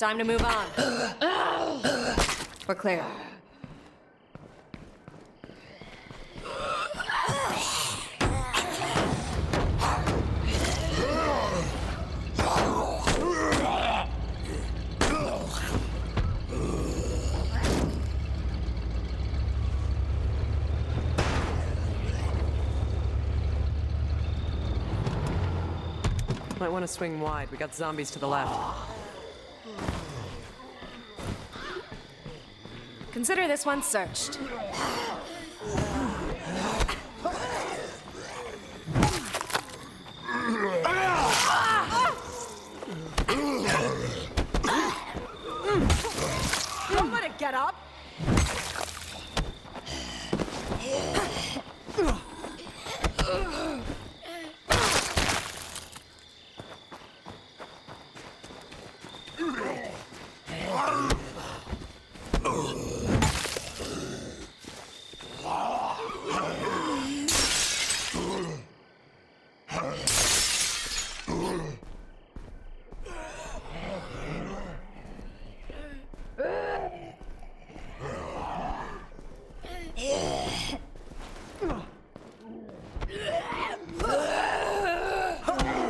Time to move on. We're clear. Might want to swing wide. We got zombies to the left. Consider this one searched. Somebody get up!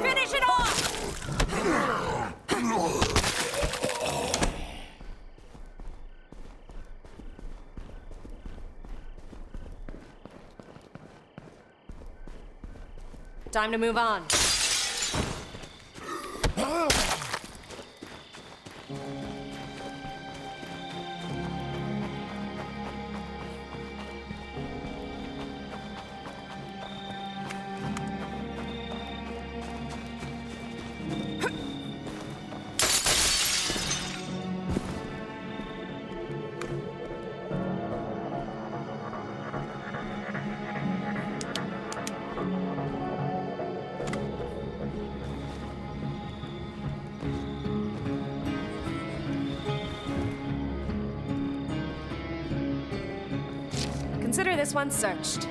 Finish it off! Time to move on. One searched.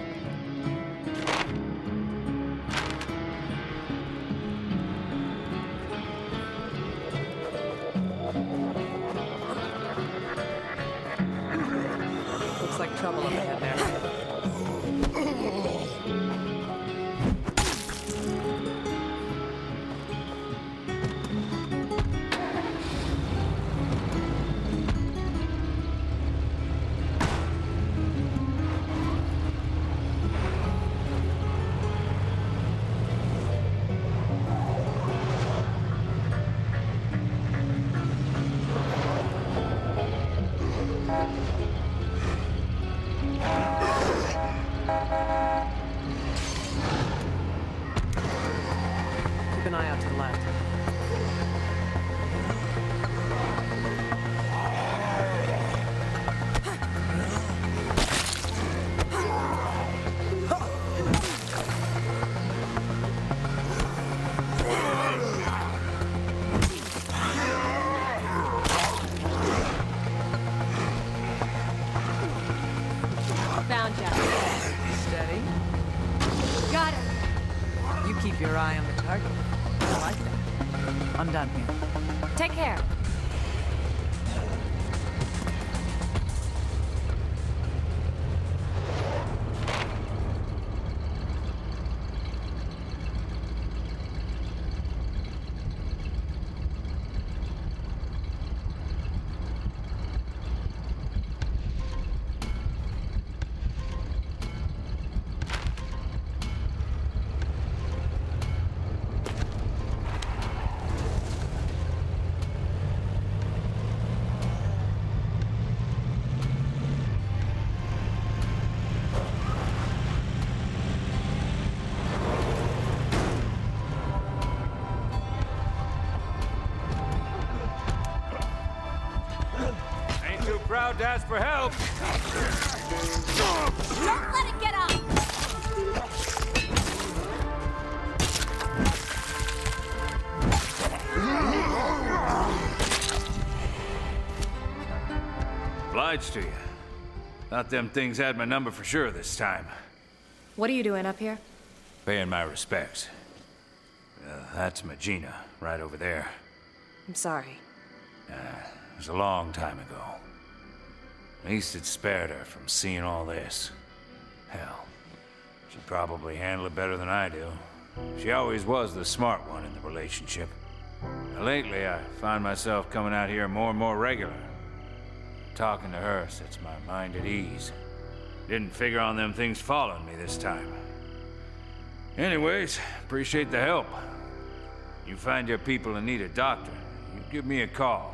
Ask for help. Don't let it get up! Obliged to you. Thought them things had my number for sure this time. What are you doing up here? Paying my respects. Uh, that's Magina, right over there. I'm sorry. Uh, it was a long time ago. Least it spared her from seeing all this. Hell, she probably handled it better than I do. She always was the smart one in the relationship. Lately, I find myself coming out here more and more regular. Talking to her sets my mind at ease. Didn't figure on them things following me this time. Anyways, appreciate the help. You find your people in need of doctor, you give me a call.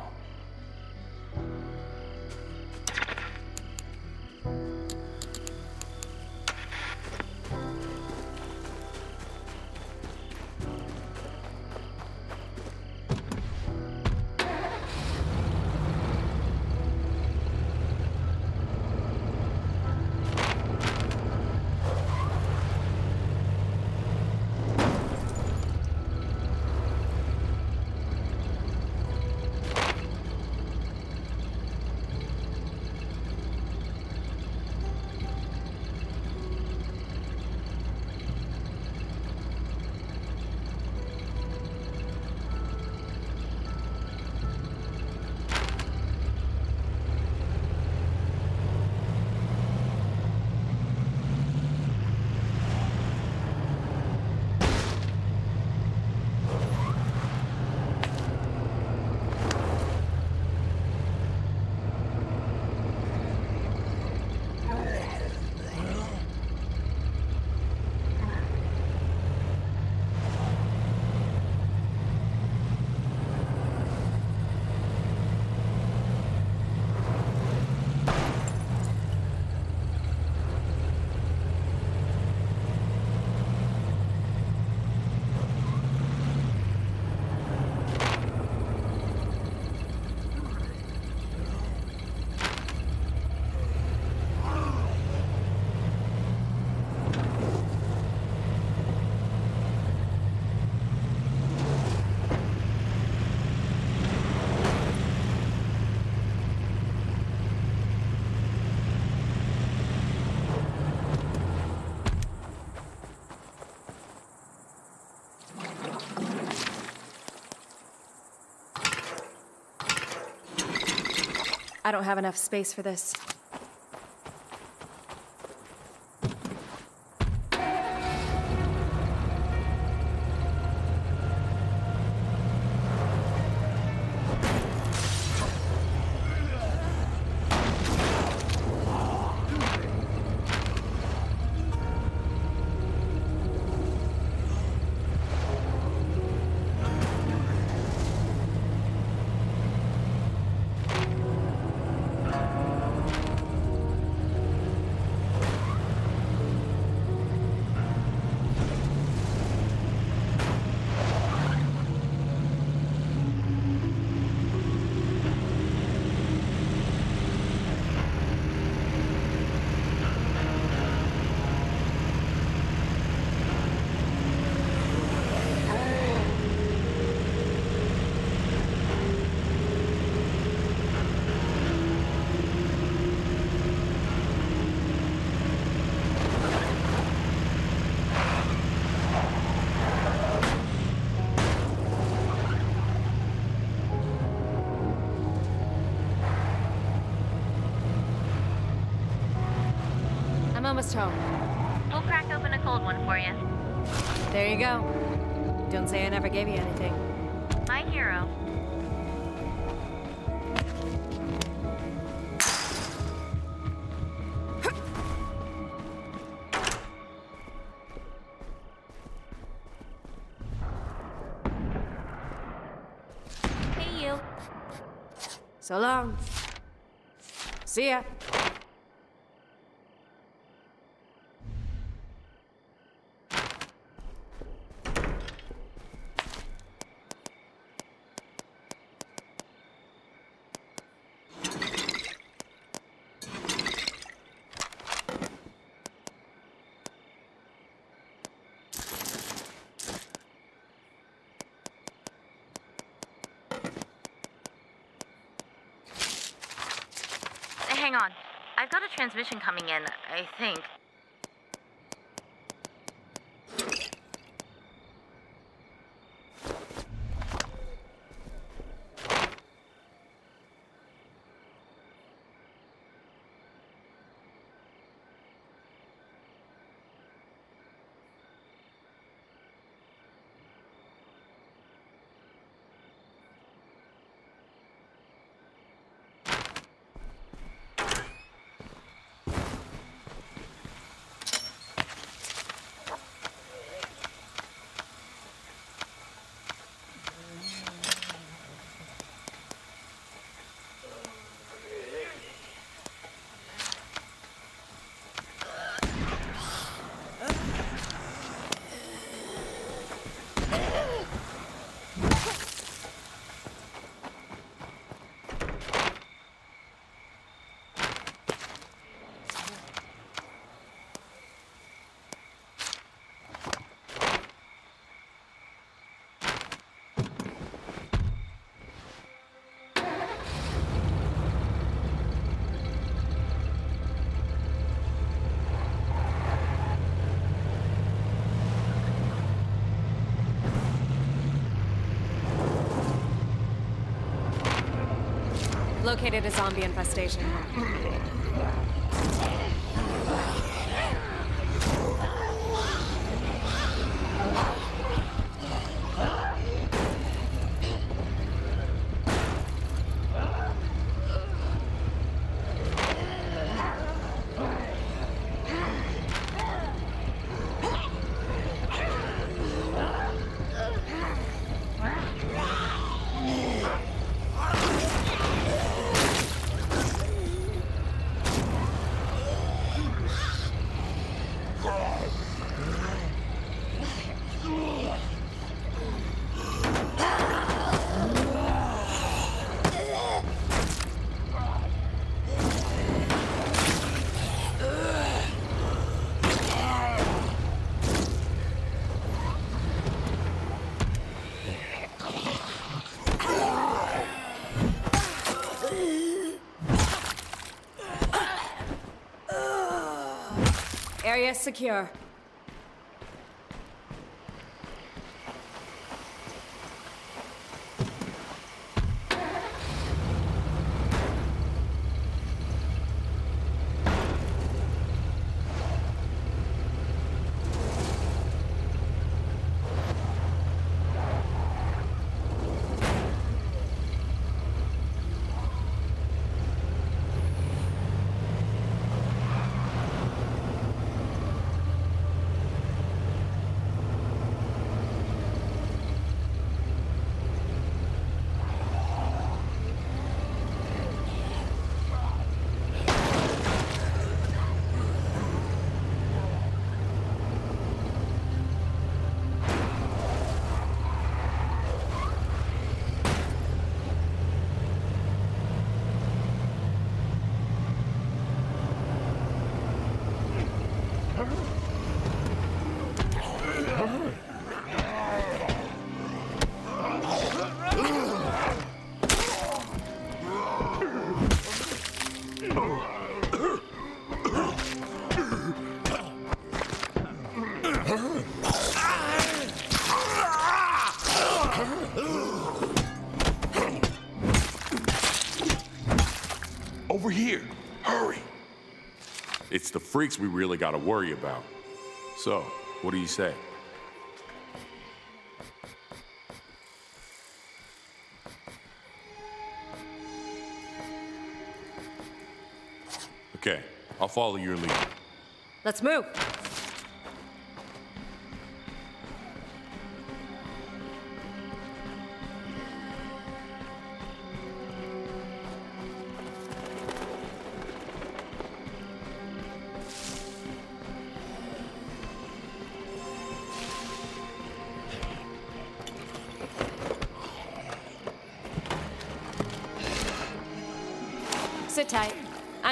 I don't have enough space for this. Almost home. We'll crack open a cold one for you. There you go. Don't say I never gave you anything. My hero. Hey, you. So long. See ya. on. I've got a transmission coming in, I think. Located a zombie infestation. Area secure. Freaks we really gotta worry about. So, what do you say? Okay, I'll follow your lead. Let's move.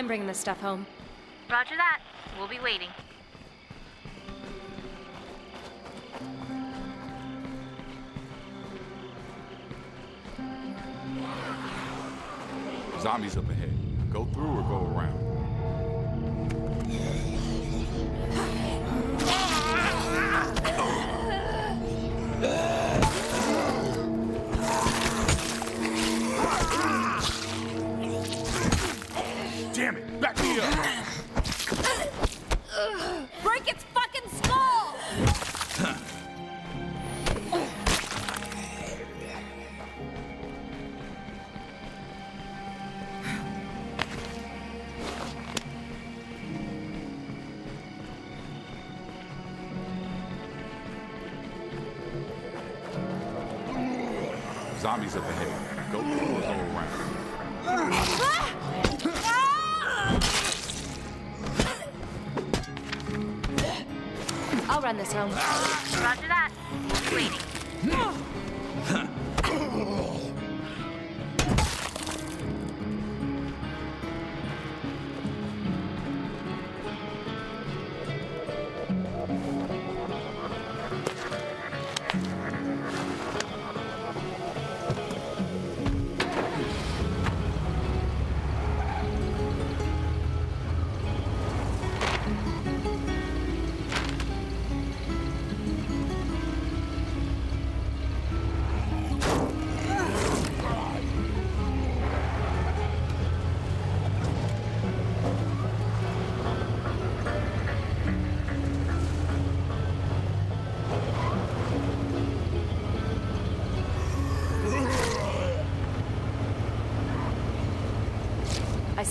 Bringing this stuff home. This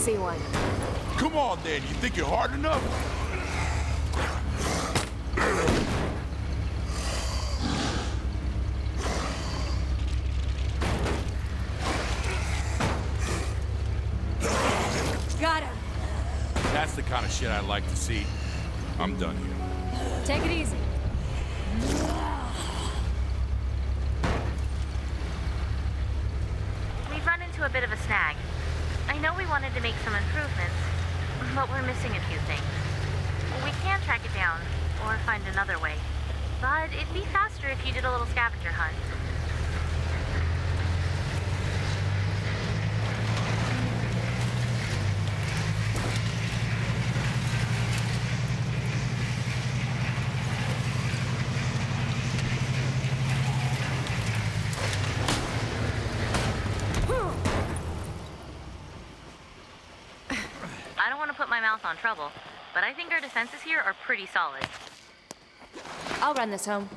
see one. Come on, then. You think you're hard enough? Got him. That's the kind of shit I like to see. I'm done here. Take it easy. We've run into a bit of a snag. I know we wanted to make some improvements, but we're missing a few things. We can track it down, or find another way. But it'd be faster if you did a little scavenger hunt. I don't want to put my mouth on trouble, but I think our defenses here are pretty solid. I'll run this home.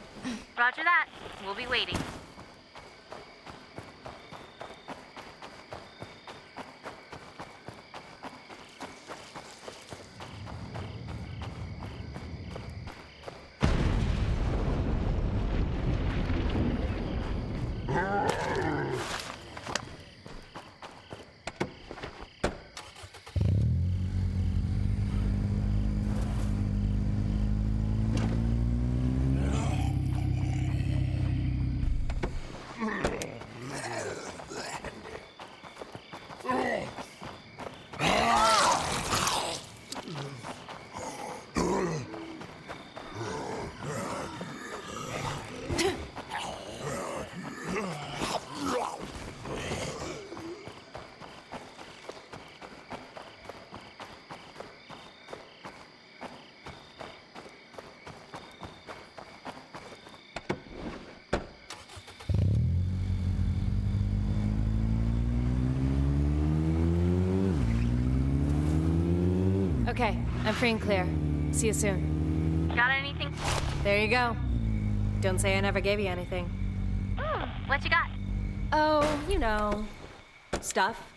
Roger that. We'll be waiting. Okay, I'm free and clear. See you soon. Got anything? There you go. Don't say I never gave you anything. Hmm, what you got? Oh, you know, stuff.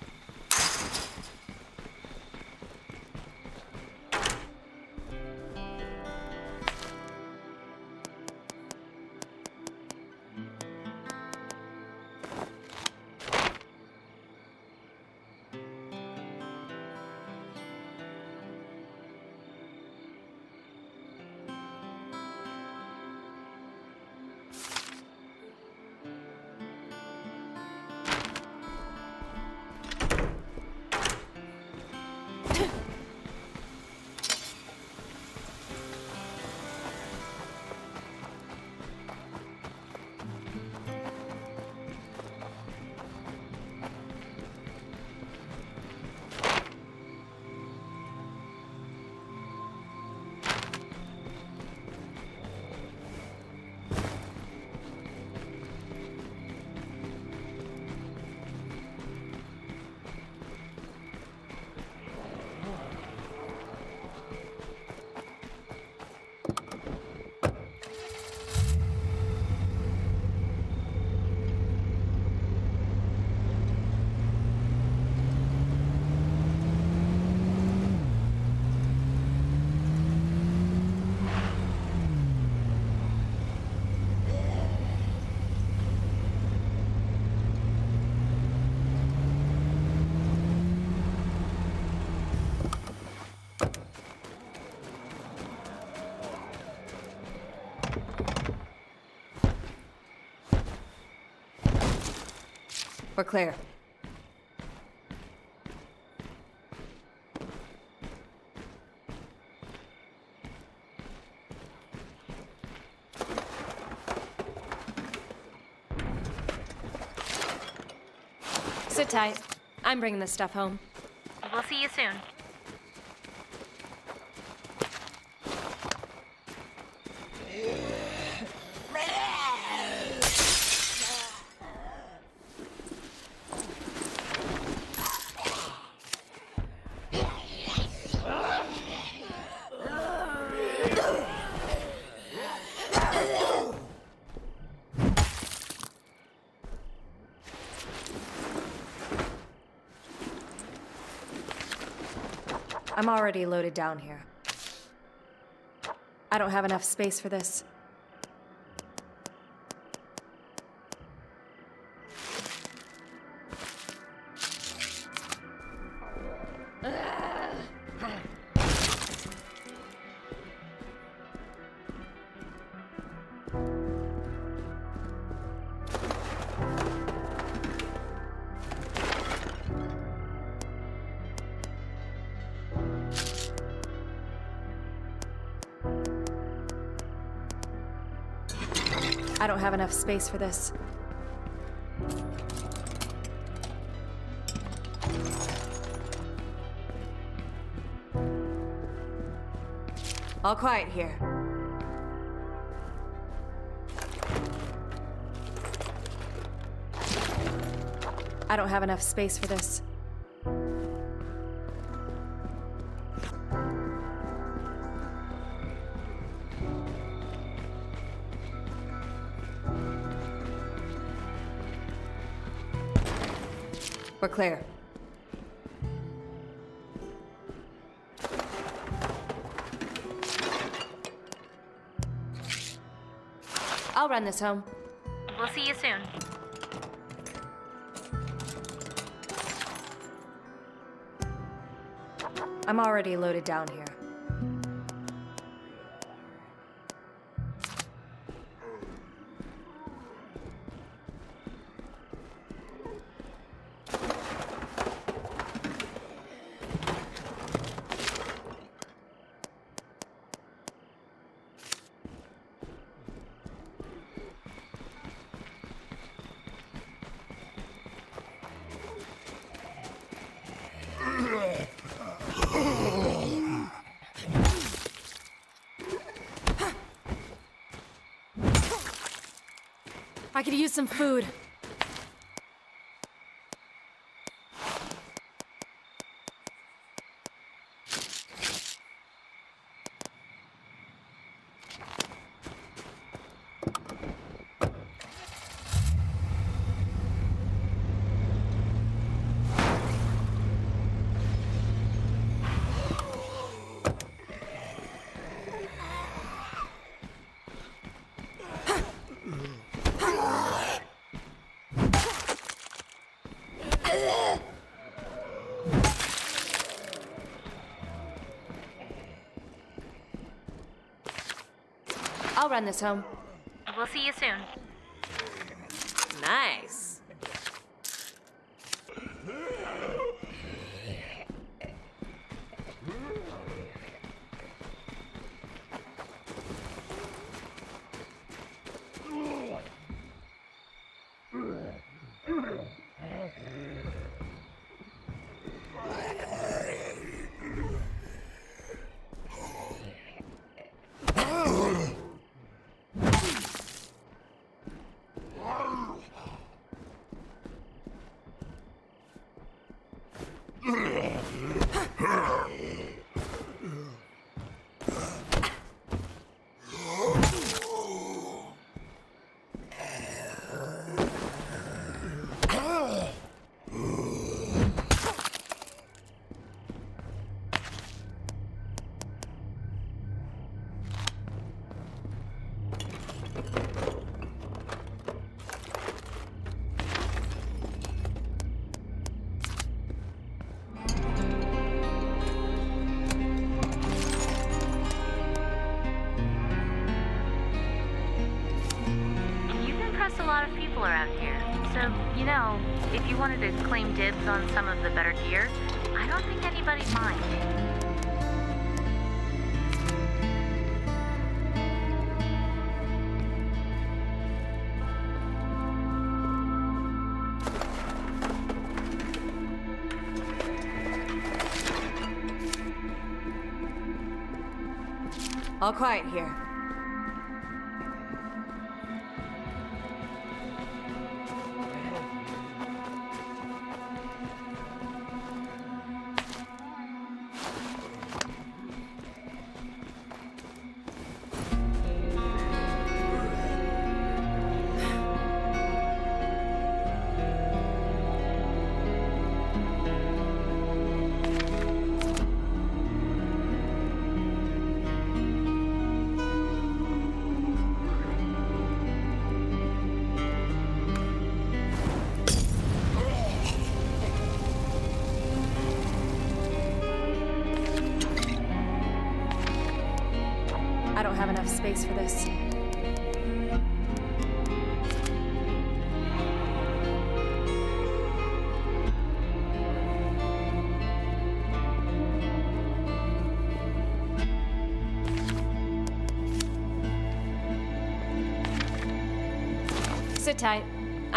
We're clear. Sit tight. I'm bringing this stuff home. We'll see you soon. I'm already loaded down here. I don't have enough space for this. Don't have enough space for this. All quiet here. I don't have enough space for this. Clear. I'll run this home. We'll see you soon. I'm already loaded down here. I could use some food. I'll run this home. We'll see you soon. Nice. All quiet here.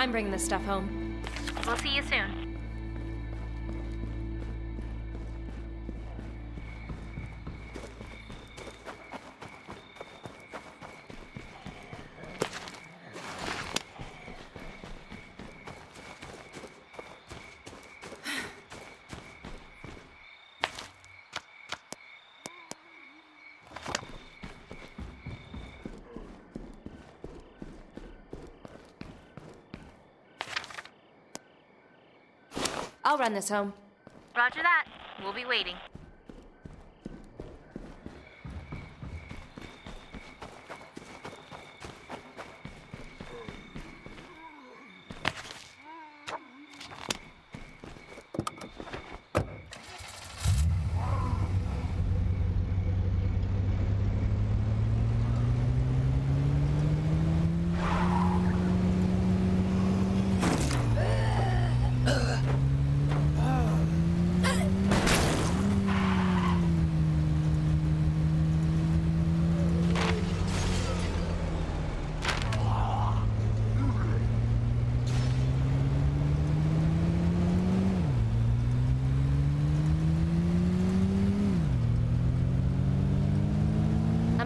I'm bringing this stuff home. I'll run this home. Roger that. We'll be waiting.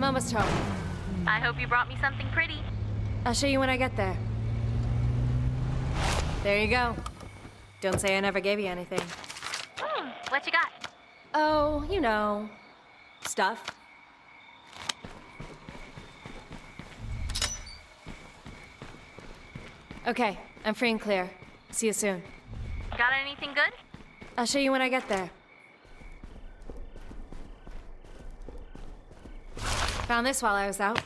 I'm almost home. I hope you brought me something pretty. I'll show you when I get there. There you go. Don't say I never gave you anything. Hmm, what you got? Oh, you know, stuff. Okay, I'm free and clear. See you soon. Got anything good? I'll show you when I get there. Found this while I was out.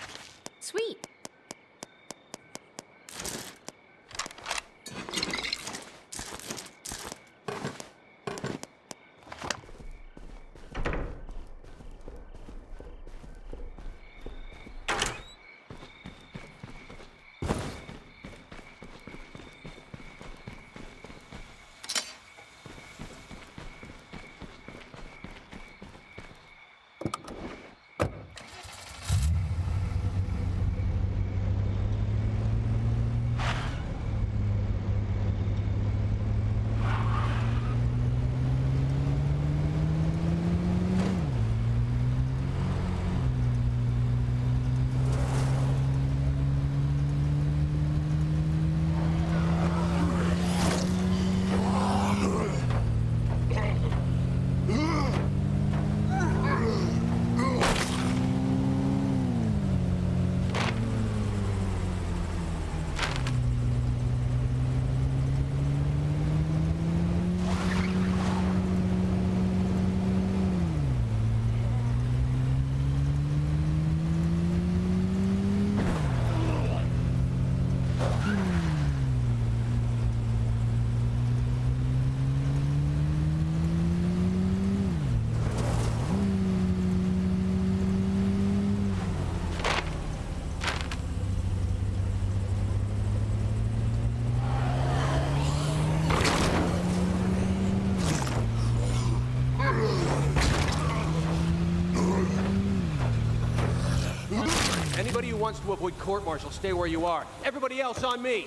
Court-martial, stay where you are. Everybody else on me.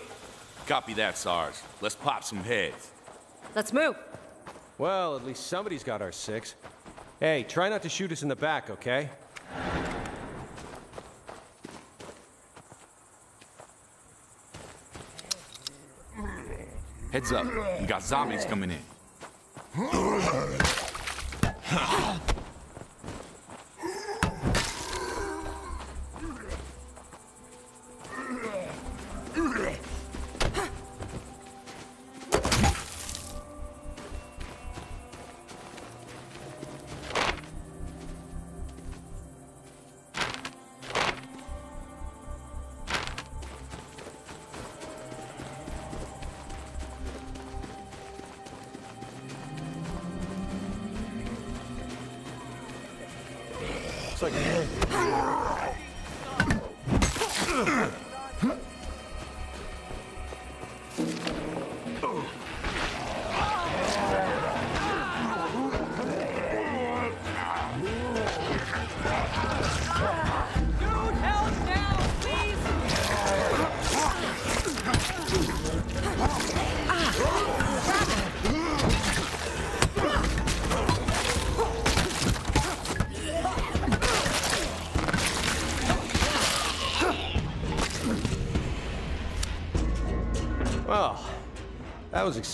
Copy that, Sarge. Let's pop some heads. Let's move. Well, at least somebody's got our six. Hey, try not to shoot us in the back, okay? Heads up. We got zombies coming in.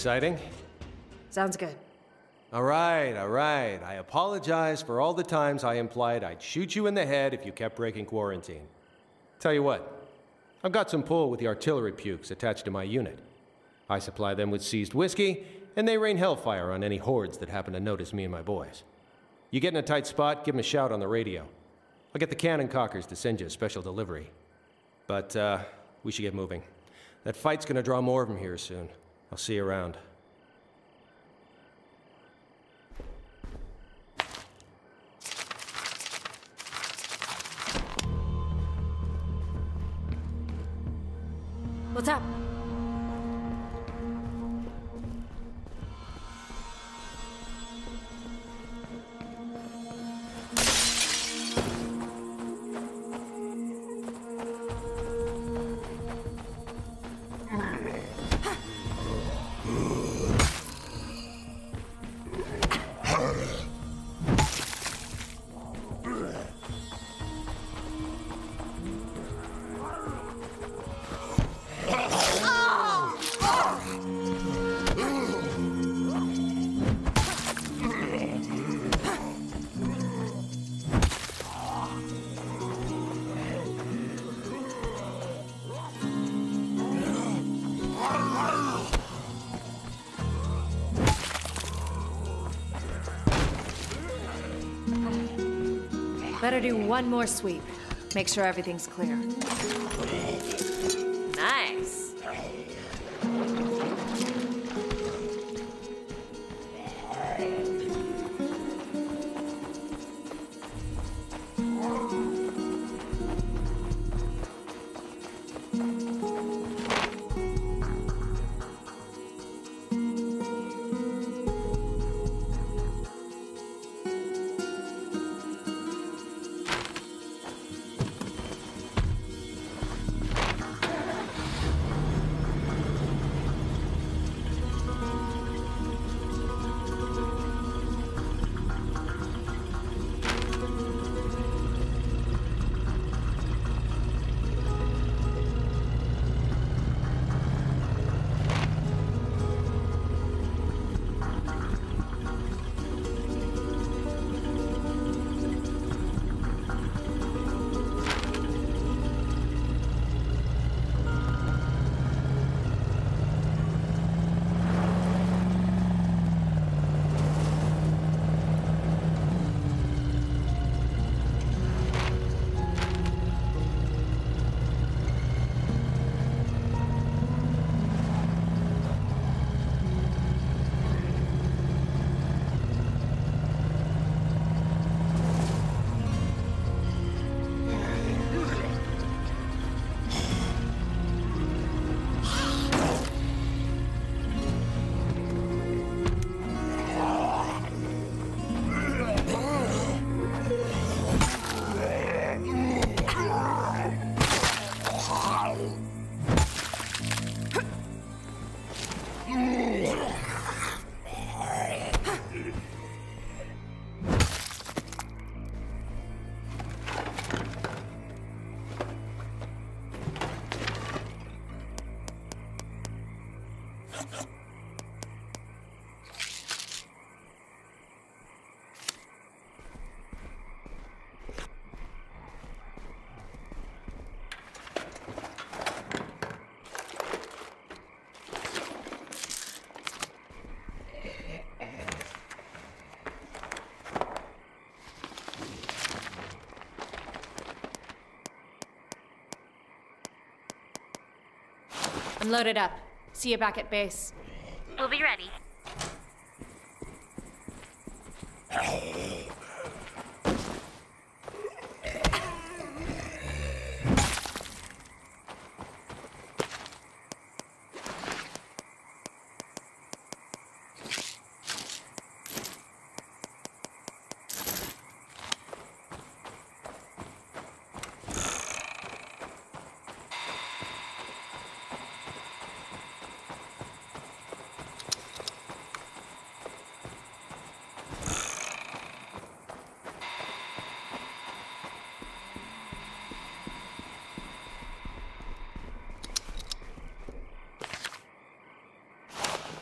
Exciting. Sounds good. All right, all right. I apologize for all the times I implied I'd shoot you in the head if you kept breaking quarantine. Tell you what, I've got some pull with the artillery pukes attached to my unit. I supply them with seized whiskey, and they rain hellfire on any hordes that happen to notice me and my boys. You get in a tight spot, give them a shout on the radio. I'll get the cannon cockers to send you a special delivery. But, uh, we should get moving. That fight's gonna draw more of them here soon. I'll see you around. What's up? Do one more sweep. Make sure everything's clear. I'm loaded up. See you back at base. We'll be ready.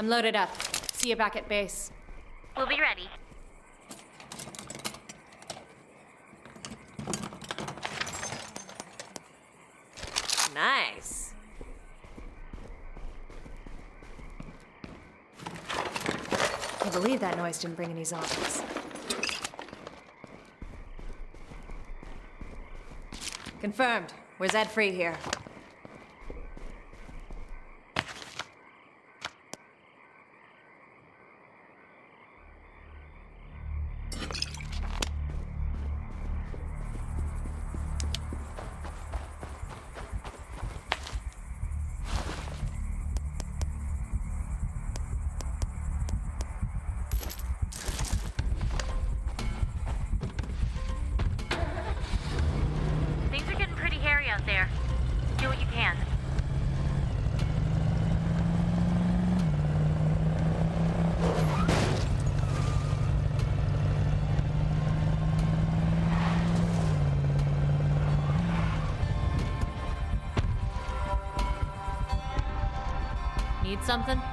I'm loaded up. See you back at base. We'll be ready. Nice. Can't believe that noise didn't bring any zombies. Confirmed. We're Zed free here? Something?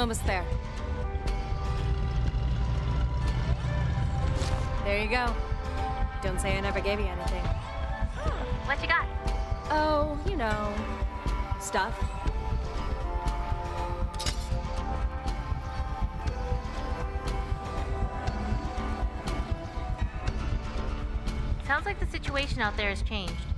I'm almost there. There you go. Don't say I never gave you anything. What you got? Oh, you know, stuff. Sounds like the situation out there has changed.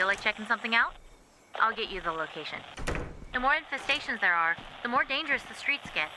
Feel like checking something out? I'll get you the location. The more infestations there are, the more dangerous the streets get.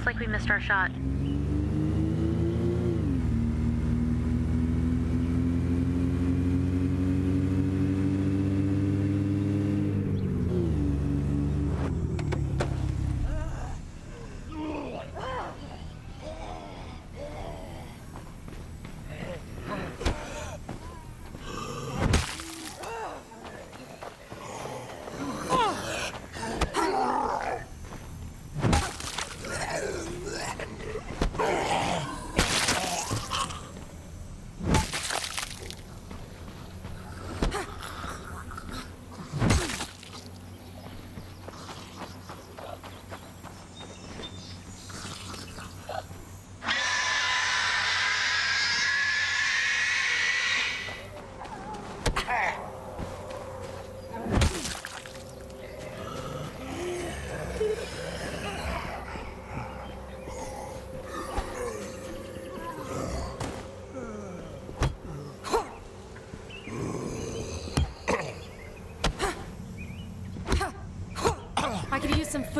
looks like we missed our shot.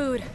Food.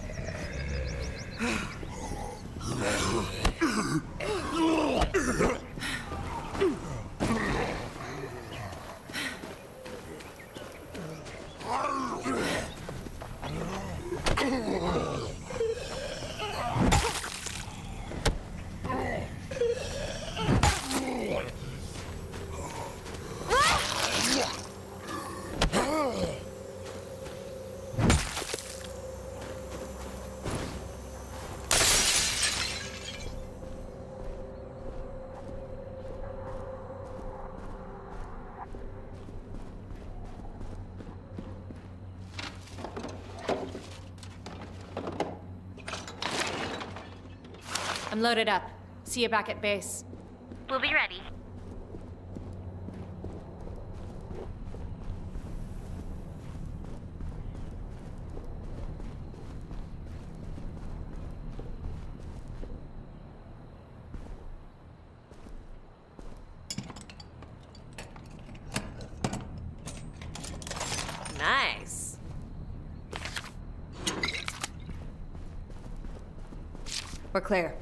I'm loaded up. See you back at base. We'll be ready. Nice. We're clear.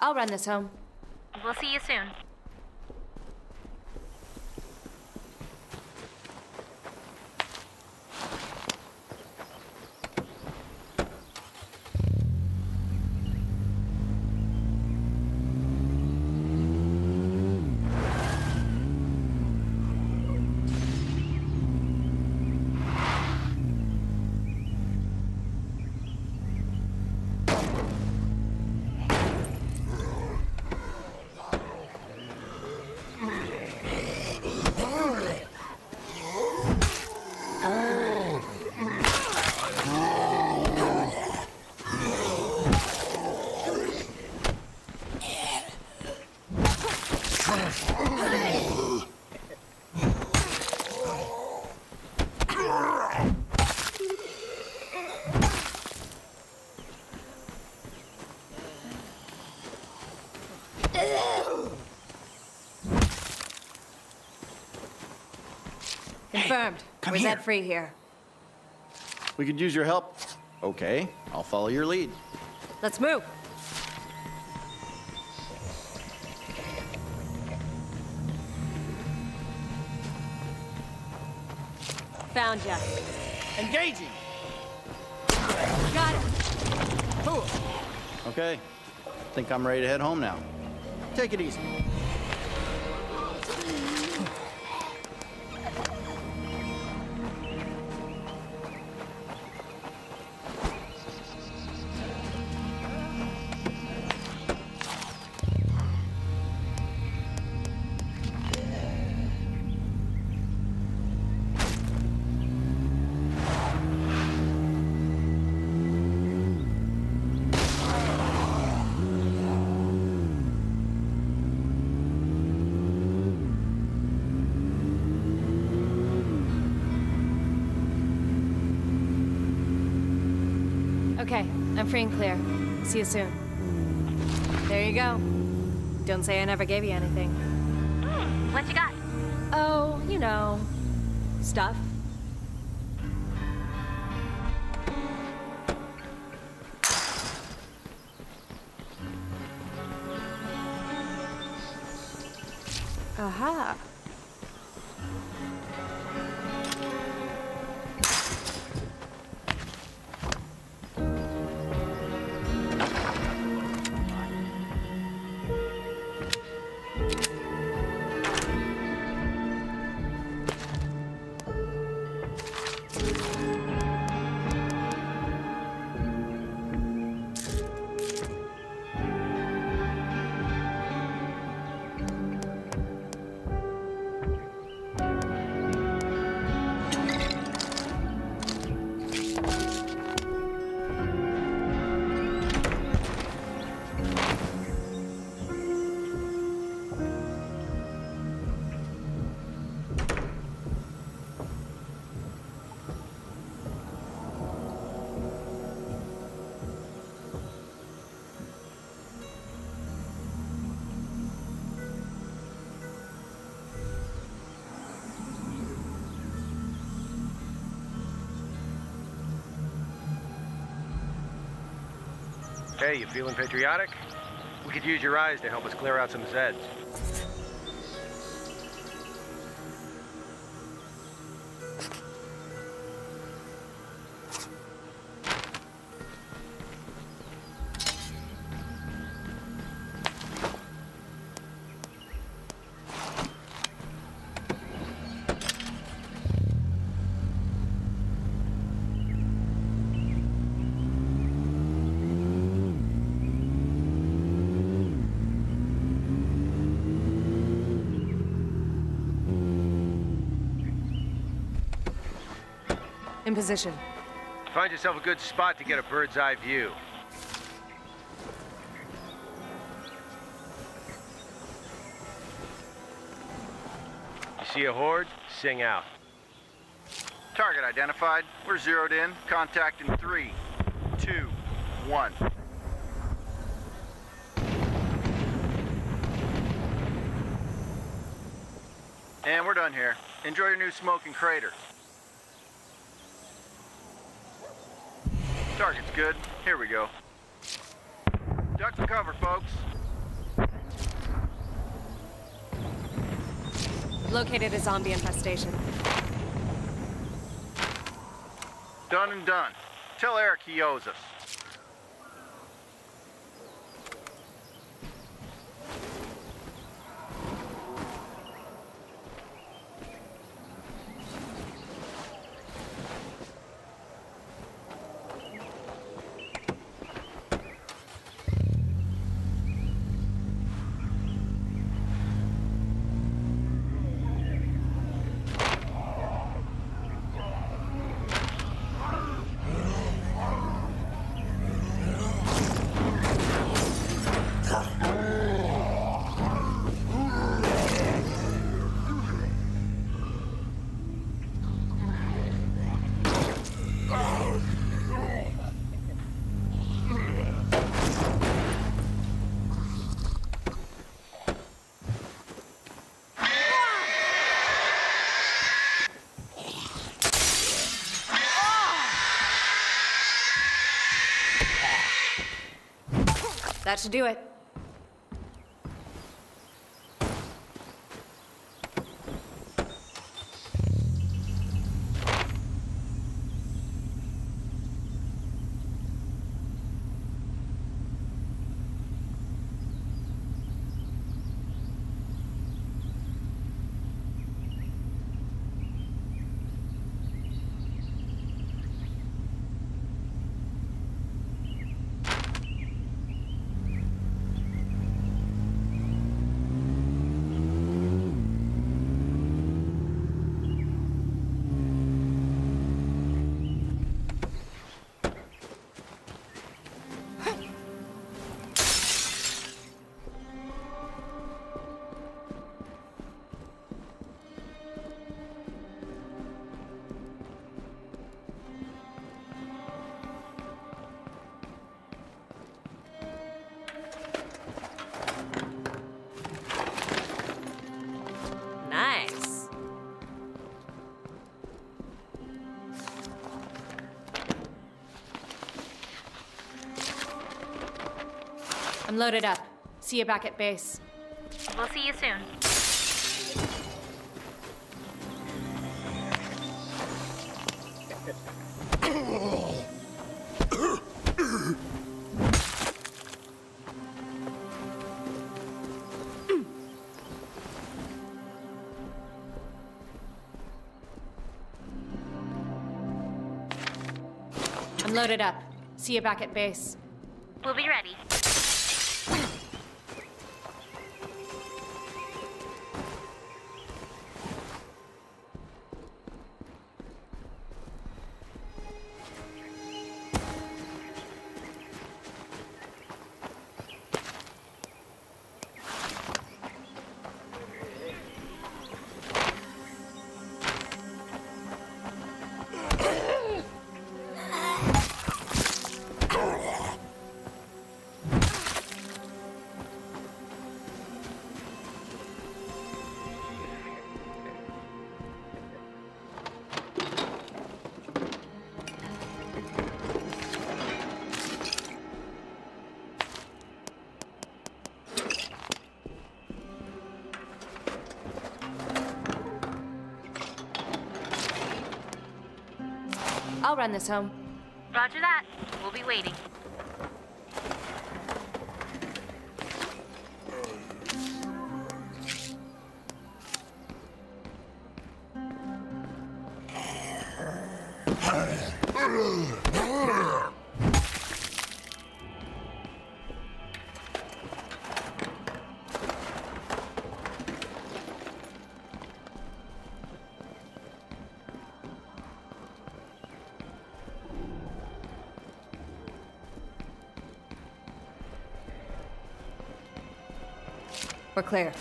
I'll run this home. We'll see you soon. Confirmed. Come We're here. Zed free here. We could use your help. Okay, I'll follow your lead. Let's move. Found ya. Engaging! Got it. Okay, think I'm ready to head home now. Take it easy. See you soon. There you go. Don't say I never gave you anything. Hmm, what you got? Oh, you know, stuff. You feeling patriotic? We could use your eyes to help us clear out some Zeds. In position. Find yourself a good spot to get a bird's eye view. You see a horde? Sing out. Target identified. We're zeroed in. Contact in three, two, one. And we're done here. Enjoy your new smoking crater. Good. Here we go. Duck for cover, folks. Located a zombie infestation. Done and done. Tell Eric he owes us. That should do it. I'm loaded up. See you back at base. We'll see you soon. I'm loaded up. See you back at base. We'll be ready. I'll run this home. We're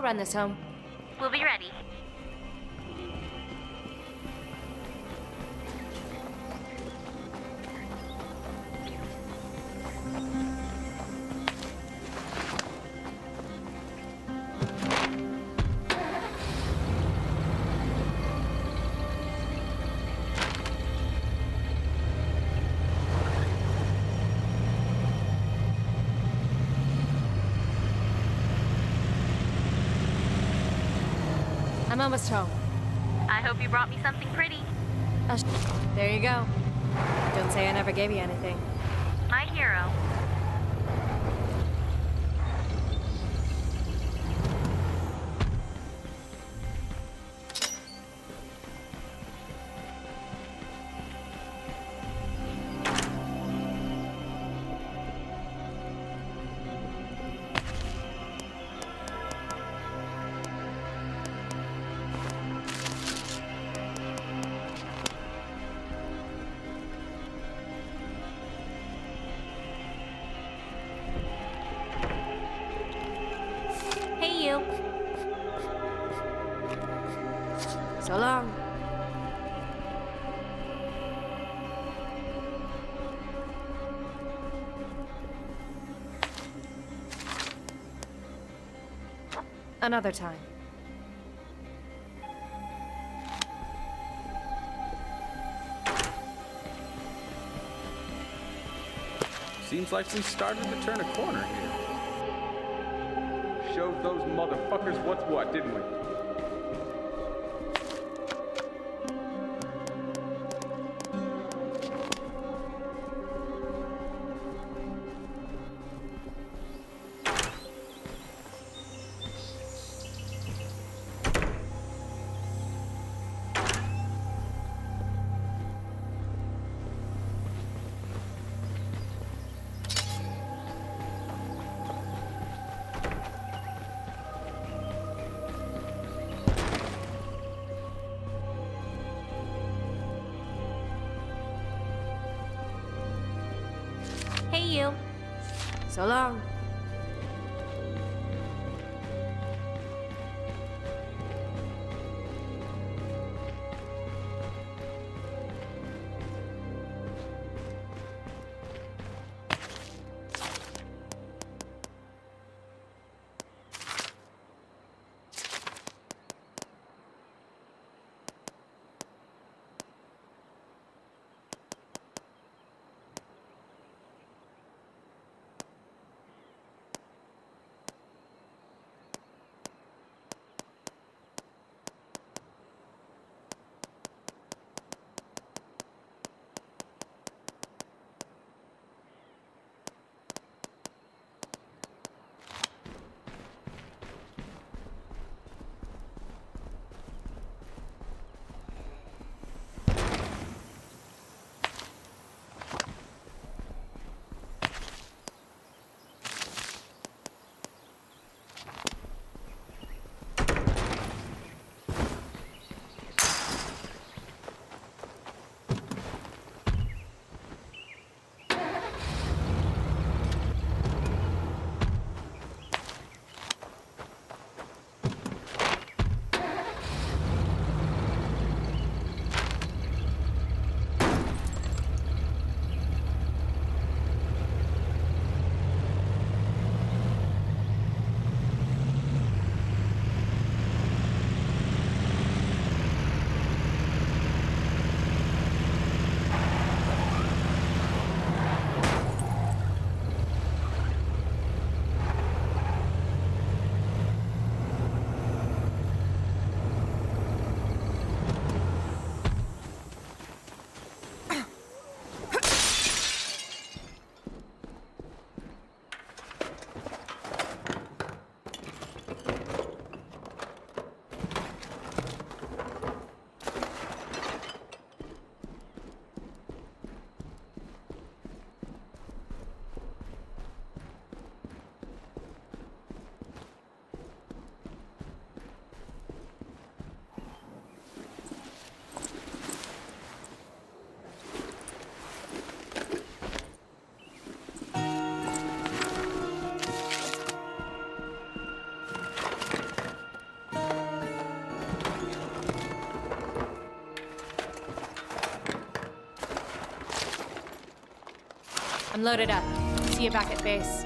I'll run this home. I'm almost home. I hope you brought me something pretty. There you go. Don't say I never gave you anything. Another time. Seems like we started to turn a corner here. Showed those motherfuckers what's what, didn't we? So long. I'm loaded up. See you back at base.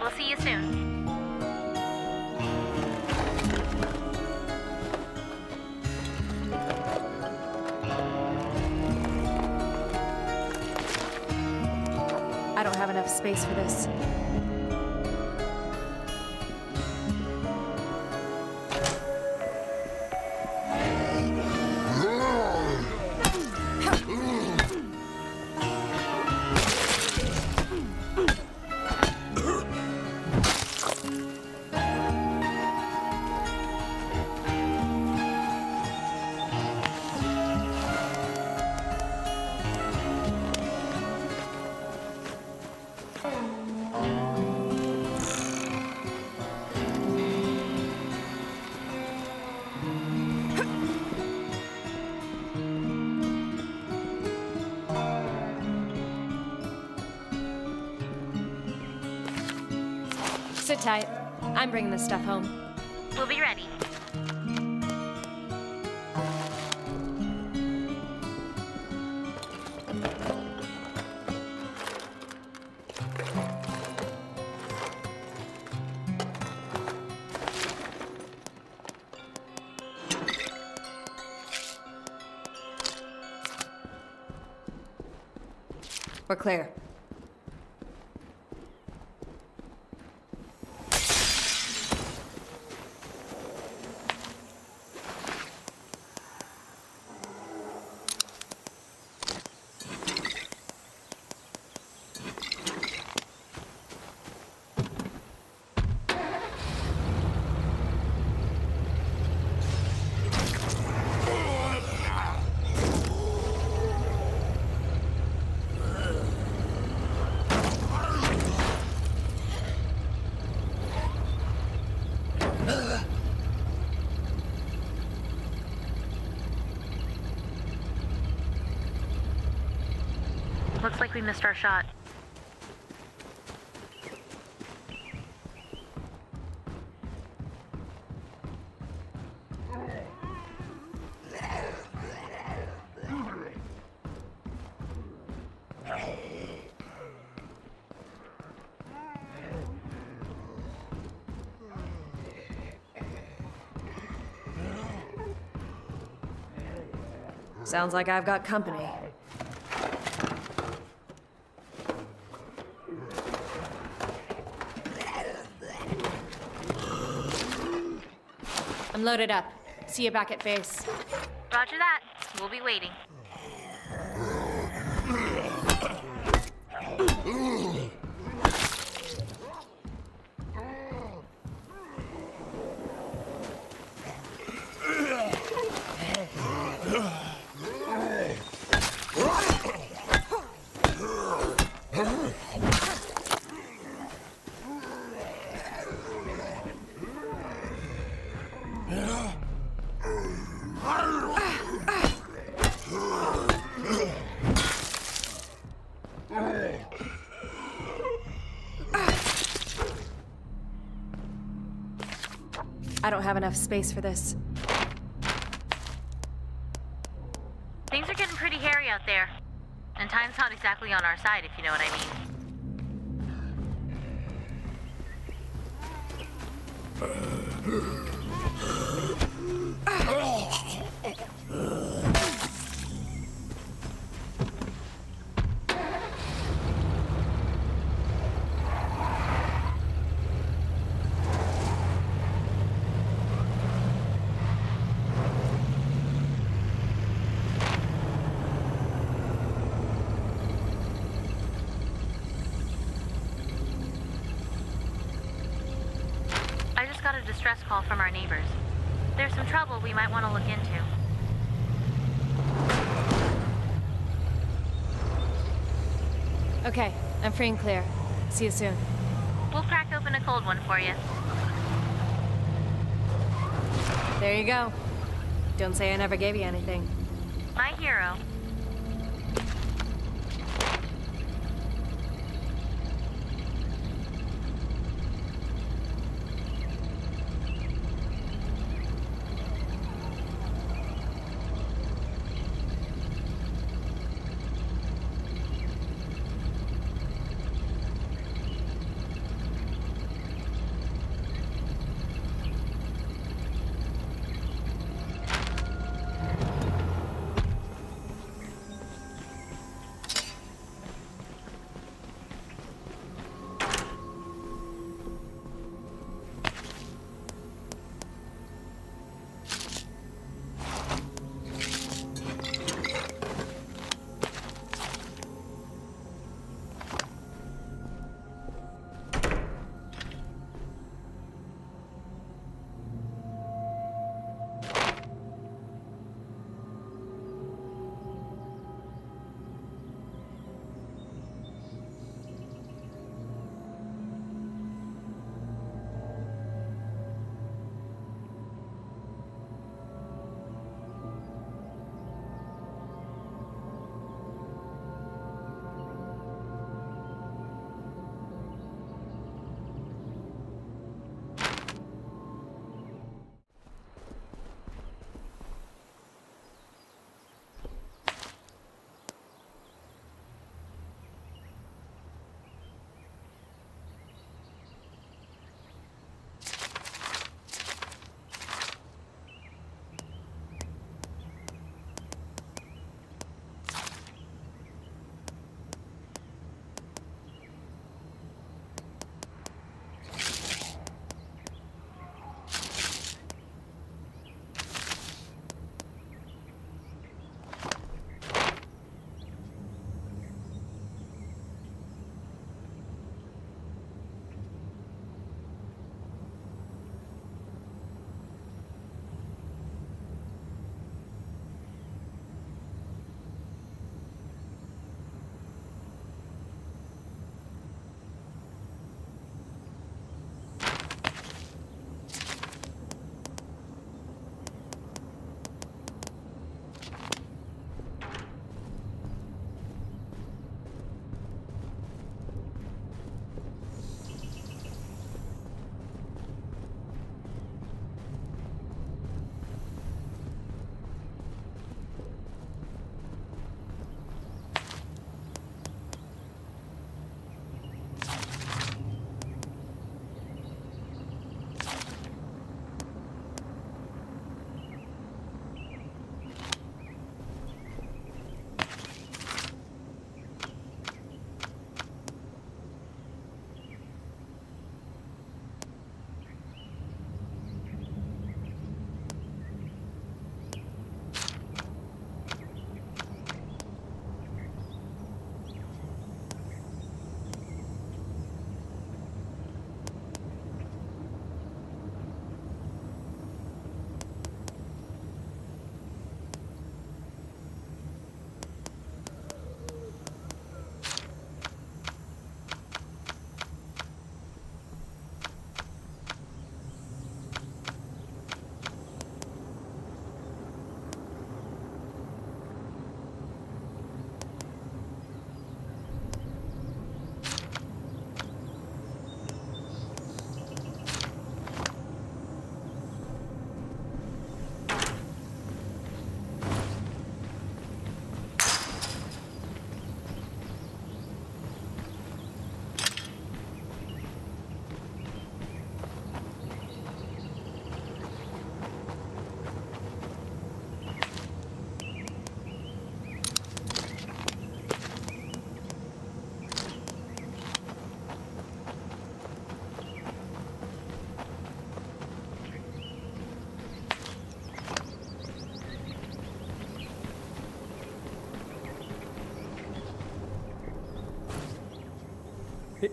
We'll see you soon. I don't have enough space for this. I'm bringing this stuff home. We'll be ready. We're clear. like we missed our shot. Sounds like I've got company. I'm loaded up. See you back at base. Roger that. We'll be waiting. I don't have enough space for this. Things are getting pretty hairy out there. And time's not exactly on our side, if you know what I mean. I just got a distress call from our neighbors. There's some trouble we might want to look into. Okay, I'm free and clear. See you soon. We'll crack open a cold one for you. There you go. Don't say I never gave you anything. My hero.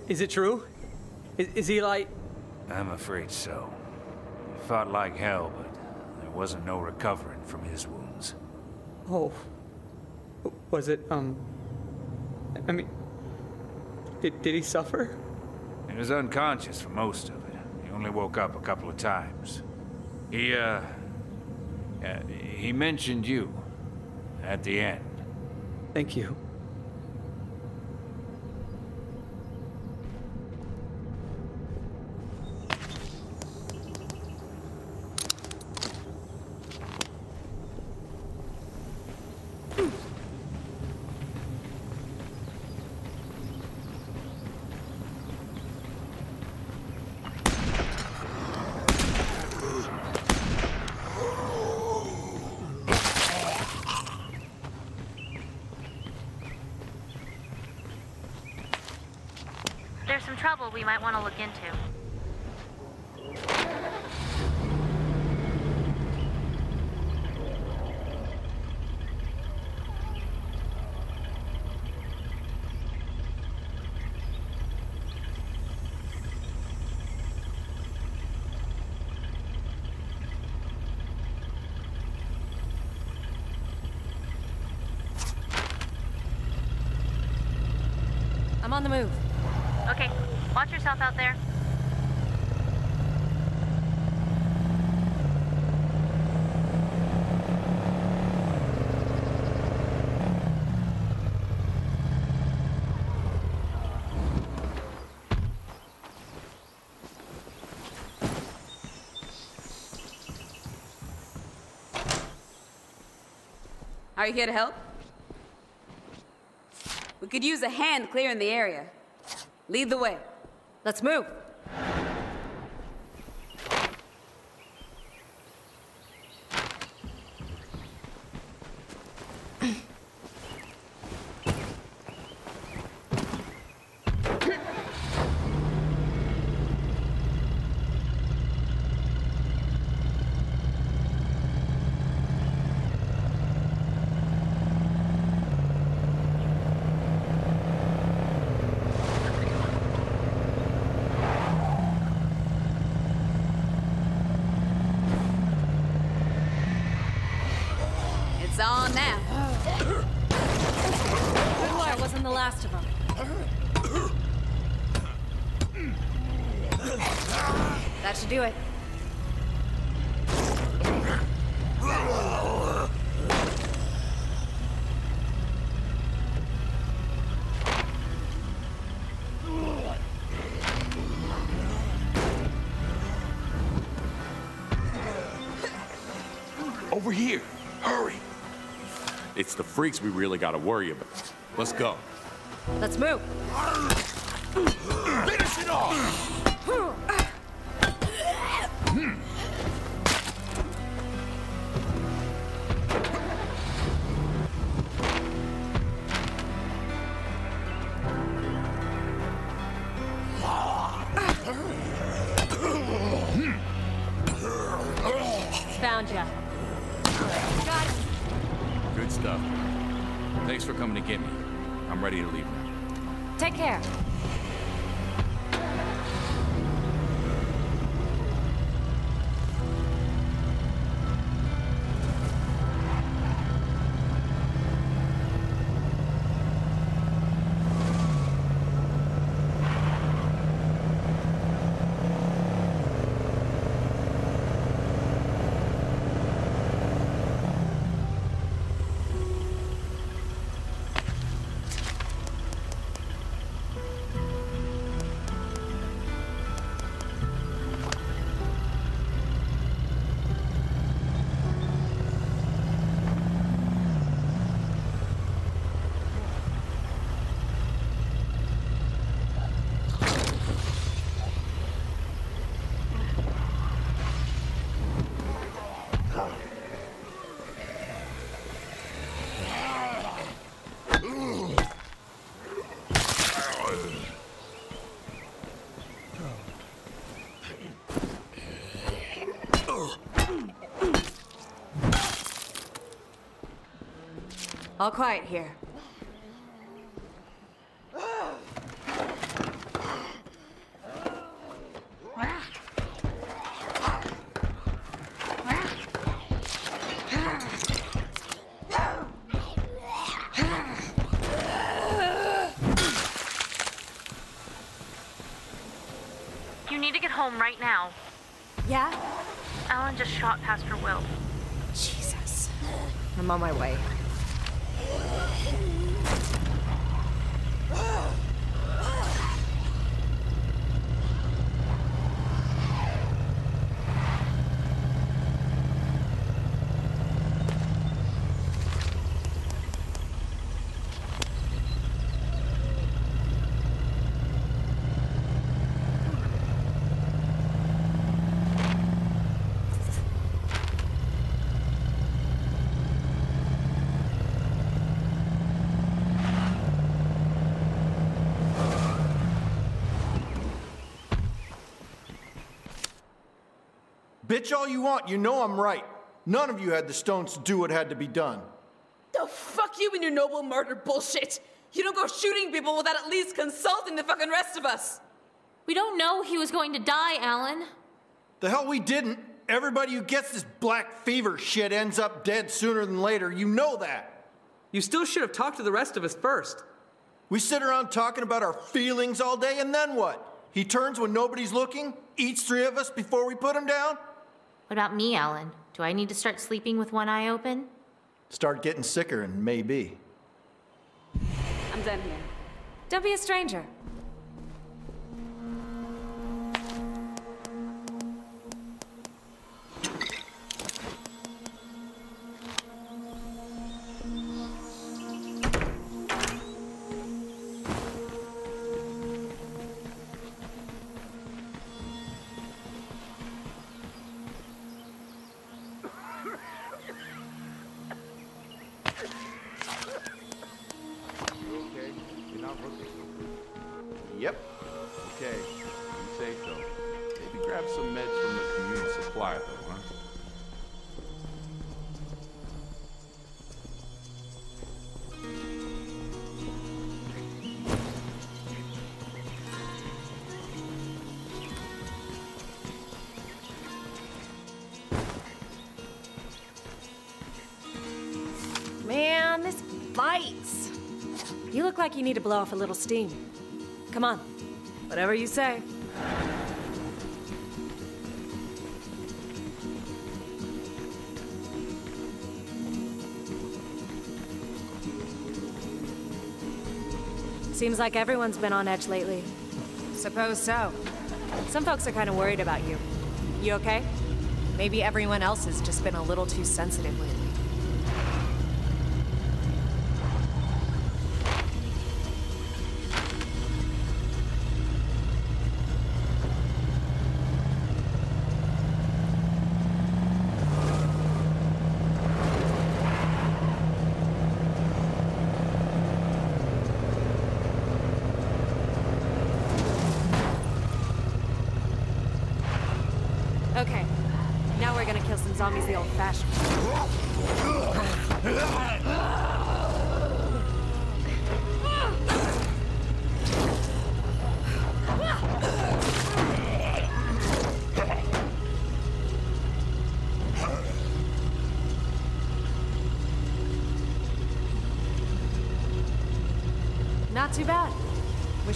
Is it true? Is, is he like. I'm afraid so. He fought like hell, but there wasn't no recovering from his wounds. Oh. Was it, um. I mean. Did, did he suffer? He was unconscious for most of it. He only woke up a couple of times. He, uh... uh he mentioned you. At the end. Thank you. There's some trouble we might want to look into. I'm on the move. Okay, watch yourself out there. Are you here to help? We could use a hand clearing the area. Lead the way. Let's move. It's on now. Good war wasn't the last of them. That should do it. Over here. Hurry. It's the freaks we really gotta worry about. Let's go. Let's move. Finish it off! All quiet here. You need to get home right now. Yeah? Alan just shot Pastor Will. Jesus. I'm on my way. Bitch all you want, you know I'm right. None of you had the stones to do what had to be done. Oh, fuck you and your noble murder bullshit. You don't go shooting people without at least consulting the fucking rest of us. We don't know he was going to die, Alan. The hell we didn't. Everybody who gets this black fever shit ends up dead sooner than later. You know that. You still should have talked to the rest of us first. We sit around talking about our feelings all day, and then what? He turns when nobody's looking, eats three of us before we put him down? What about me, Alan? Do I need to start sleeping with one eye open? Start getting sicker, and maybe. I'm done here. Don't be a stranger. You look like you need to blow off a little steam. Come on. Whatever you say. Seems like everyone's been on edge lately. Suppose so. Some folks are kind of worried about you. You okay? Maybe everyone else has just been a little too sensitive lately.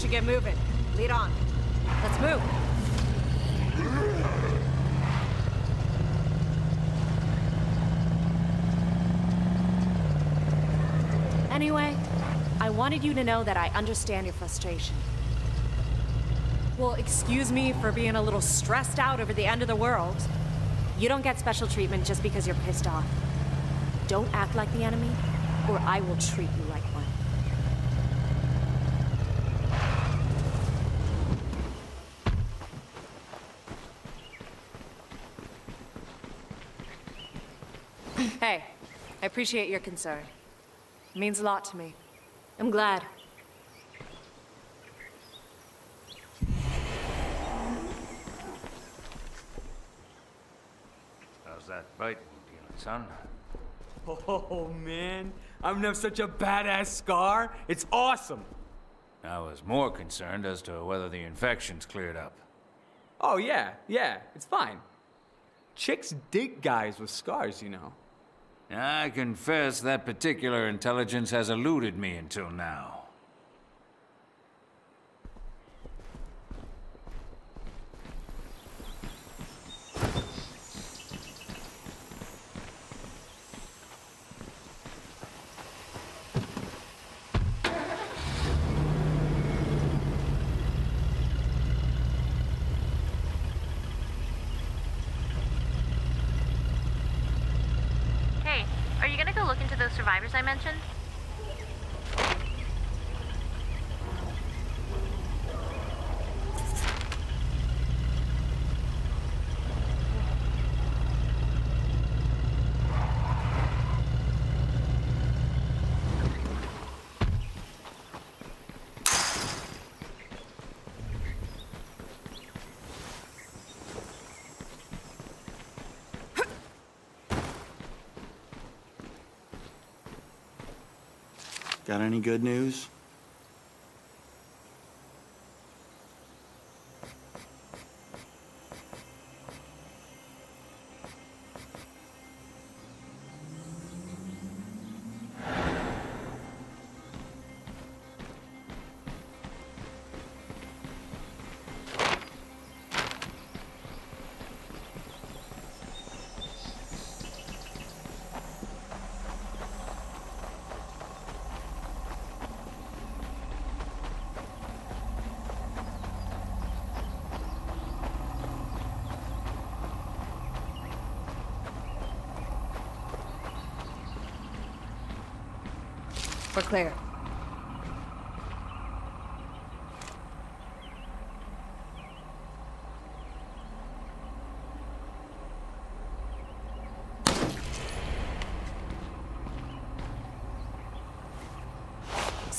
Should get moving. Lead on. Let's move. Anyway, I wanted you to know that I understand your frustration. Well, excuse me for being a little stressed out over the end of the world. You don't get special treatment just because you're pissed off. Don't act like the enemy, or I will treat you like one. hey, I appreciate your concern. It means a lot to me. I'm glad. How's that bite feeling, son? Oh man, I'm gonna have such a badass scar. It's awesome. I was more concerned as to whether the infection's cleared up. Oh yeah, yeah, it's fine. Chicks dig guys with scars, you know. I confess that particular intelligence has eluded me until now. to look into those survivors I mentioned? Got any good news?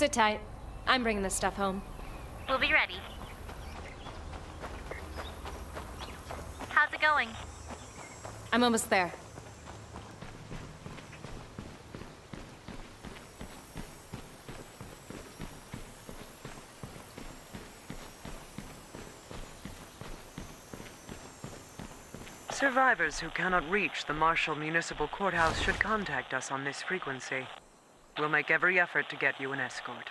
Sit tight. I'm bringing this stuff home. We'll be ready. How's it going? I'm almost there. Survivors who cannot reach the Marshall Municipal Courthouse should contact us on this frequency. We'll make every effort to get you an escort.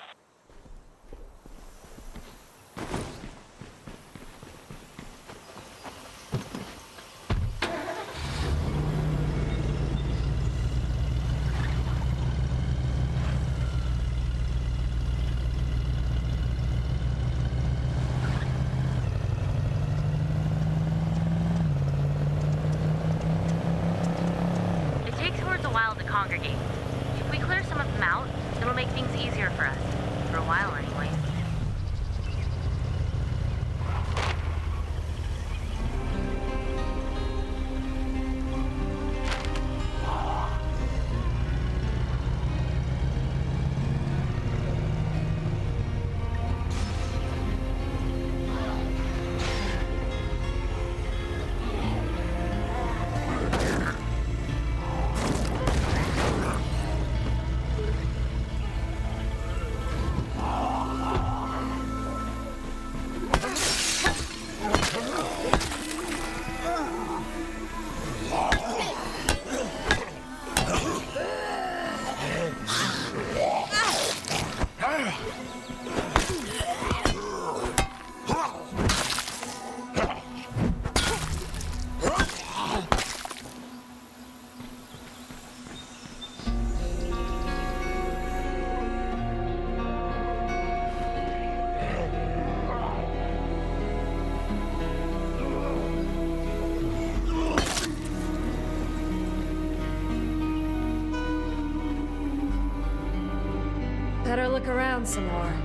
Look around some more.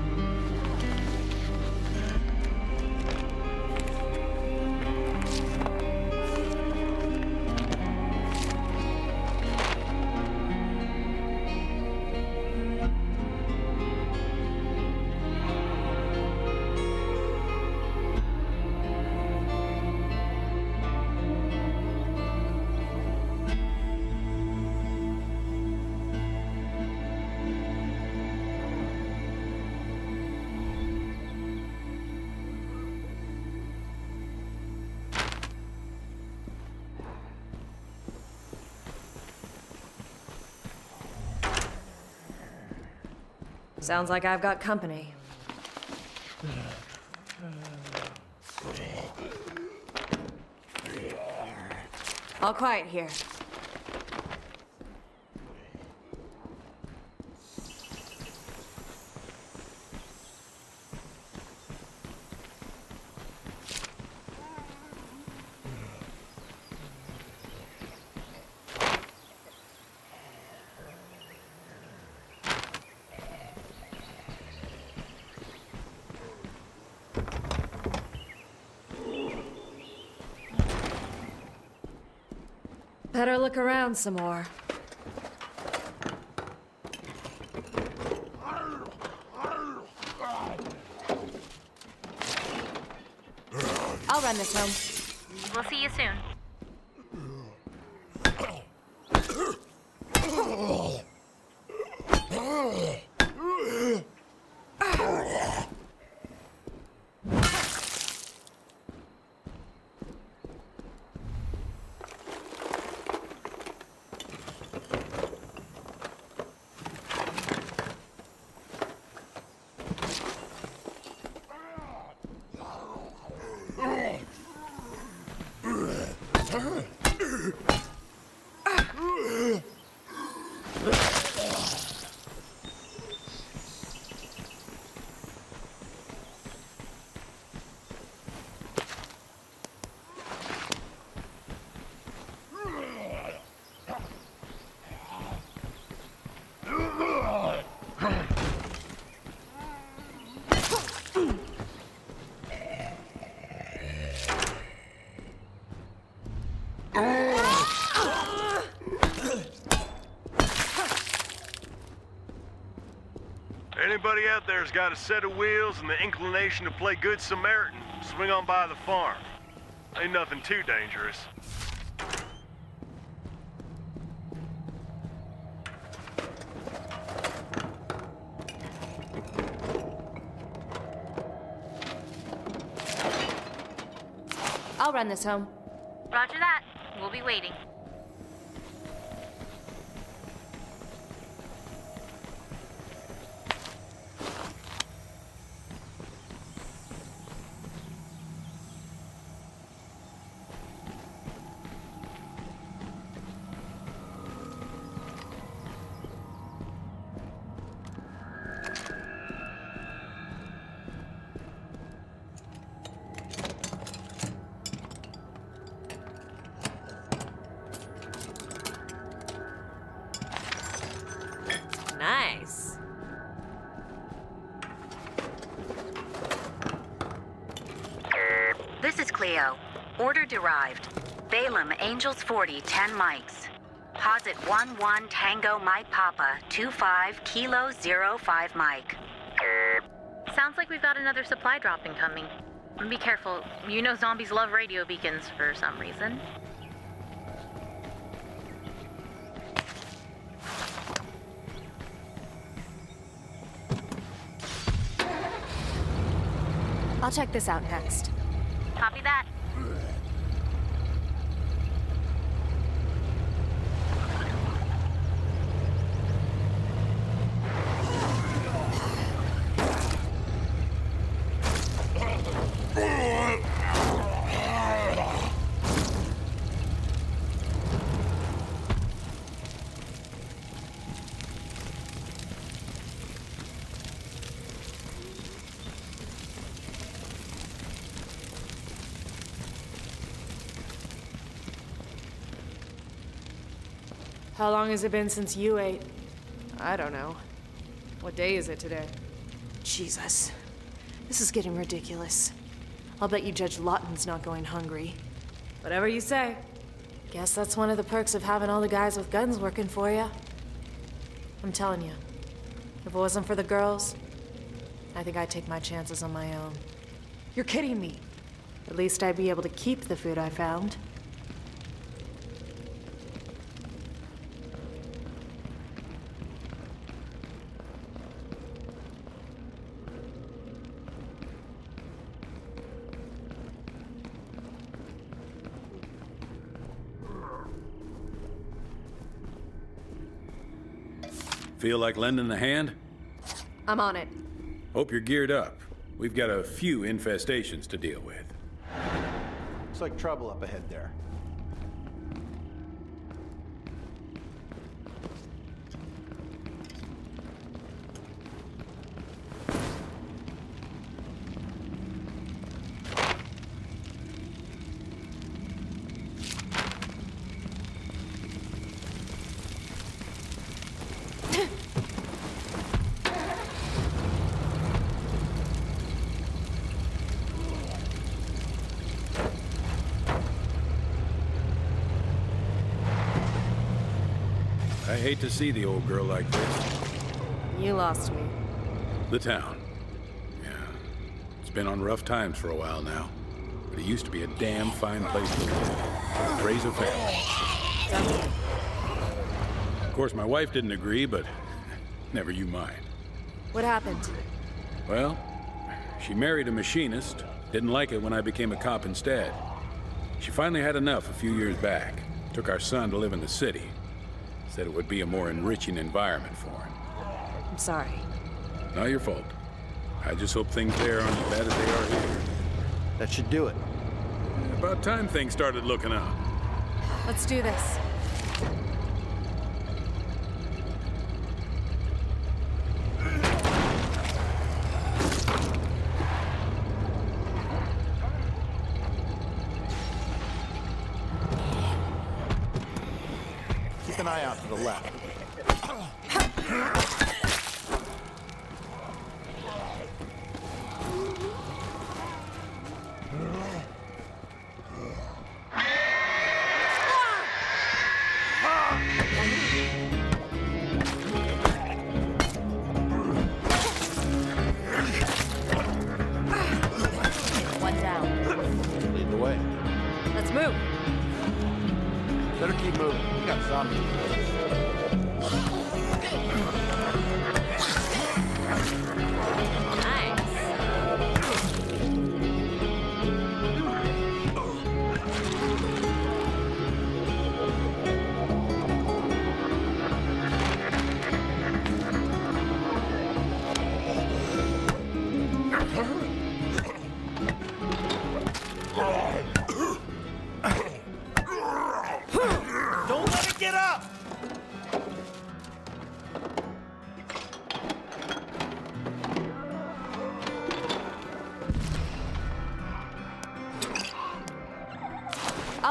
Sounds like I've got company. All quiet here. Better look around some more. I'll run this home. We'll see you soon. Anybody out there's got a set of wheels and the inclination to play good Samaritan, swing on by the farm. Ain't nothing too dangerous. I'll run this home. Roger that. We'll be waiting. 40, 10 mikes. Posit 1-1 Tango Mike Papa, 25 Kilo 05 Mike. Sounds like we've got another supply drop incoming. Be careful, you know zombies love radio beacons for some reason. I'll check this out next. How long has it been since you ate? I don't know. What day is it today? Jesus. This is getting ridiculous. I'll bet you Judge Lawton's not going hungry. Whatever you say. Guess that's one of the perks of having all the guys with guns working for you. I'm telling you, if it wasn't for the girls, I think I'd take my chances on my own. You're kidding me. At least I'd be able to keep the food I found. Feel like lending a hand? I'm on it. Hope you're geared up. We've got a few infestations to deal with. Looks like trouble up ahead there. See the old girl like this. You lost me. The town. Yeah. It's been on rough times for a while now. But it used to be a damn fine place to live. Raise a family. Of course, my wife didn't agree, but never you mind. What happened? Well, she married a machinist. Didn't like it when I became a cop instead. She finally had enough a few years back. Took our son to live in the city. Said it would be a more enriching environment for him. I'm sorry. Not your fault. I just hope things there aren't as bad as they are here. That should do it. About time things started looking up. Let's do this.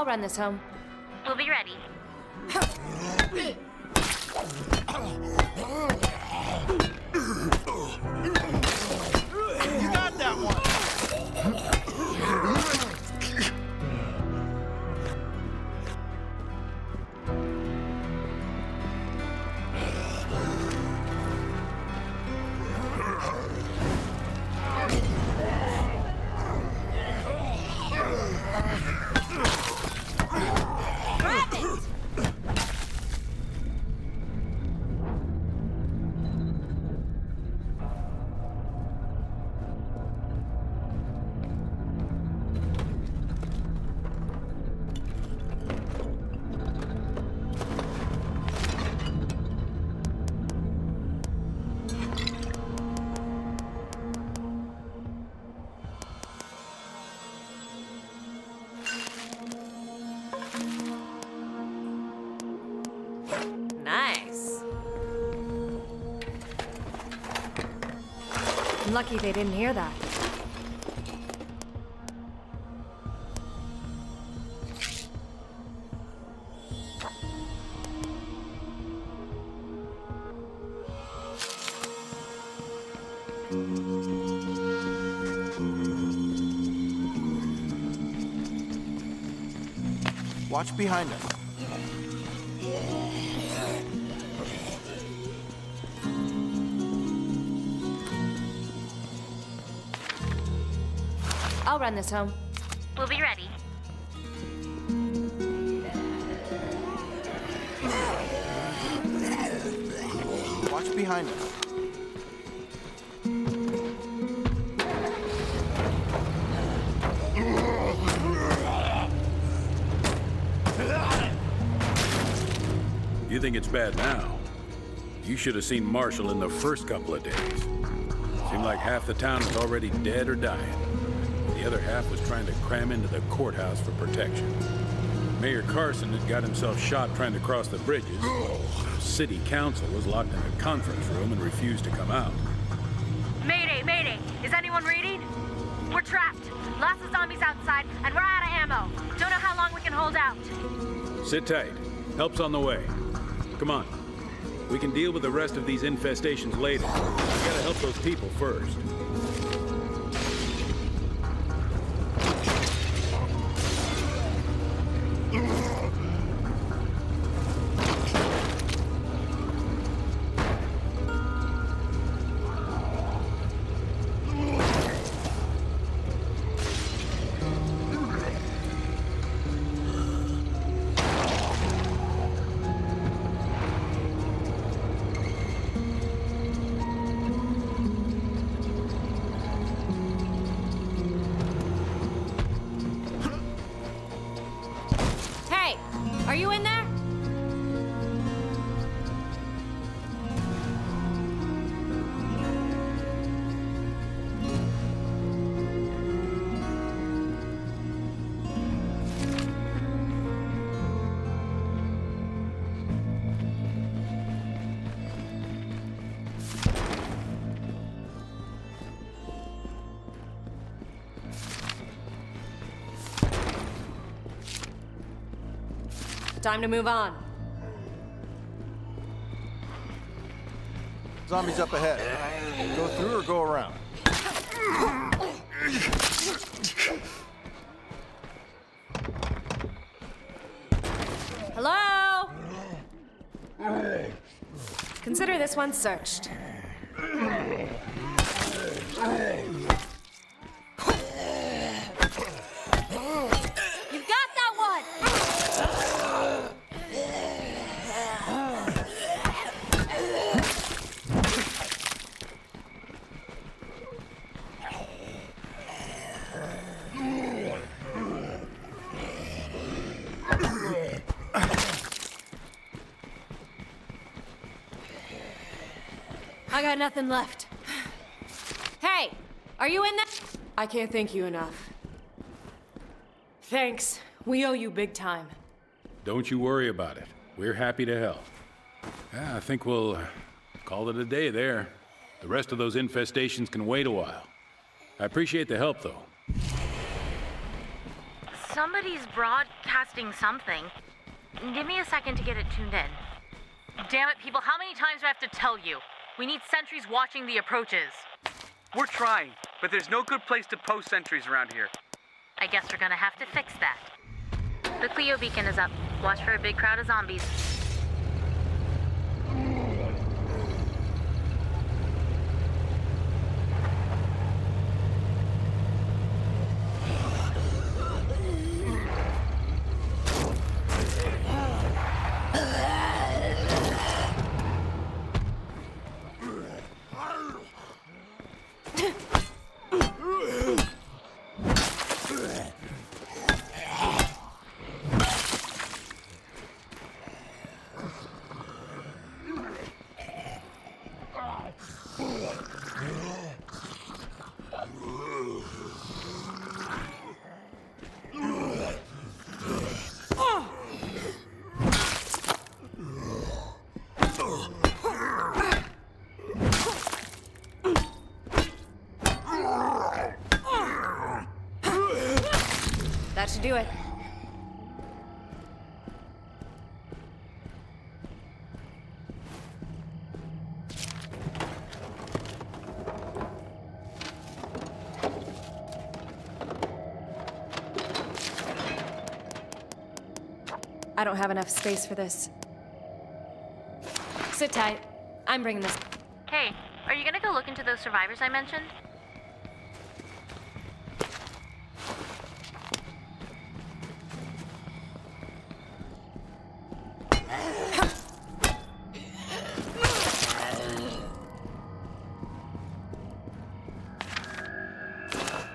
Run this home. Lucky they didn't hear that. Watch behind us. This home. We'll be ready. Watch behind us. You think it's bad now? You should have seen Marshall in the first couple of days. Seemed like half the town was already dead or dying. The other half was trying to cram into the courthouse for protection. Mayor Carson had got himself shot trying to cross the bridges. City council was locked in a conference room and refused to come out. Mayday, mayday! Is anyone reading? We're trapped. Lots of zombies outside, and we're out of ammo. Don't know how long we can hold out. Sit tight. Help's on the way. Come on. We can deal with the rest of these infestations later. We gotta help those people first. Time to move on. Zombies up ahead. Go through or go around? Hello? Consider this one searched. You've got that one! I got nothing left. Hey, are you in there? I can't thank you enough. Thanks. We owe you big time. Don't you worry about it. We're happy to help. Yeah, I think we'll uh, call it a day there. The rest of those infestations can wait a while. I appreciate the help, though. Somebody's broadcasting something. Give me a second to get it tuned in. Damn it, people, how many times do I have to tell you? We need sentries watching the approaches. We're trying, but there's no good place to post sentries around here. I guess we're gonna have to fix that. The Cleo beacon is up. Watch for a big crowd of zombies. Don't have enough space for this. Sit tight. I'm bringing this. Hey, are you gonna go look into those survivors I mentioned?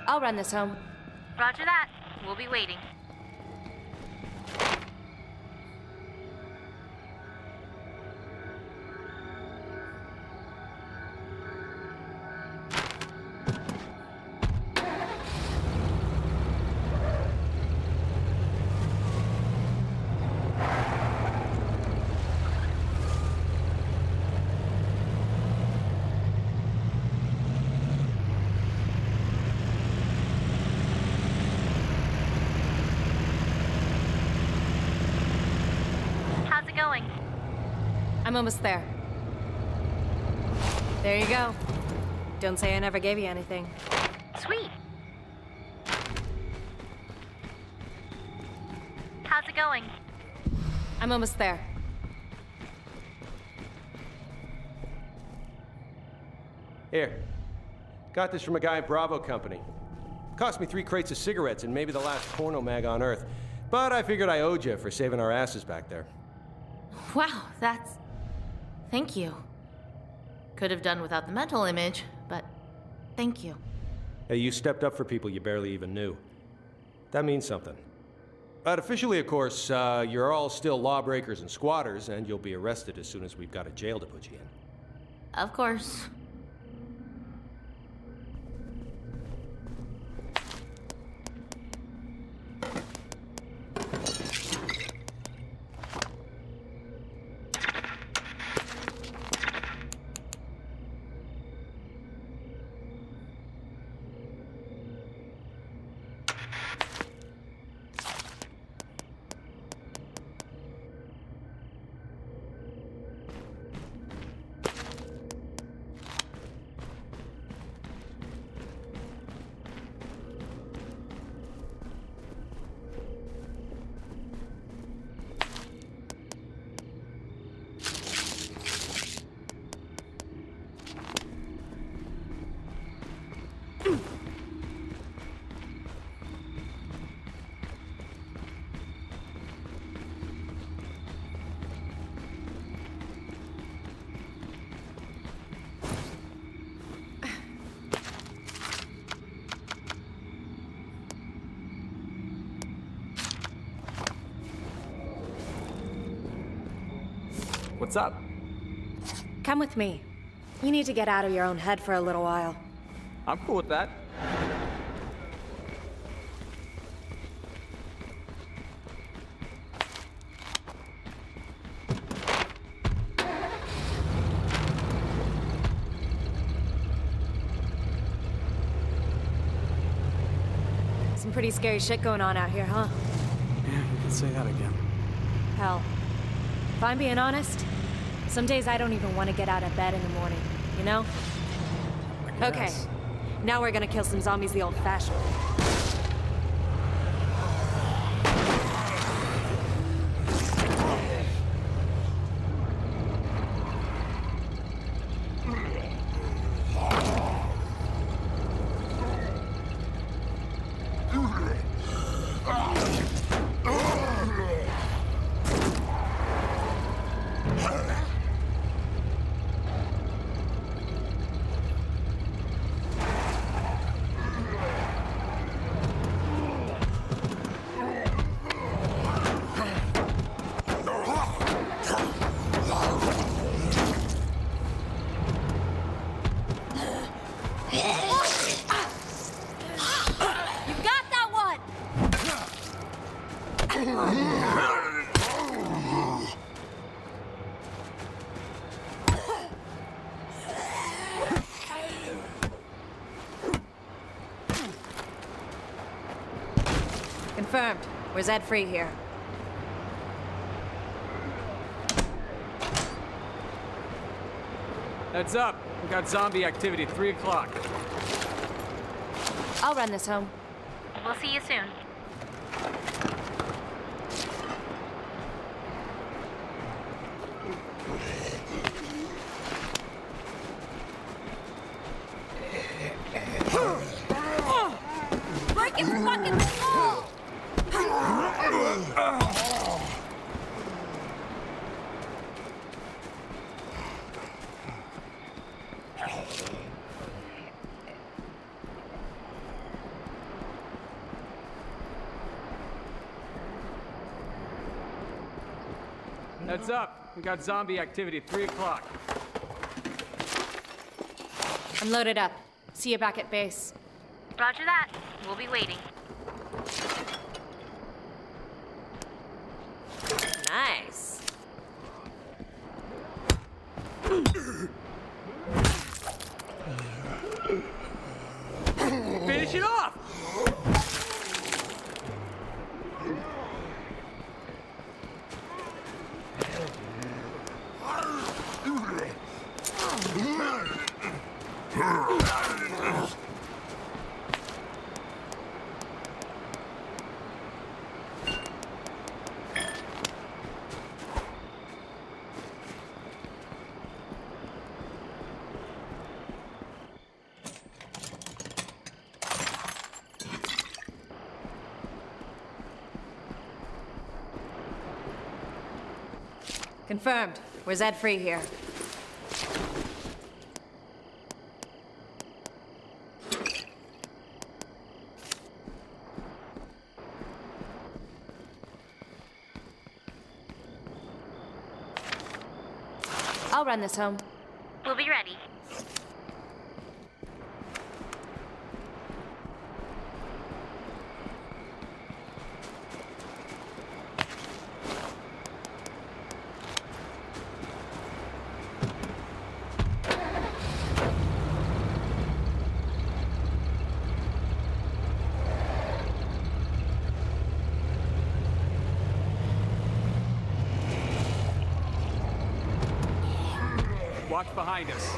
I'll run this home. Roger that. We'll be waiting. Almost there. There you go. Don't say I never gave you anything. Sweet. How's it going? I'm almost there. Here. Got this from a guy at Bravo Company. Cost me three crates of cigarettes and maybe the last porno mag on Earth. But I figured I owed you for saving our asses back there. Wow, that's. Thank you. Could have done without the mental image, but thank you. Hey, you stepped up for people you barely even knew. That means something. But officially, of course, uh, you're all still lawbreakers and squatters, and you'll be arrested as soon as we've got a jail to put you in. Of course. What's up? Come with me. You need to get out of your own head for a little while. I'm cool with that. Some pretty scary shit going on out here, huh? Yeah, you can say that again. Hell. If I'm being honest, some days I don't even want to get out of bed in the morning, you know? Okay. Now we're gonna kill some zombies the old-fashioned way. You got that one! Confirmed. We're Zed free here. Heads up. We got zombie activity, 3 o'clock. I'll run this home. We'll see you soon. We got zombie activity, 3 o'clock. I'm loaded up. See you back at base. Roger that. We'll be waiting. Nice. Finish it off! Confirmed. We're Zed free here. I'll run this home. We'll be ready. Behind us.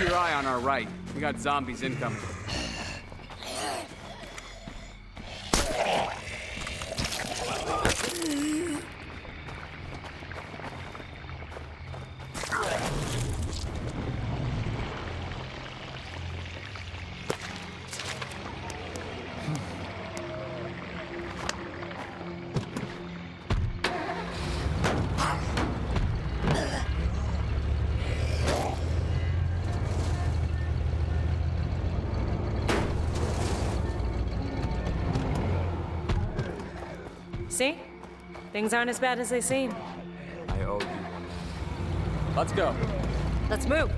Keep your eye on our right. We got zombies incoming. Things aren't as bad as they seem. I owe you one. Let's go. Let's move.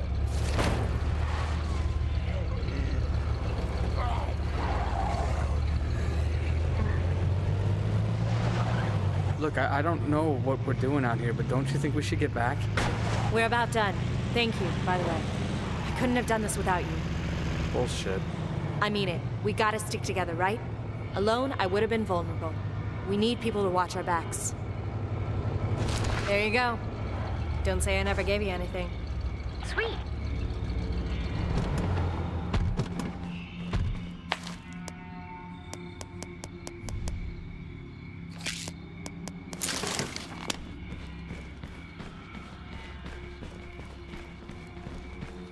Look, I, I don't know what we're doing out here, but don't you think we should get back? We're about done. Thank you, by the way. I couldn't have done this without you. Bullshit. I mean it. We gotta stick together, right? Alone, I would have been vulnerable. We need people to watch our backs. There you go. Don't say I never gave you anything. Sweet.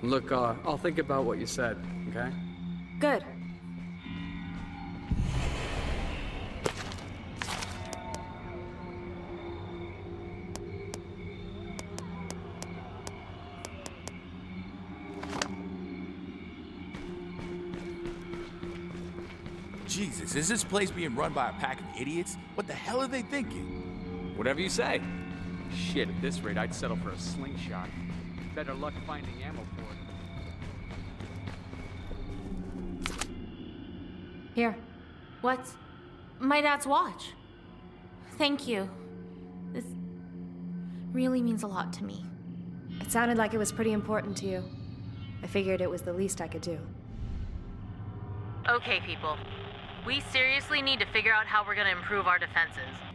Look, uh, I'll think about what you said, this place being run by a pack of idiots? What the hell are they thinking? Whatever you say. Shit, at this rate, I'd settle for a slingshot. Better luck finding ammo for it. Here. What? My dad's watch. Thank you. This really means a lot to me. It sounded like it was pretty important to you. I figured it was the least I could do. Okay, people. We seriously need to figure out how we're gonna improve our defenses.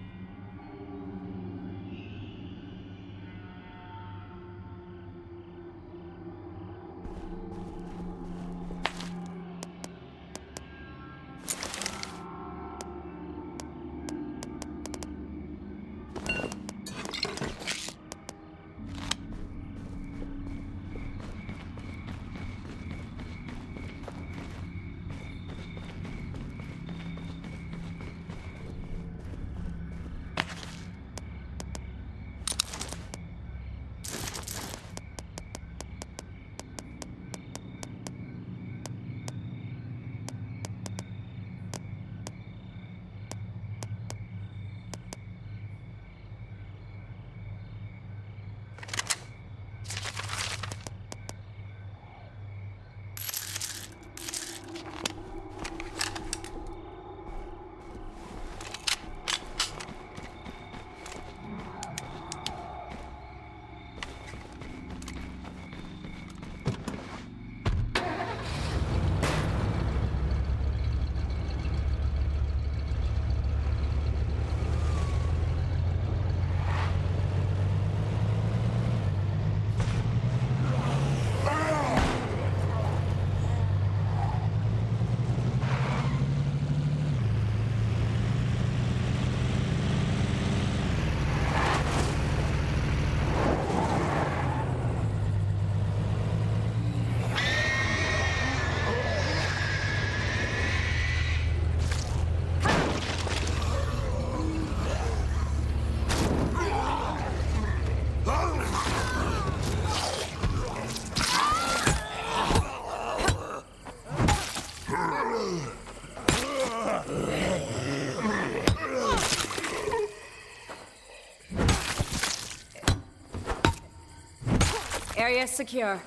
Area secure.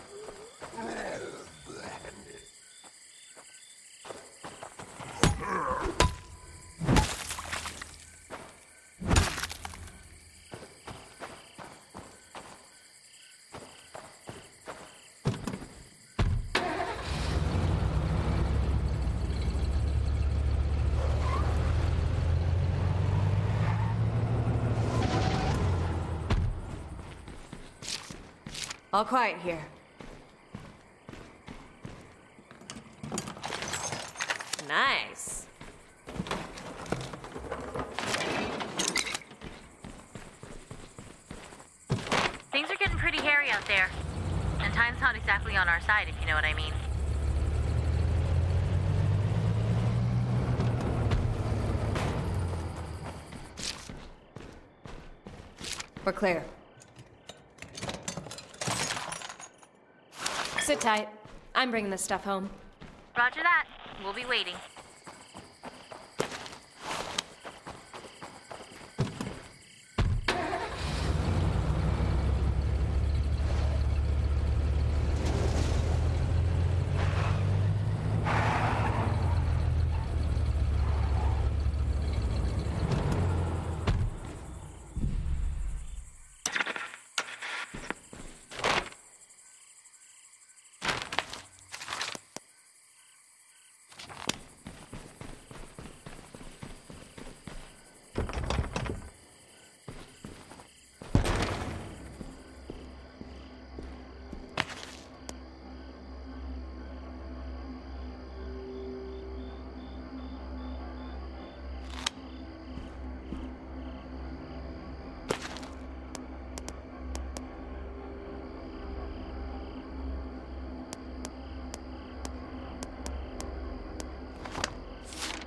All quiet here. Nice. Things are getting pretty hairy out there. And time's not exactly on our side, if you know what I mean. We're clear. Tight. I'm bringing this stuff home. Roger that. We'll be waiting.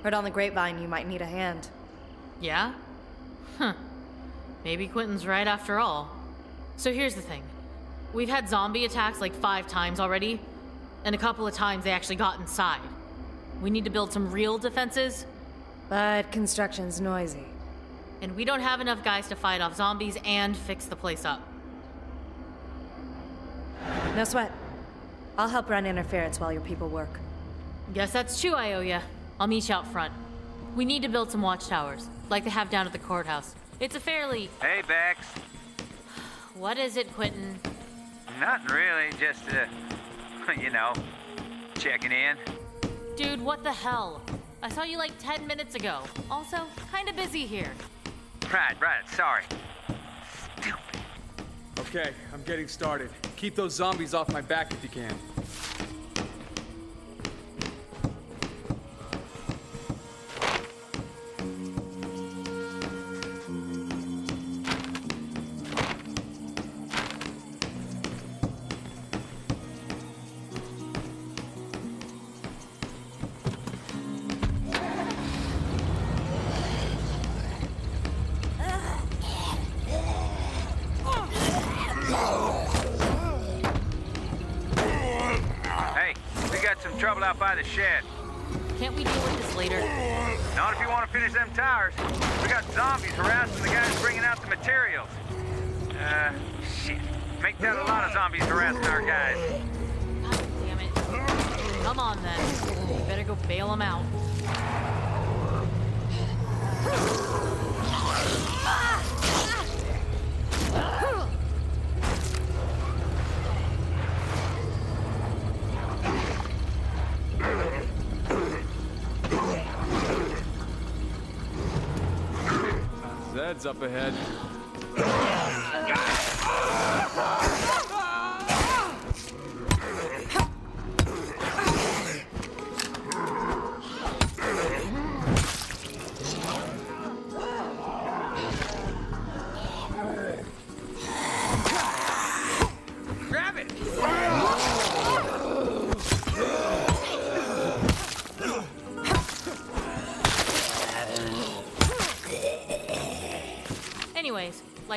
Heard on the grapevine you might need a hand. Yeah? Huh. Maybe Quentin's right after all. So here's the thing we've had zombie attacks like five times already, and a couple of times they actually got inside. We need to build some real defenses. But construction's noisy. And we don't have enough guys to fight off zombies and fix the place up. No sweat. I'll help run interference while your people work. Guess that's true, Ioya. I'll meet you out front. We need to build some watchtowers, like they have down at the courthouse. It's a fairly. Hey, Bex. What is it, Quentin? Nothing really, just, uh, you know, checking in. Dude, what the hell? I saw you like 10 minutes ago. Also, kinda busy here. Right, right, sorry. Okay, I'm getting started. Keep those zombies off my back if you can.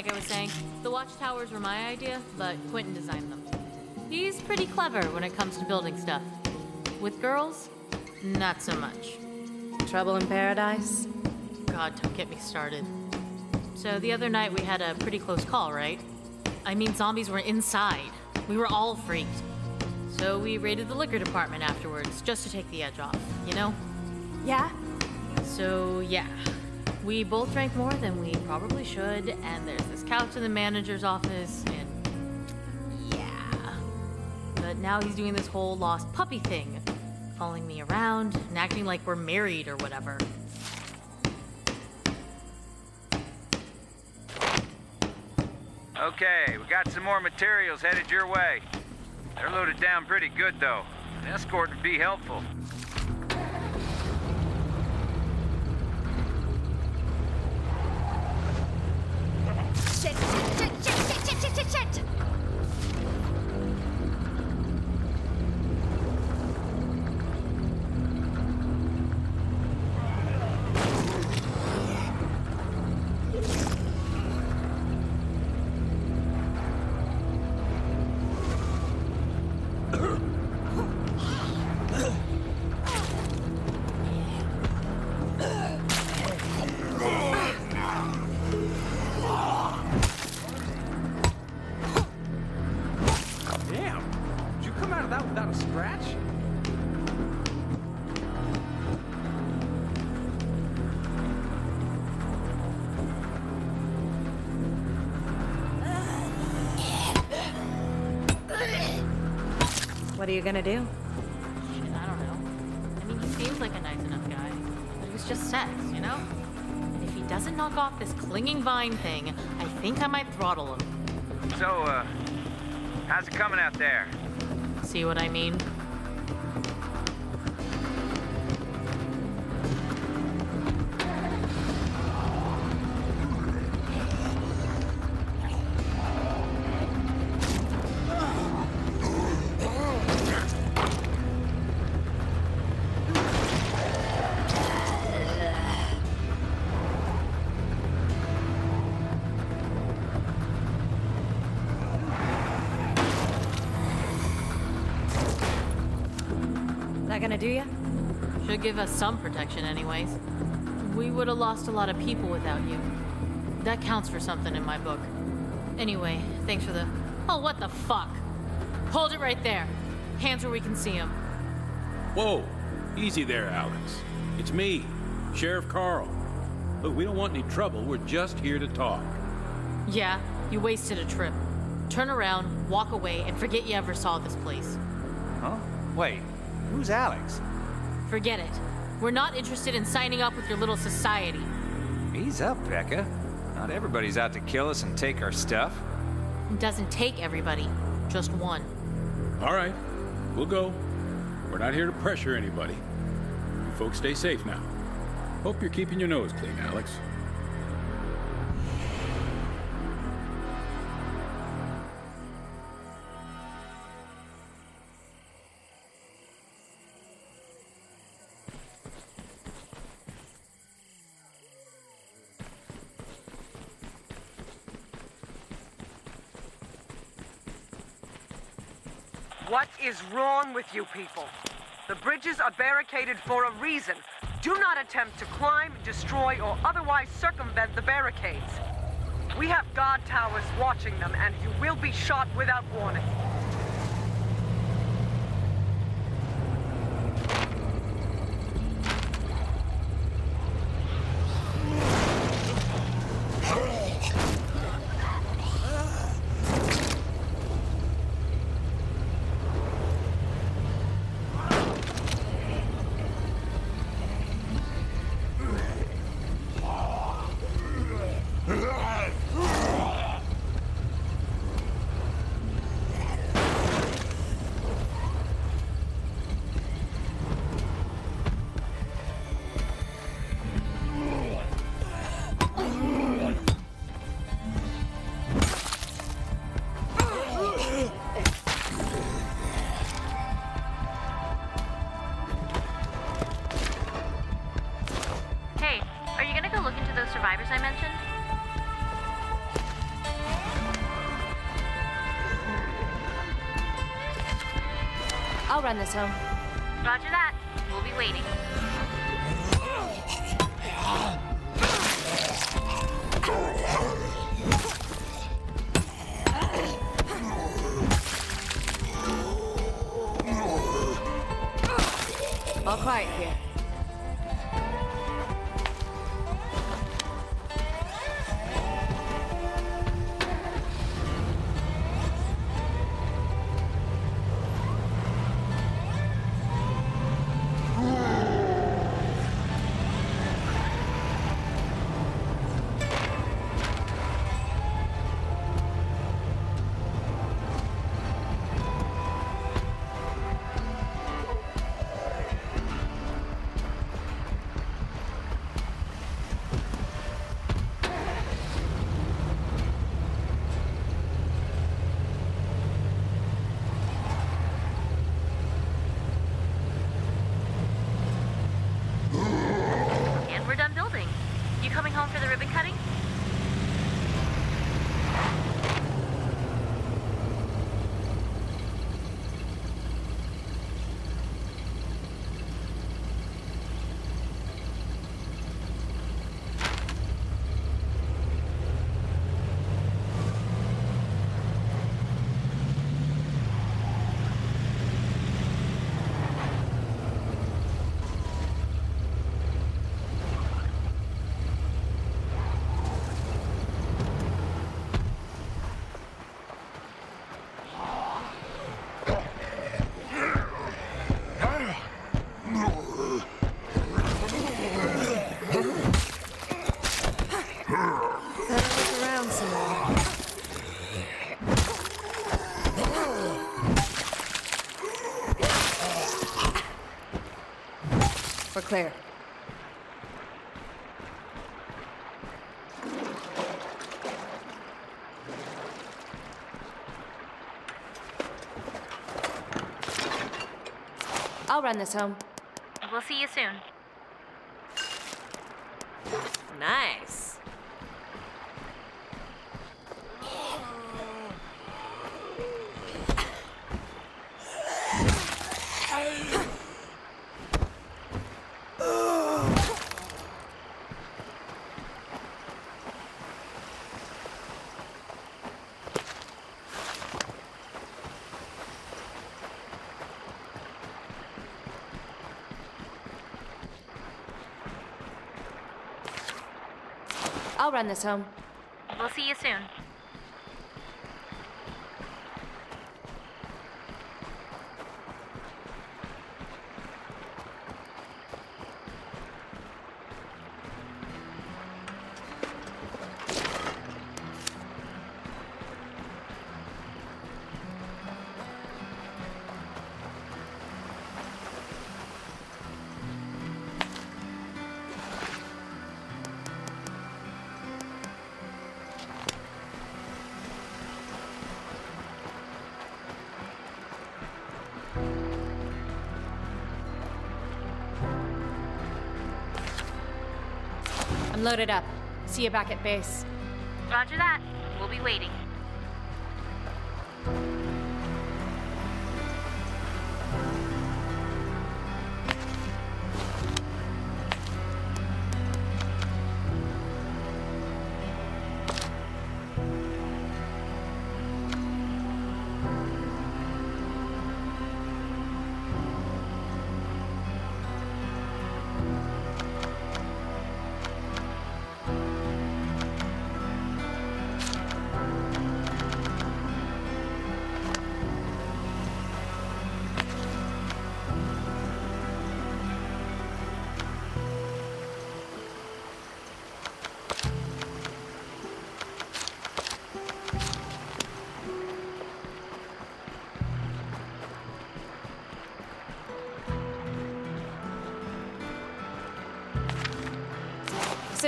Like I was saying, the watchtowers were my idea, but Quentin designed them. He's pretty clever when it comes to building stuff. With girls, not so much. Trouble in paradise? God, don't get me started. So the other night we had a pretty close call, right? I mean, zombies were inside. We were all freaked. So we raided the liquor department afterwards, just to take the edge off, you know? Yeah? So, yeah. We both drank more than we probably should, and there's this couch in the manager's office, and. Yeah. But now he's doing this whole lost puppy thing, following me around and acting like we're married or whatever. Okay, we got some more materials headed your way. They're loaded down pretty good, though. An escort would be helpful. You gonna do? Shit, I don't know. I mean, he seems like a nice enough guy, but it was just sex, you know? And if he doesn't knock off this clinging vine thing, I think I might throttle him. So, uh, how's it coming out there? See what I mean? Lost a lot of people without you. That counts for something in my book. Anyway, thanks for the. Oh, what the fuck? Hold it right there. Hands where we can see him. Whoa, easy there, Alex. It's me, Sheriff Carl. Look, we don't want any trouble. We're just here to talk. Yeah, you wasted a trip. Turn around, walk away, and forget you ever saw this place. Huh? Wait, who's Alex? Forget it. We're not interested in signing up with your little society. Ease up, Becca. Not everybody's out to kill us and take our stuff. It doesn't take everybody, just one. All right, we'll go. We're not here to pressure anybody. You folks stay safe now. Hope you're keeping your nose clean, Alex. With you people? The bridges are barricaded for a reason. Do not attempt to climb, destroy, or otherwise circumvent the barricades. We have guard towers watching them, and you will be shot without warning. Run this home. I'll run this home. We'll see you soon. Nice. I'll run this home. We'll see you soon. I'm loaded up. See you back at base. Roger that. We'll be waiting.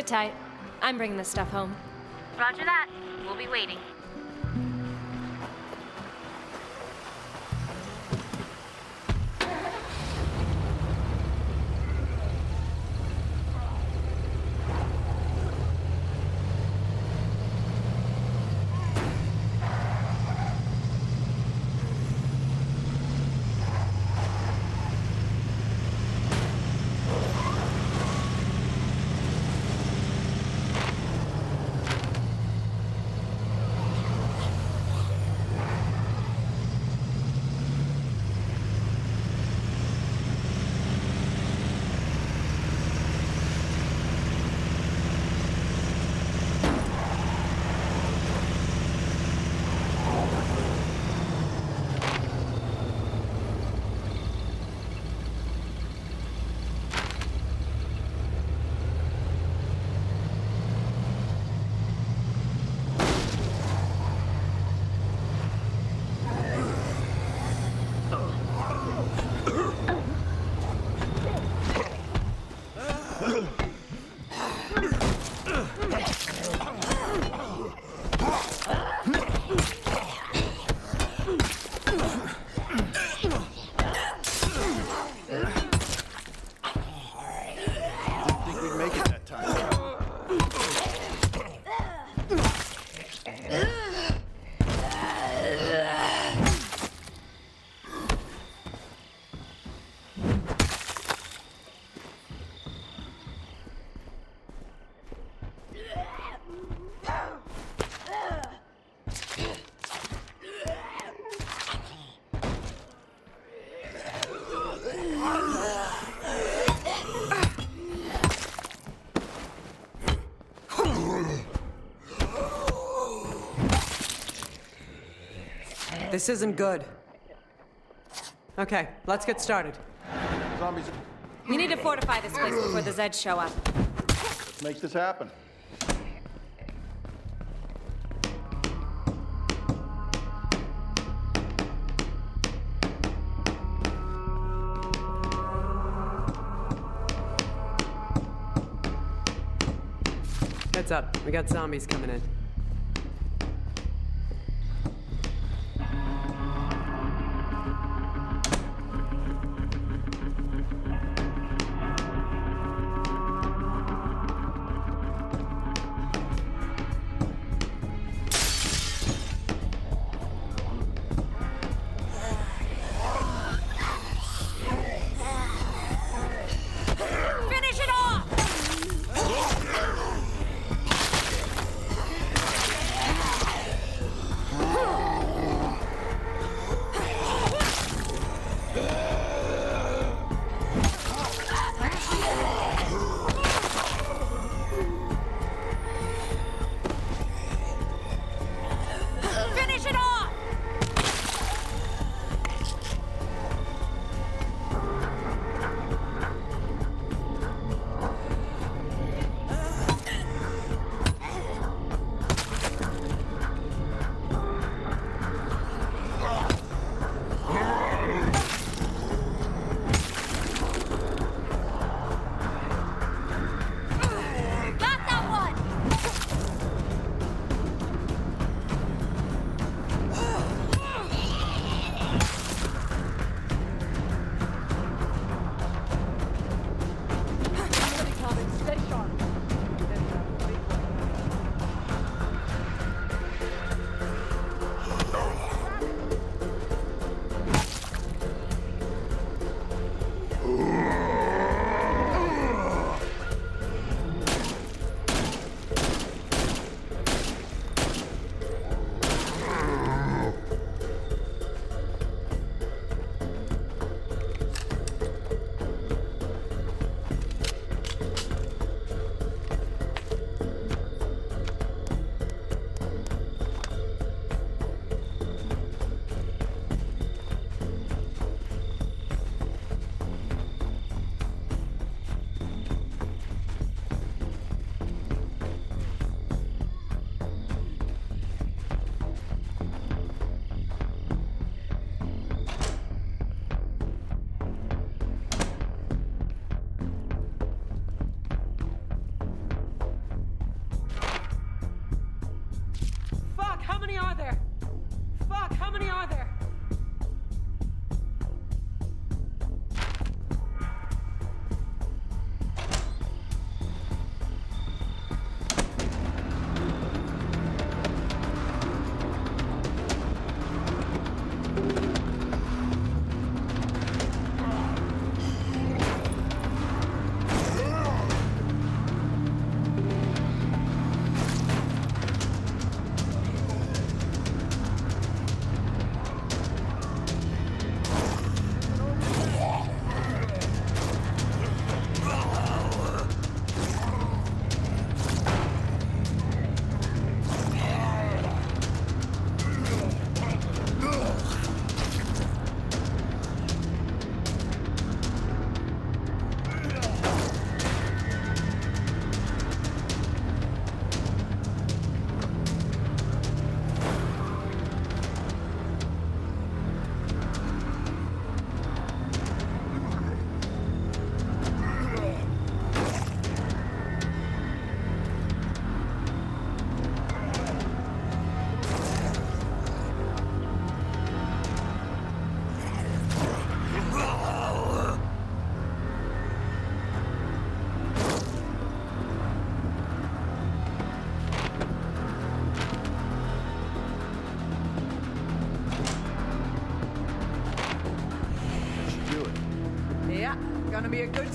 Tight. I'm bringing this stuff home. This isn't good. Okay, let's get started. Zombies, We need to fortify this place before the Zeds show up. let's make this happen. Heads up, we got zombies coming in. Be a good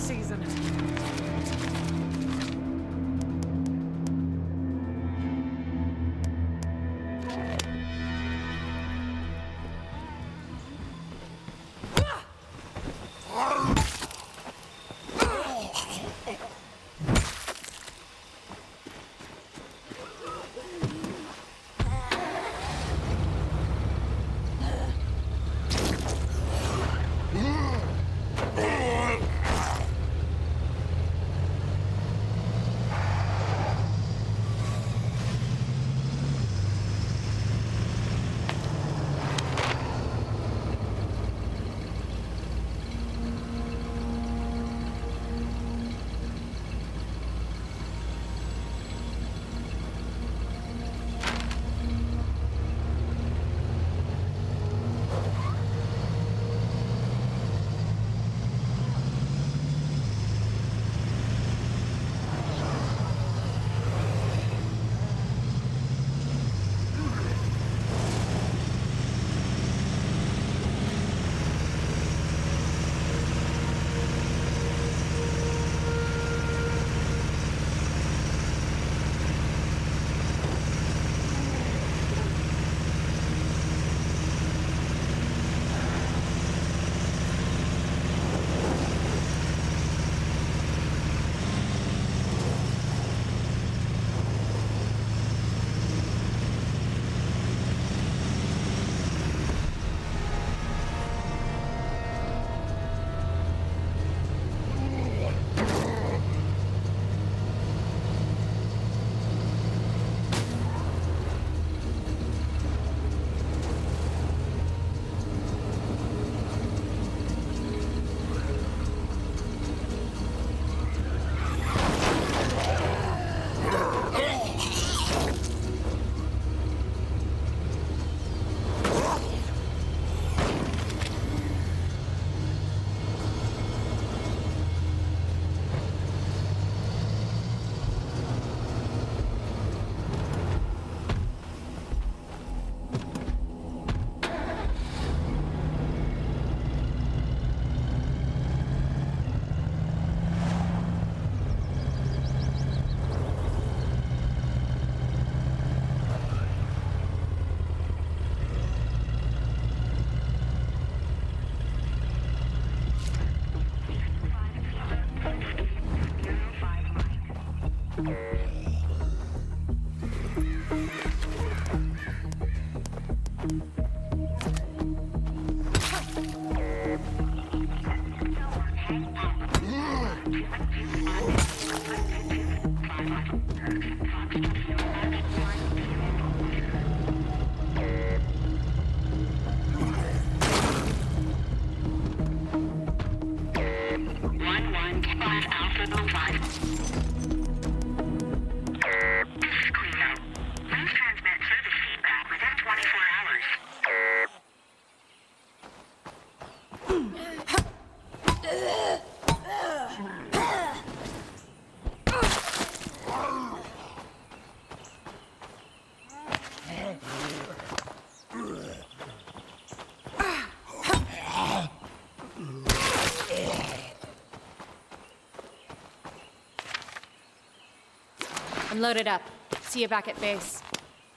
Load it up. See you back at base.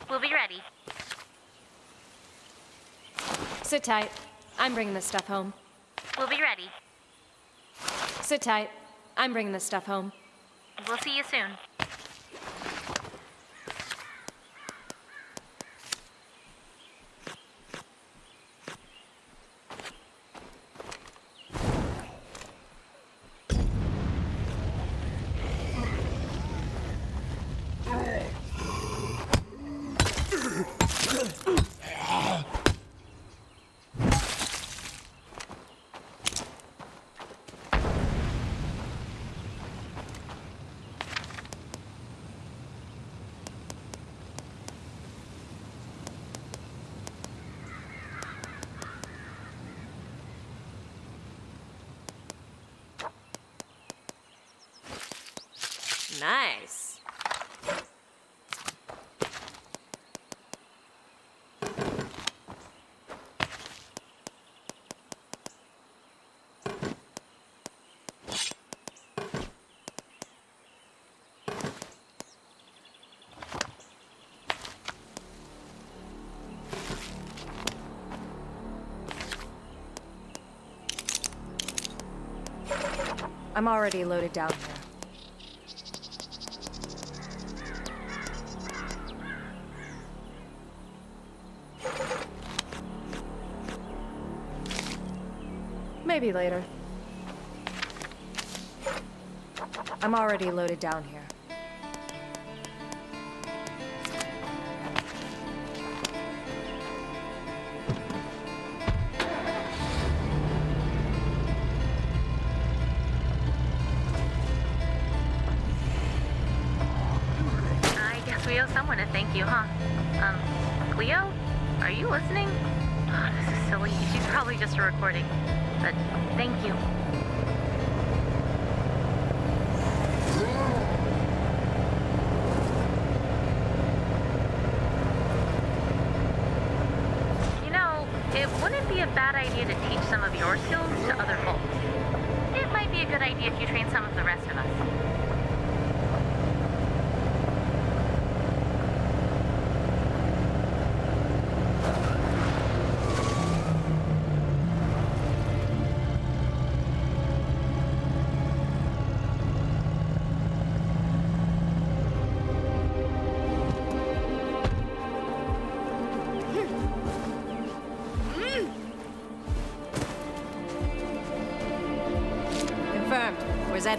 We'll be ready. Sit tight. I'm bringing this stuff home. We'll be ready. Sit tight. I'm bringing this stuff home. We'll see you soon. Nice. I'm already loaded down. Maybe later. I'm already loaded down here.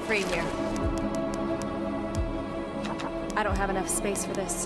free here. I don't have enough space for this.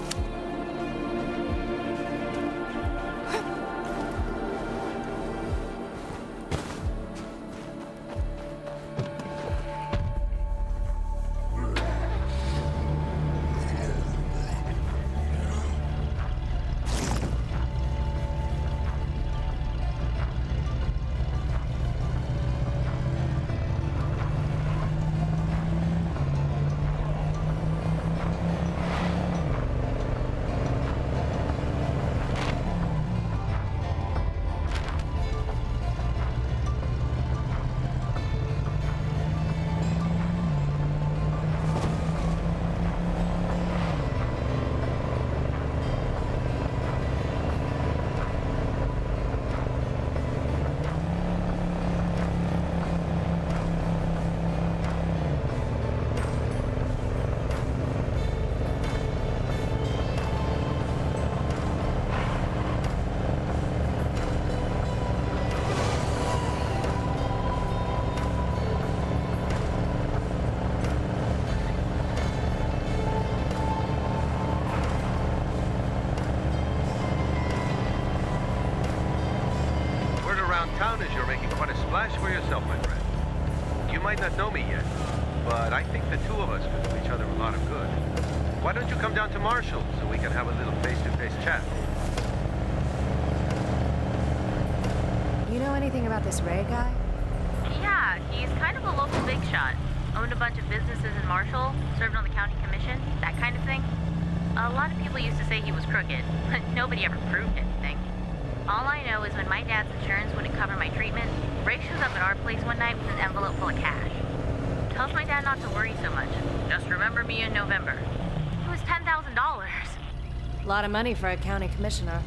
Money for a county commissioner.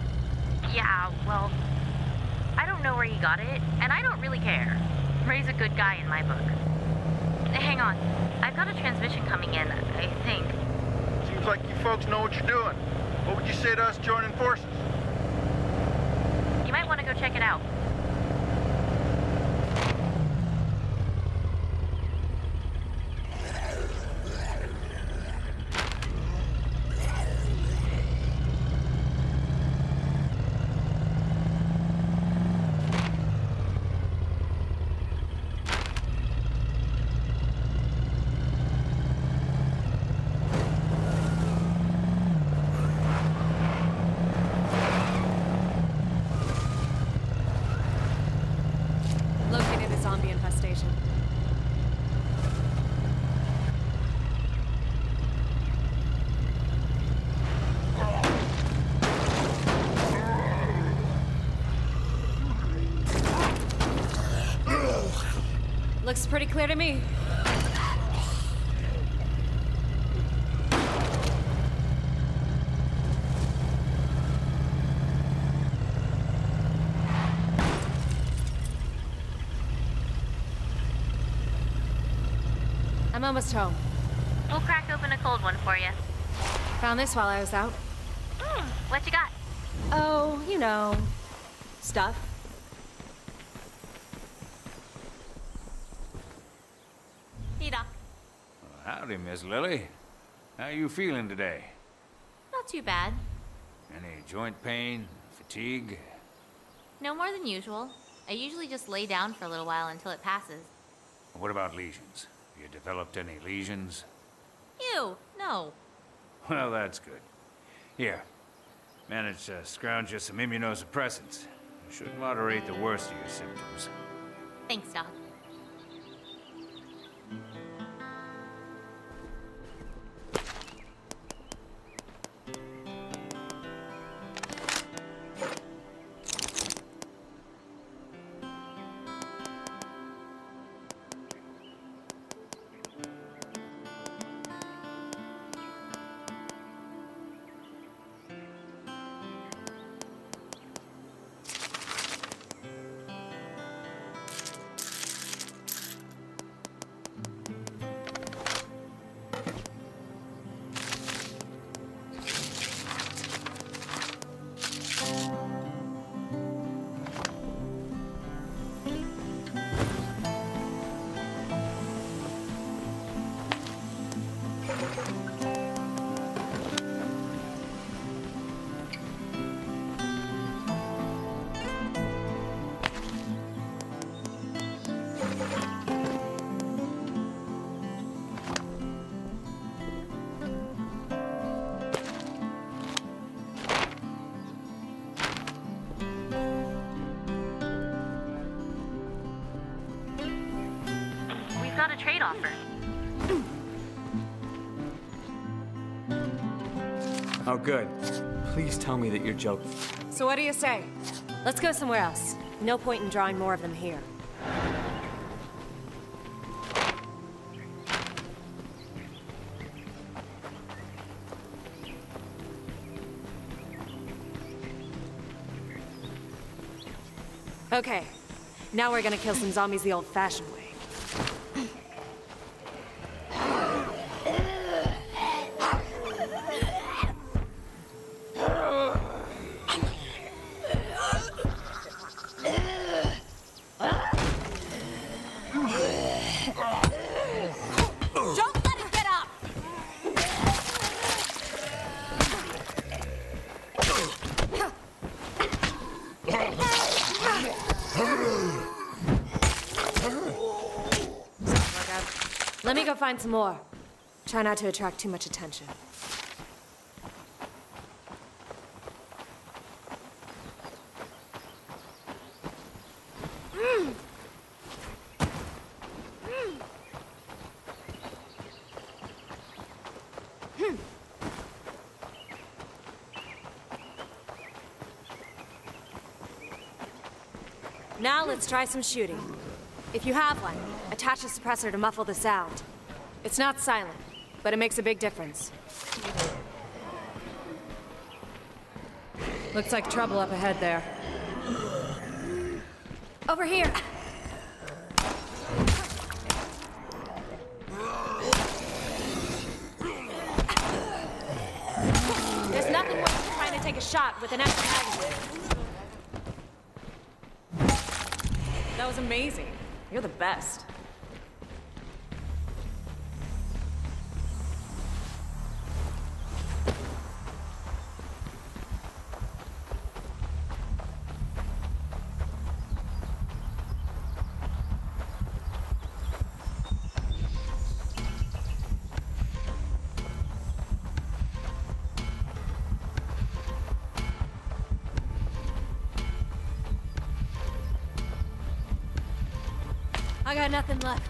Yeah, well, I don't know where he got it, and I don't really care. Ray's a good guy in my book. Hang on. I've got a transmission coming in, I think. Seems like you folks know what you're doing. What would you say to us joining forces? You might want to go check it out. Located a zombie infestation. Looks pretty clear to me. I'm almost home. We'll crack open a cold one for you. Found this while I was out. Hmm, what you got? Oh, you know, stuff. Hey, Doc. Howdy, Miss Lily. How are you feeling today? Not too bad. Any joint pain, fatigue? No more than usual. I usually just lay down for a little while until it passes. What about lesions? Have you developed any lesions? Ew, no. Well, that's good. Here, managed to scrounge you some immunosuppressants. Should moderate the worst of your symptoms. Thanks, Doc. Good. Please tell me that you're joking. So what do you say? Let's go somewhere else. No point in drawing more of them here. Okay, now we're gonna kill some zombies the old-fashioned find some more. Try not to attract too much attention. Now let's try some shooting. If you have one, attach a suppressor to muffle the sound. It's not silent, but it makes a big difference. Looks like trouble up ahead there. Over here. There's nothing worse than trying to take a shot with an empty magazine. That was amazing. You're the best. Nothing left.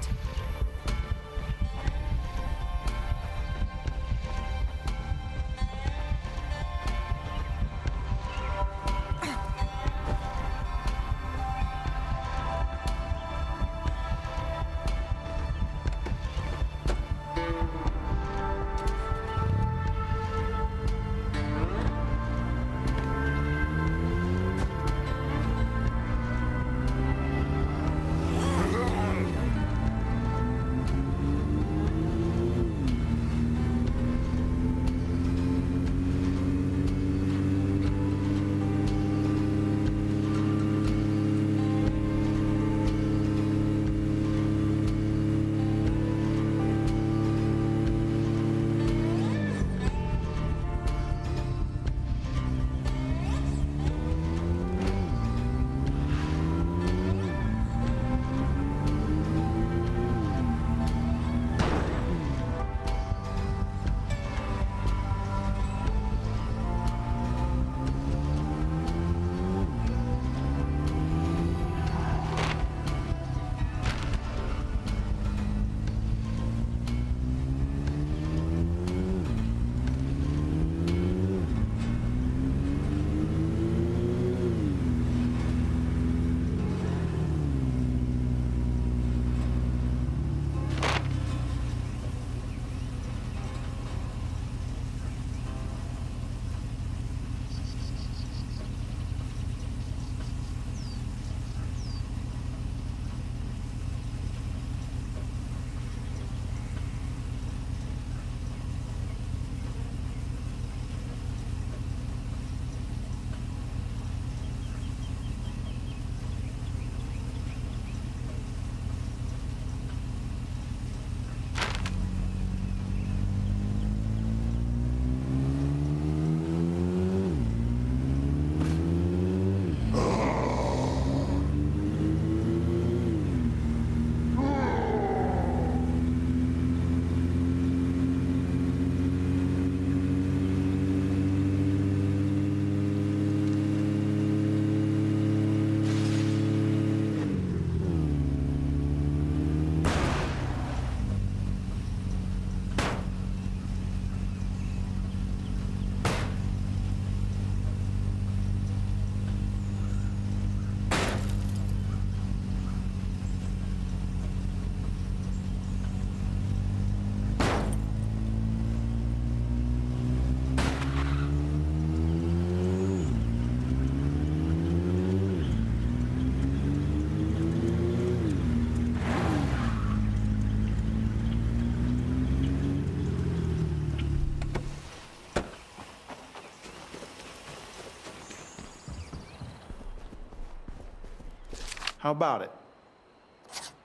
How about it?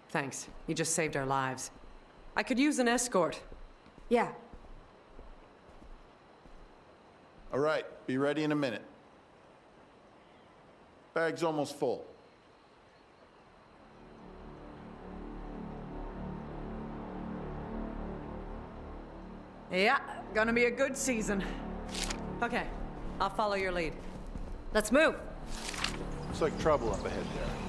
Thanks. You just saved our lives. I could use an escort. Yeah. All right, be ready in a minute. Bag's almost full. Yeah, gonna be a good season. Okay, I'll follow your lead. Let's move. Looks like trouble up ahead there.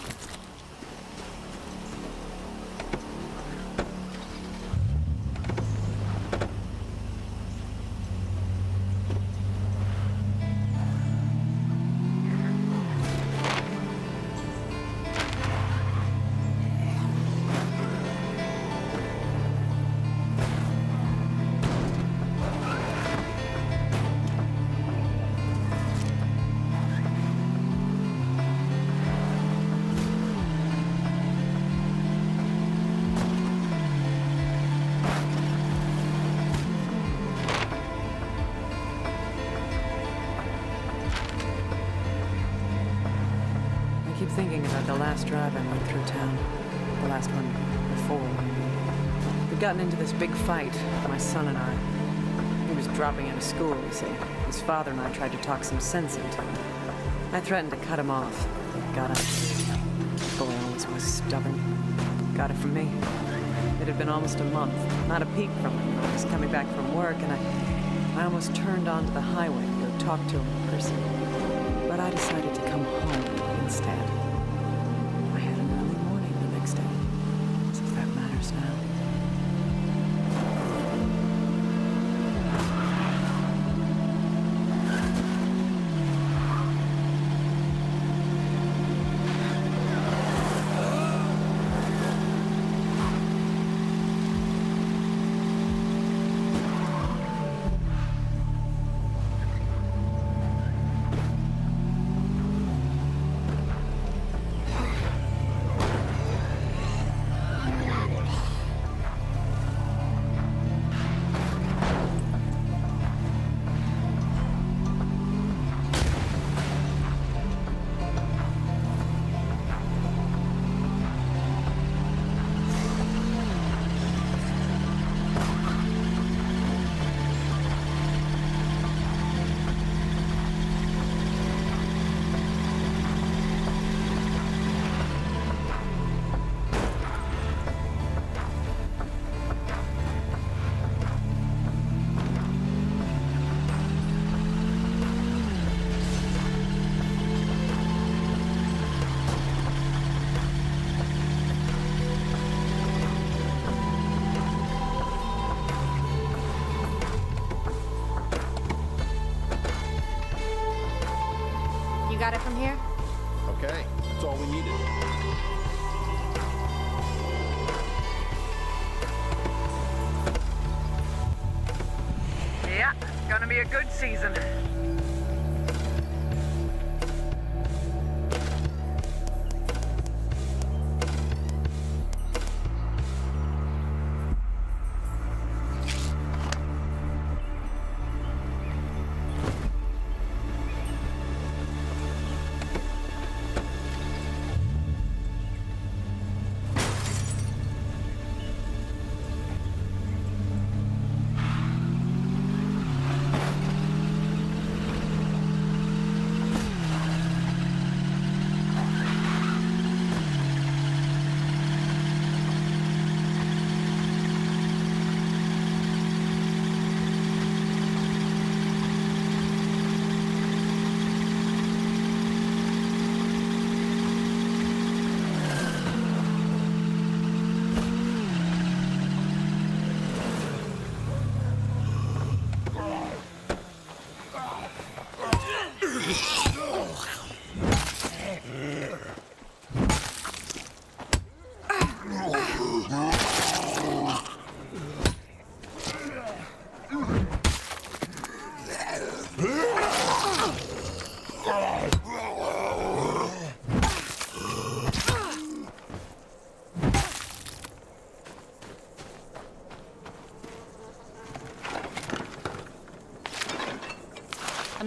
gotten into this big fight, my son and I. He was dropping out of school, you see. His father and I tried to talk some sense into him. I threatened to cut him off. Got up. Boy always was stubborn. Got it from me. It had been almost a month, not a peep from him. I was coming back from work and I, I almost turned onto the highway to go talk to him in person. But I decided to come home instead.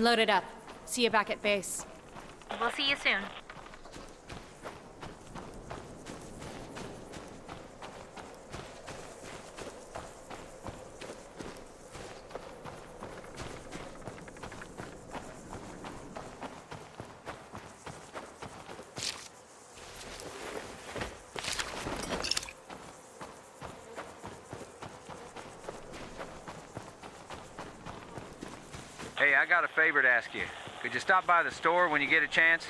I'm loaded up. See you back at base. We'll see you soon. Hey, I got a favor to ask you. Could you stop by the store when you get a chance?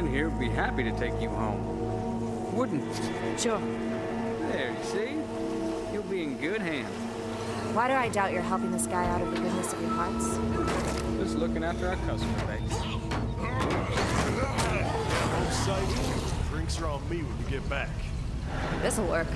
Friend here would be happy to take you home. Wouldn't you? Sure. There, you see? You'll be in good hands. Why do I doubt you're helping this guy out of the goodness of your hearts? Just looking after our customer base. Home safe. Drinks are on me when we get back. This'll work.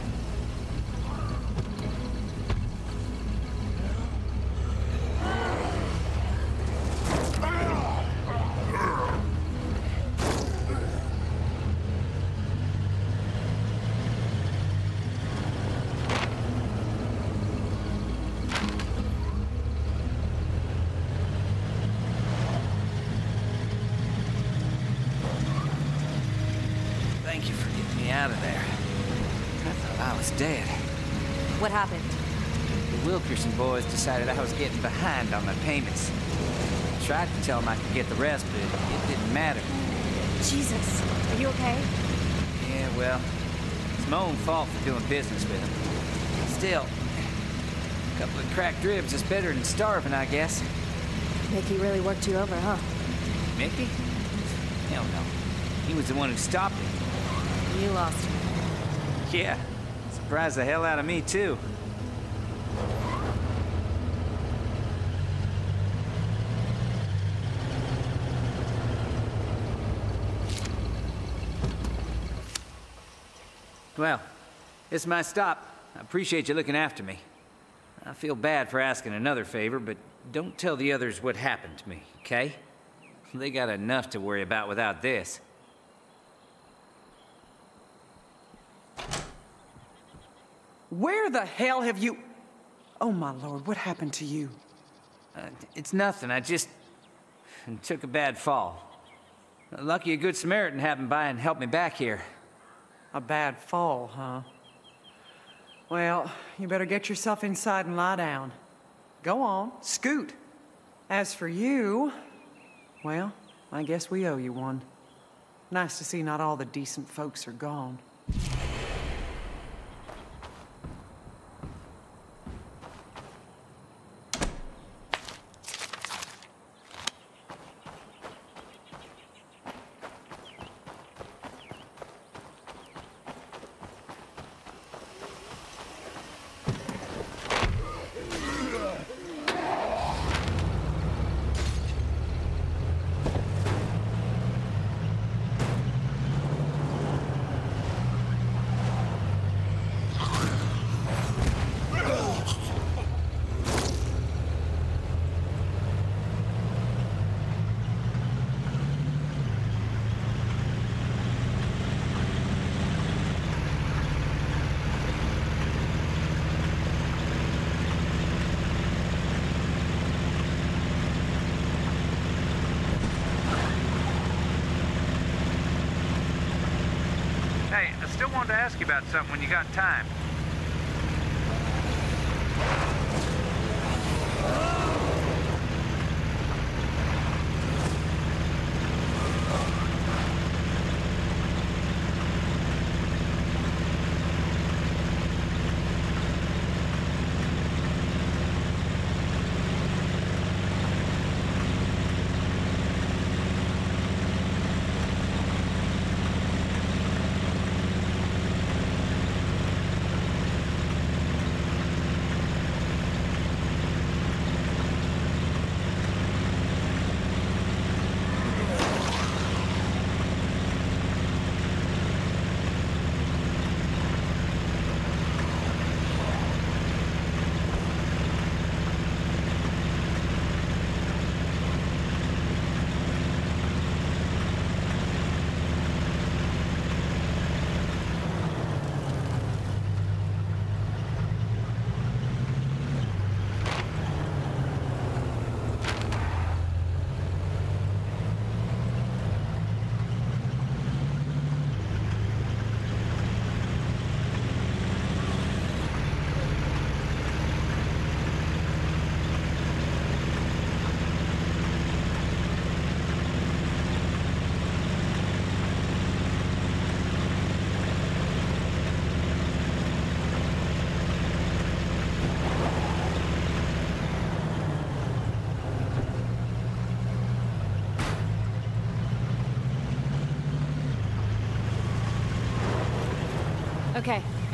Thank you for getting me out of there. I thought I was dead. What happened? The Wilkerson boys decided I was getting behind on my payments. I tried to tell them I could get the rest, but it didn't matter. Jesus. Are you okay? Yeah, well, it's my own fault for doing business with them. Still, a couple of cracked ribs is better than starving, I guess. Mickey really worked you over, huh? Mickey? Hell no. He was the one who stopped it. You lost him. Yeah. Surprised the hell out of me, too. Well, it's my stop. I appreciate you looking after me. I feel bad for asking another favor, but don't tell the others what happened to me, okay? They got enough to worry about without this. Where the hell have you... Oh, my lord, what happened to you? Uh, it's nothing. I just took a bad fall. Lucky a good Samaritan happened by and helped me back here. A bad fall, huh? Well, you better get yourself inside and lie down. Go on, scoot. As for you, well, I guess we owe you one. Nice to see not all the decent folks are gone.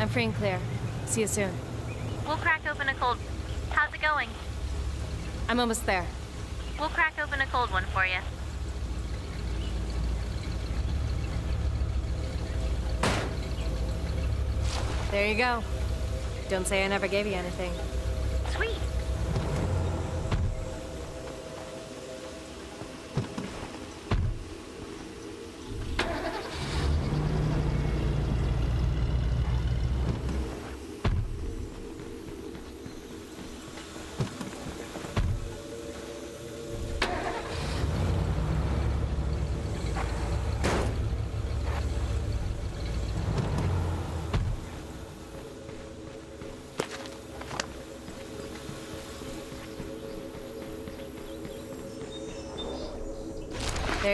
I'm free and clear. See you soon. We'll crack open a cold. How's it going? I'm almost there. We'll crack open a cold one for you. There you go. Don't say I never gave you anything. Sweet.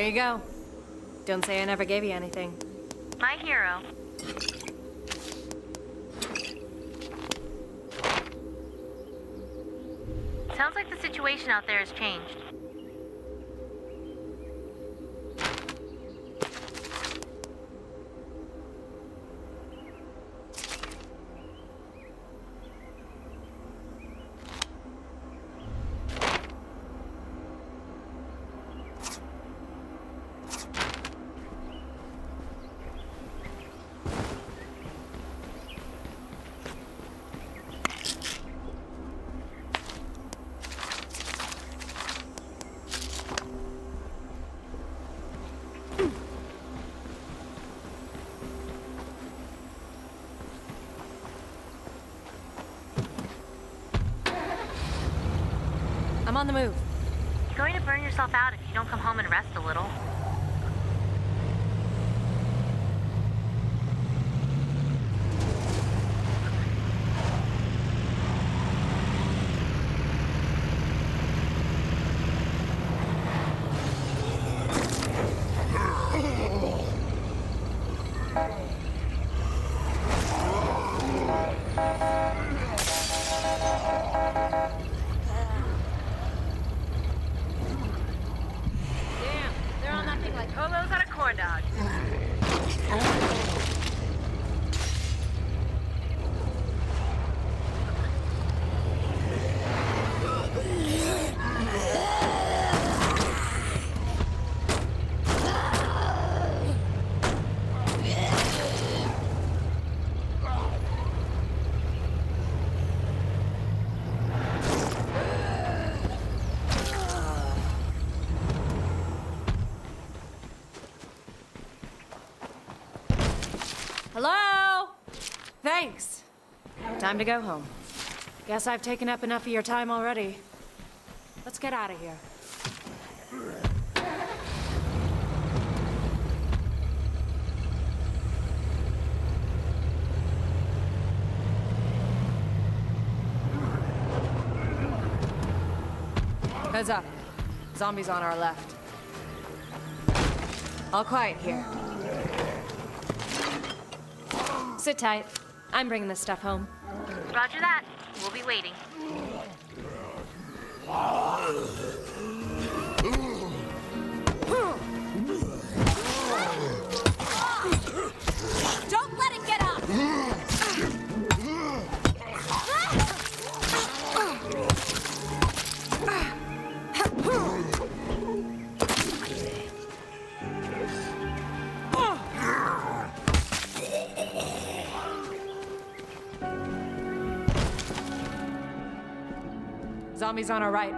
You go. Don't say I never gave you anything. My hero. Sounds like the situation out there has changed. On the move. You're going to burn yourself out if you don't come home and rest a little. Damn, they're on that thing like Holo's on a corn dog. Hello? Thanks. Time to go home. Guess I've taken up enough of your time already. Let's get out of here. Heads up. Zombies on our left. All quiet here. Sit tight. I'm bringing this stuff home. Roger that. We'll be waiting. On our right.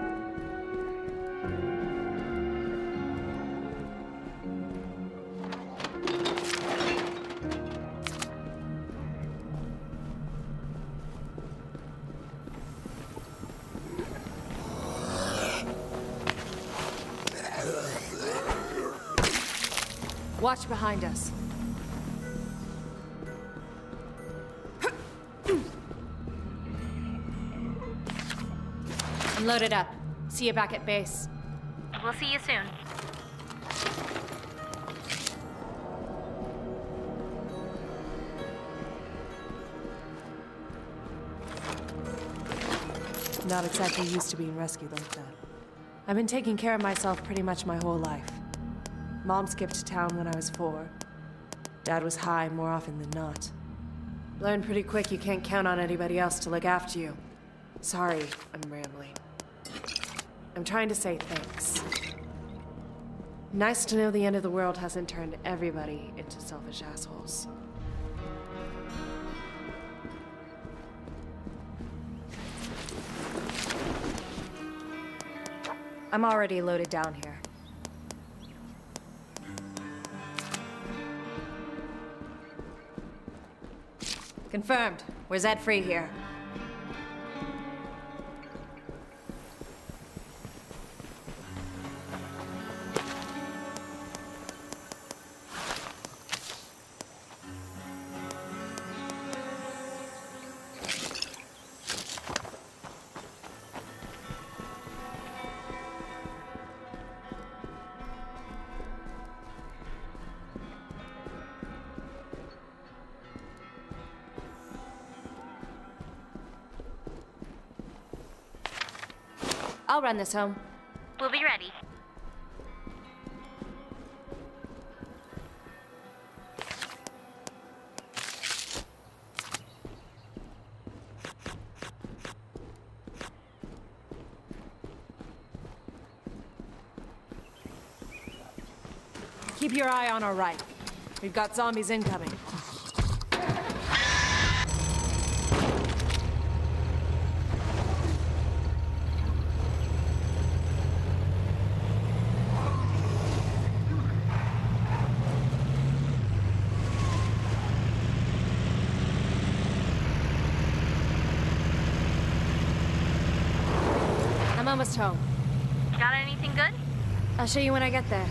Loaded up. See you back at base. We'll see you soon. Not exactly used to being rescued like that. I've been taking care of myself pretty much my whole life. Mom skipped town when I was four. Dad was high more often than not. Learned pretty quick you can't count on anybody else to look after you. Sorry, I'm rambling. I'm trying to say thanks. Nice to know the end of the world hasn't turned everybody into selfish assholes. I'm already loaded down here. Confirmed. We're Zed free here. I'll run this home. We'll be ready. Keep your eye on our right. We've got zombies incoming. I'm almost home. Got anything good? I'll show you when I get there.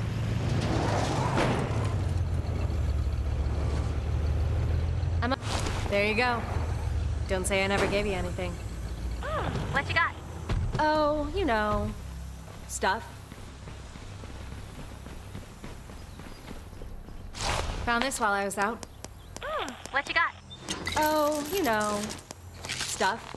I'm up. There you go. Don't say I never gave you anything. Hmm, what you got? Oh, you know, stuff. Found this while I was out. Hmm, what you got? Oh, you know, stuff.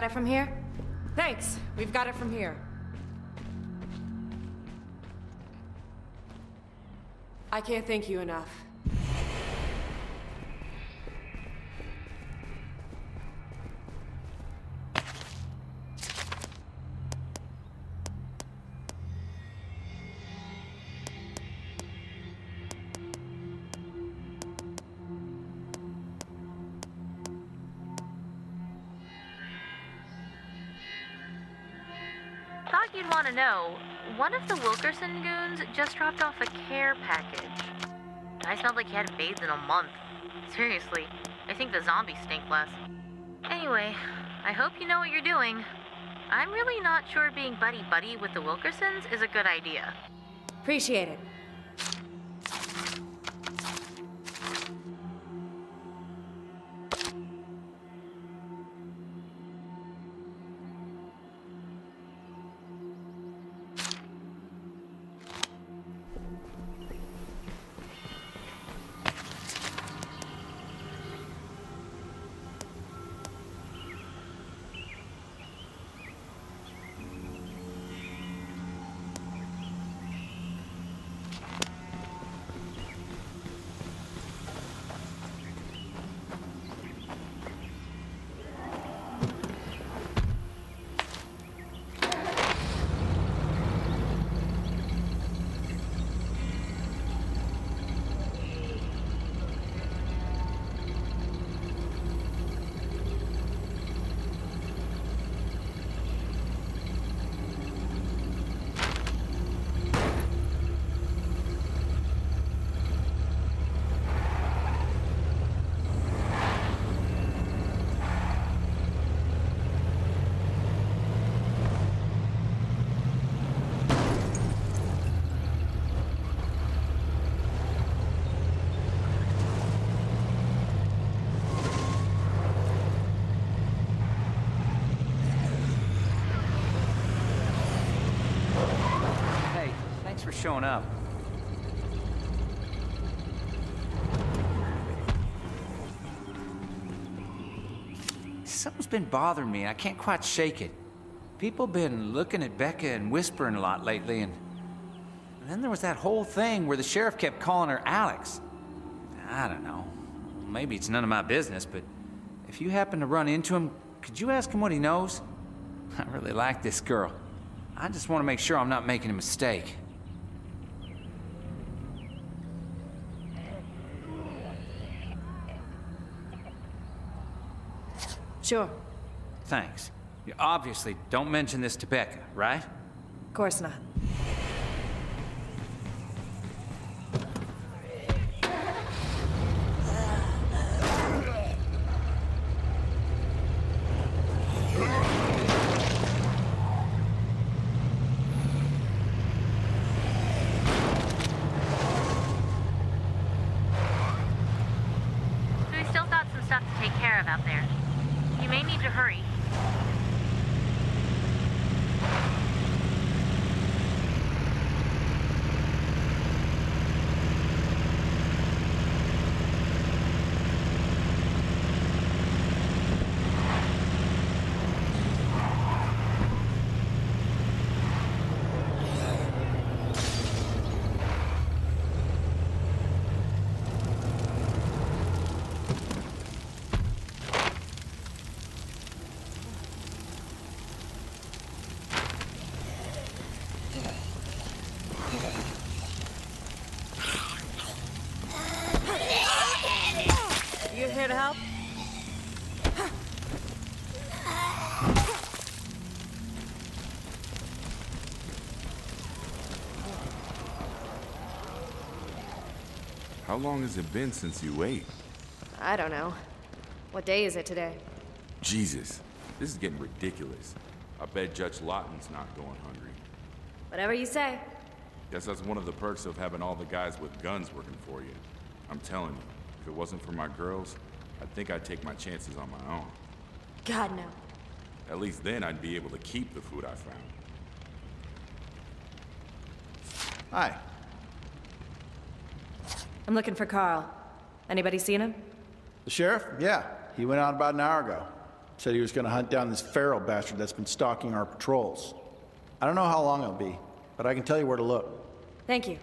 Got it from here? Thanks. We've got it from here. I can't thank you enough. The Wilkerson goons just dropped off a care package. I smelled like he hadn't bathed in a month. Seriously, I think the zombies stink less. Anyway, I hope you know what you're doing. I'm really not sure being buddy-buddy with the Wilkersons is a good idea. Appreciate it. showing up. Something's been bothering me. I can't quite shake it. People been looking at Becca and whispering a lot lately, and, and then there was that whole thing where the sheriff kept calling her Alex. I don't know. Maybe it's none of my business, but if you happen to run into him, could you ask him what he knows? I really like this girl. I just want to make sure I'm not making a mistake. Sure. Thanks. You obviously don't mention this to Becca, right? Of course not. We still got some stuff to take care of out there. You may need to hurry. You here to help? How long has it been since you ate? I don't know. What day is it today? Jesus, this is getting ridiculous. I bet Judge Lawton's not going hungry. Whatever you say. Guess that's one of the perks of having all the guys with guns working for you. I'm telling you, if it wasn't for my girls, I think I'd take my chances on my own. God, no. At least then I'd be able to keep the food I found. Hi. I'm looking for Carl. Anybody seen him? The sheriff? Yeah. He went out about an hour ago. Said he was going to hunt down this feral bastard that's been stalking our patrols. I don't know how long it'll be, but I can tell you where to look. Thank you.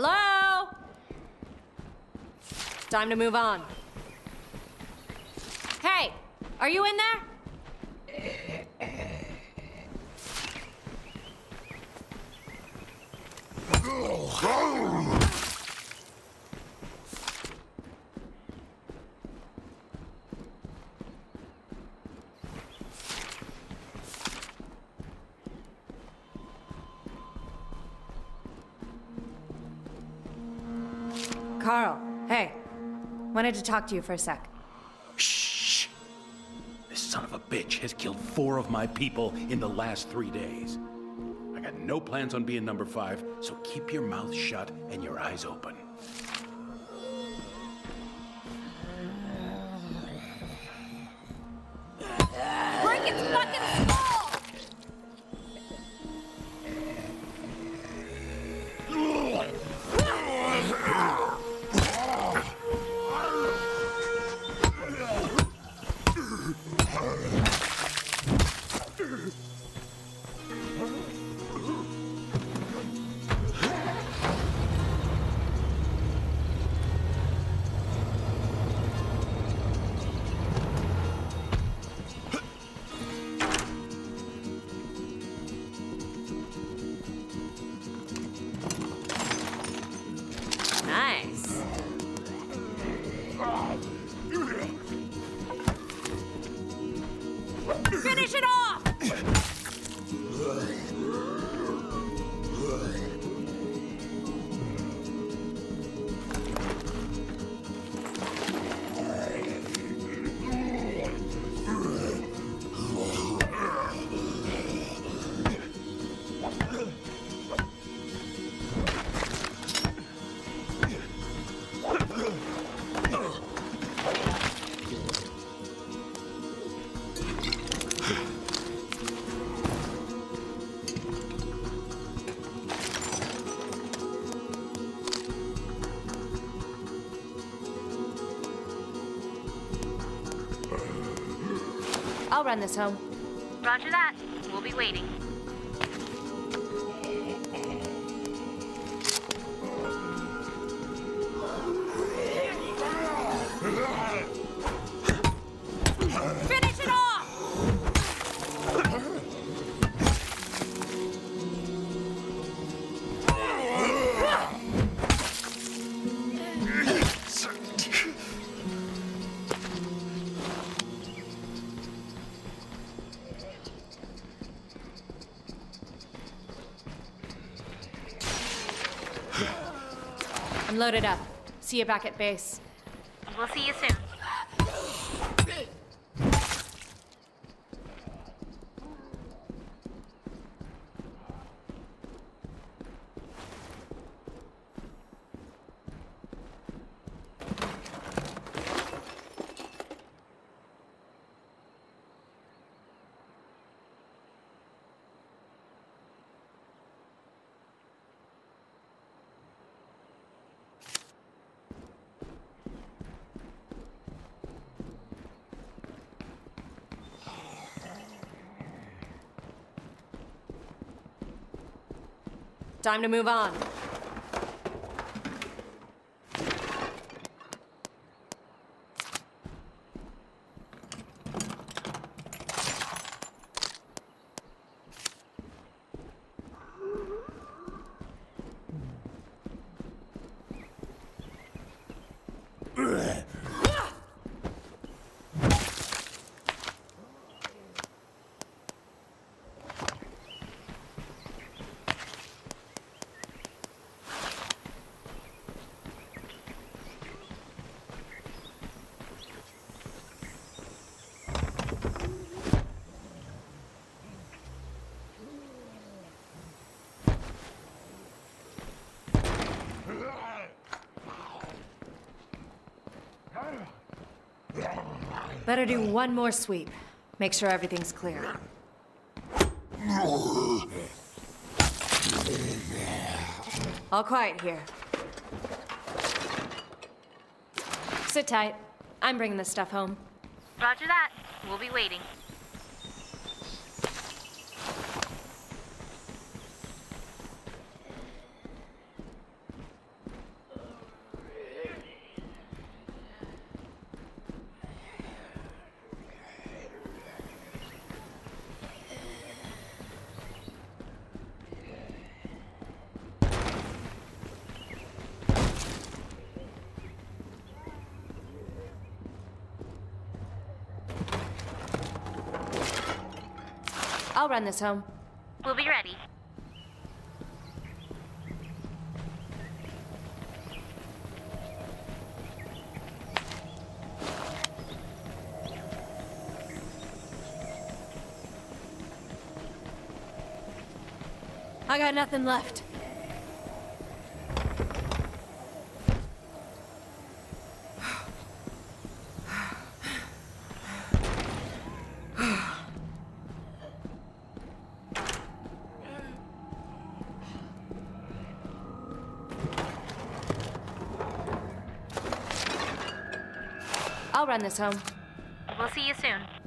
Hello? Time to move on. Hey, are you in there? To talk to you for a sec. Shh! This son of a bitch has killed four of my people in the last three days. I got no plans on being number five, so keep your mouth shut and your eyes open. Run loaded up. See you back at base. We'll see you soon. Time to move on. Better do one more sweep. Make sure everything's clear. All quiet here. Sit tight. I'm bringing this stuff home. Roger that. We'll be waiting. I'll run this home. We'll be ready. I got nothing left. I'll run this home. We'll see you soon.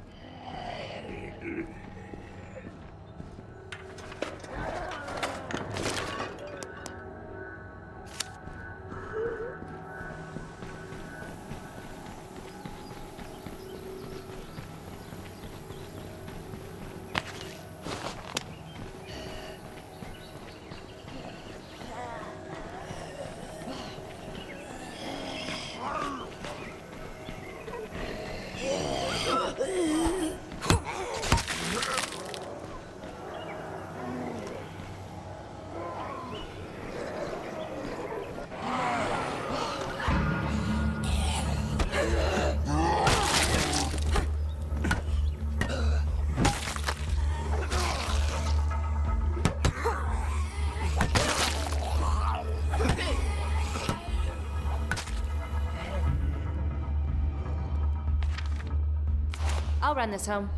This home.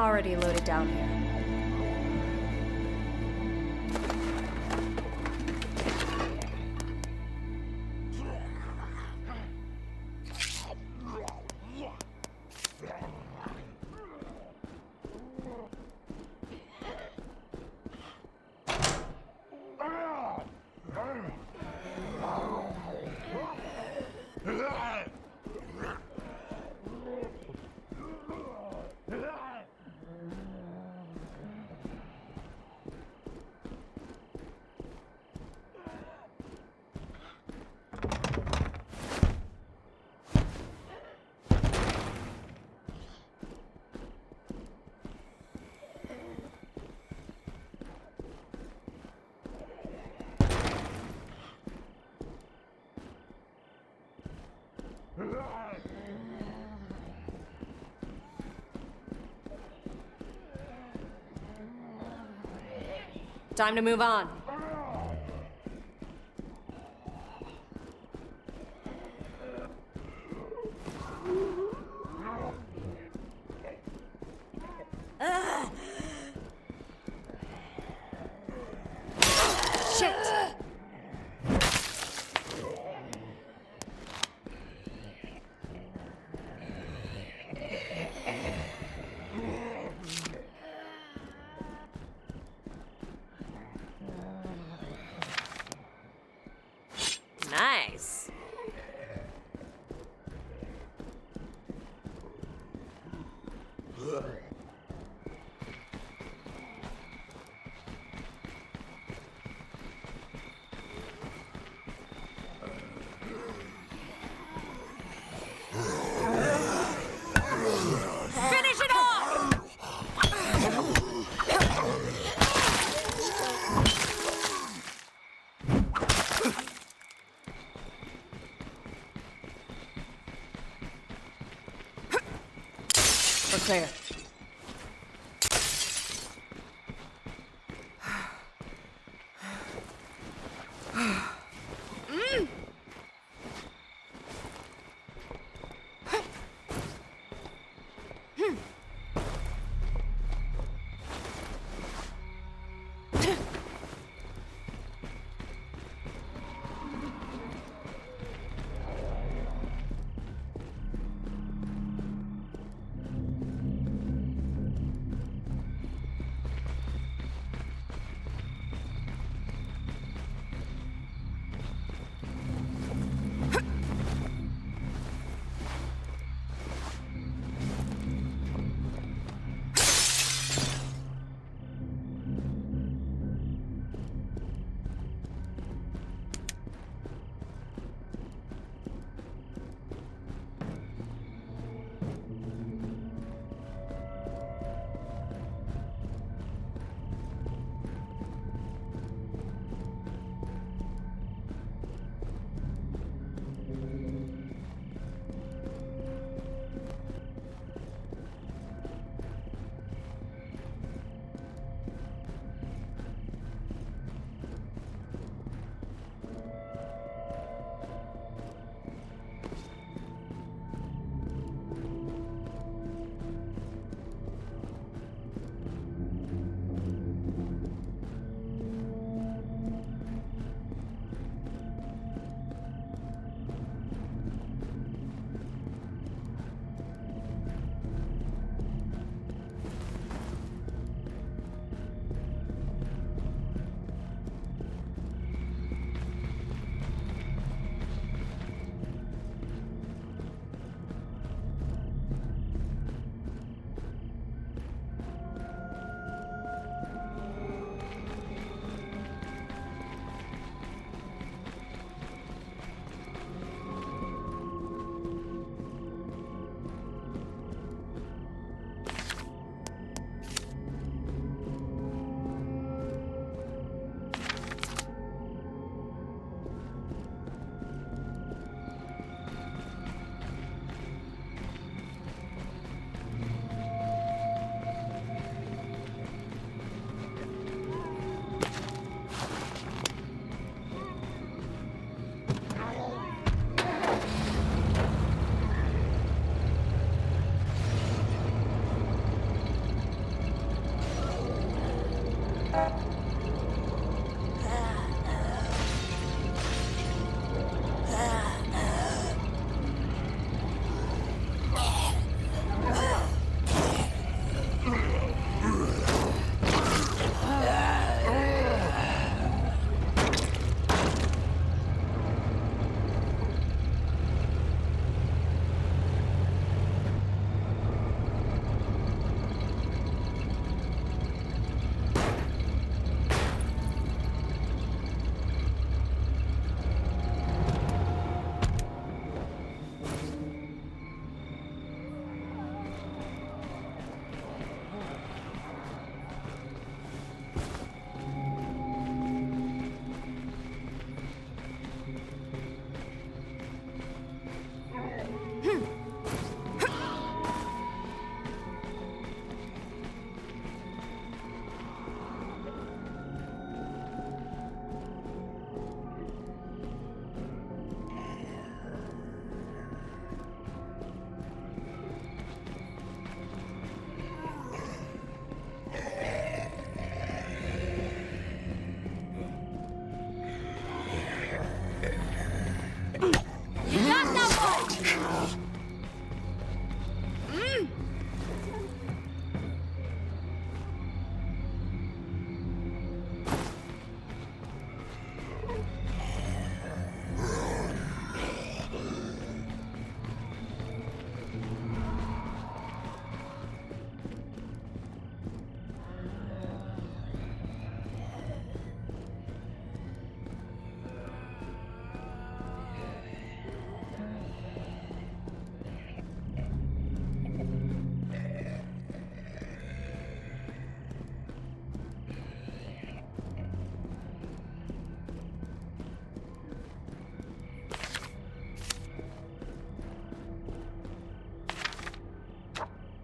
Already loaded down here. Time to move on. Shit! Nice. Finish it off! We're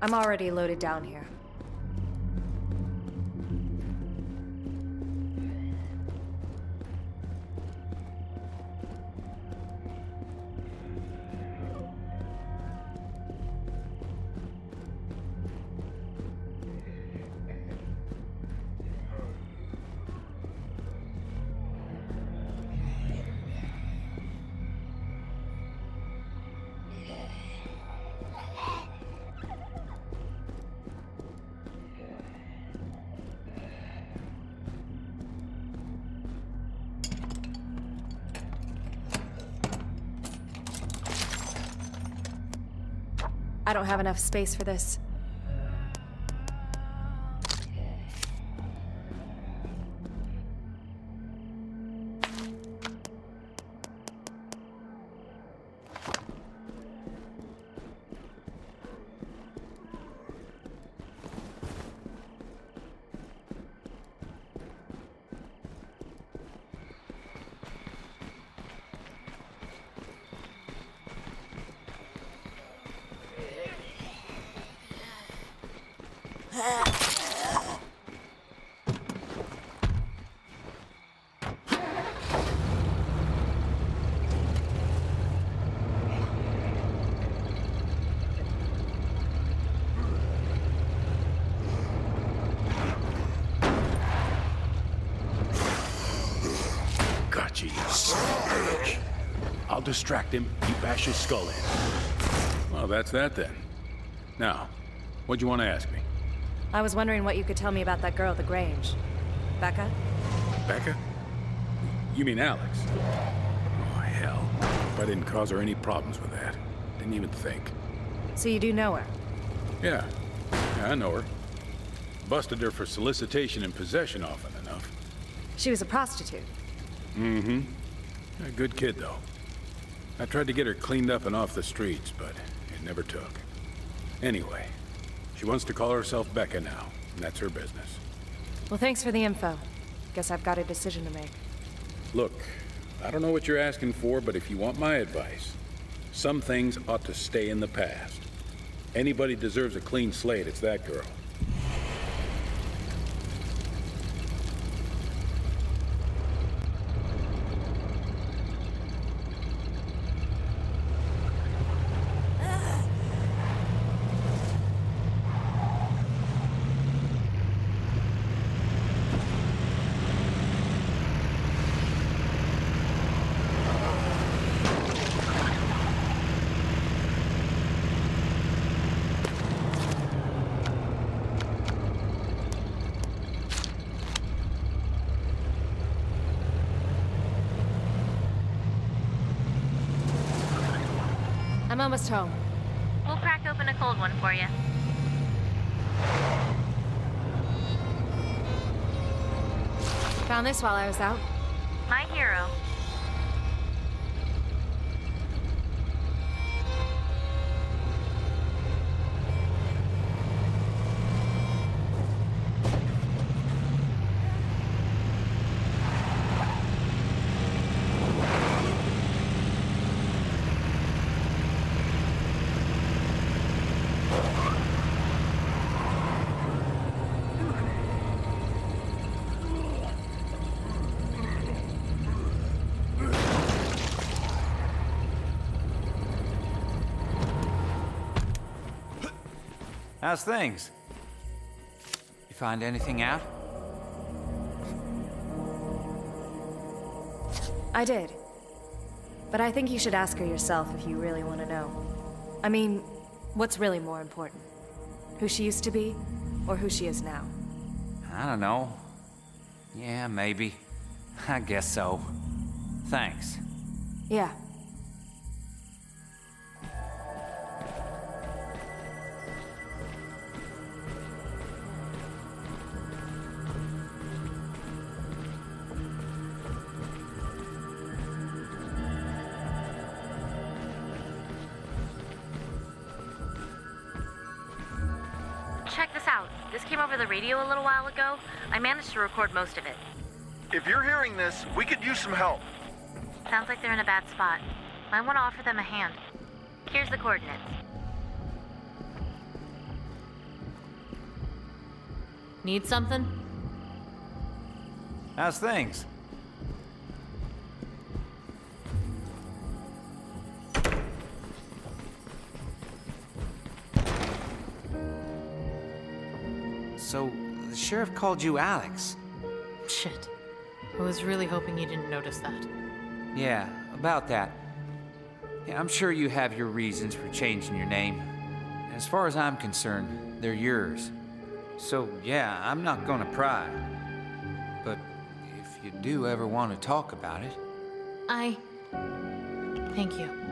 I'm already loaded down here. I don't have enough space for this. Him, you his skull in. Well, that's that then. Now, what'd you want to ask me? I was wondering what you could tell me about that girl at the Grange. Becca? Becca? You mean Alex? Oh, hell. If I didn't cause her any problems with that. Didn't even think. So you do know her? Yeah. Yeah, I know her. Busted her for solicitation and possession often enough. She was a prostitute. Mm-hmm. A good kid, though. I tried to get her cleaned up and off the streets, but it never took. Anyway, she wants to call herself Becca now, and that's her business. Well, thanks for the info. Guess I've got a decision to make. Look, I don't know what you're asking for, but if you want my advice, some things ought to stay in the past. Anybody deserves a clean slate, it's that girl. Almost home. We'll crack open a cold one for you. Found this while I was out. My hero. How's things? You find anything out? I did. But I think you should ask her yourself if you really want to know. I mean, what's really more important? Who she used to be, or who she is now? I don't know. Yeah, maybe. I guess so. Thanks. Yeah. to record most of it. If you're hearing this, we could use some help. Sounds like they're in a bad spot. I want to offer them a hand. Here's the coordinates. Need something? How's things? Sheriff called you Alex. Shit. I was really hoping you didn't notice that. Yeah, about that. Yeah, I'm sure you have your reasons for changing your name. As far as I'm concerned, they're yours. So, yeah, I'm not gonna pry. But if you do ever want to talk about it, I. Thank you.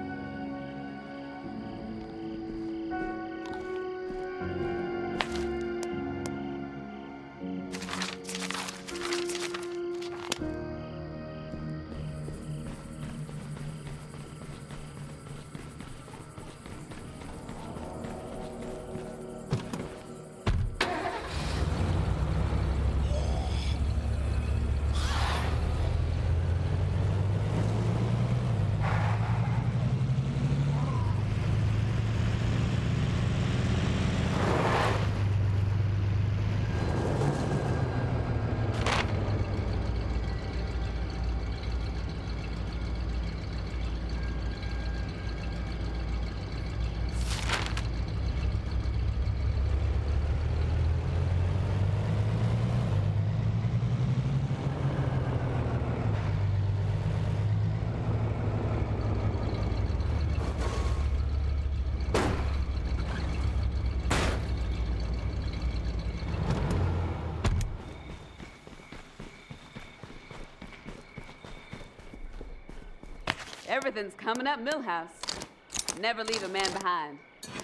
Coming up Millhouse. Never leave a man behind.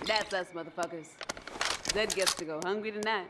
That's us, motherfuckers. Zed gets to go hungry tonight.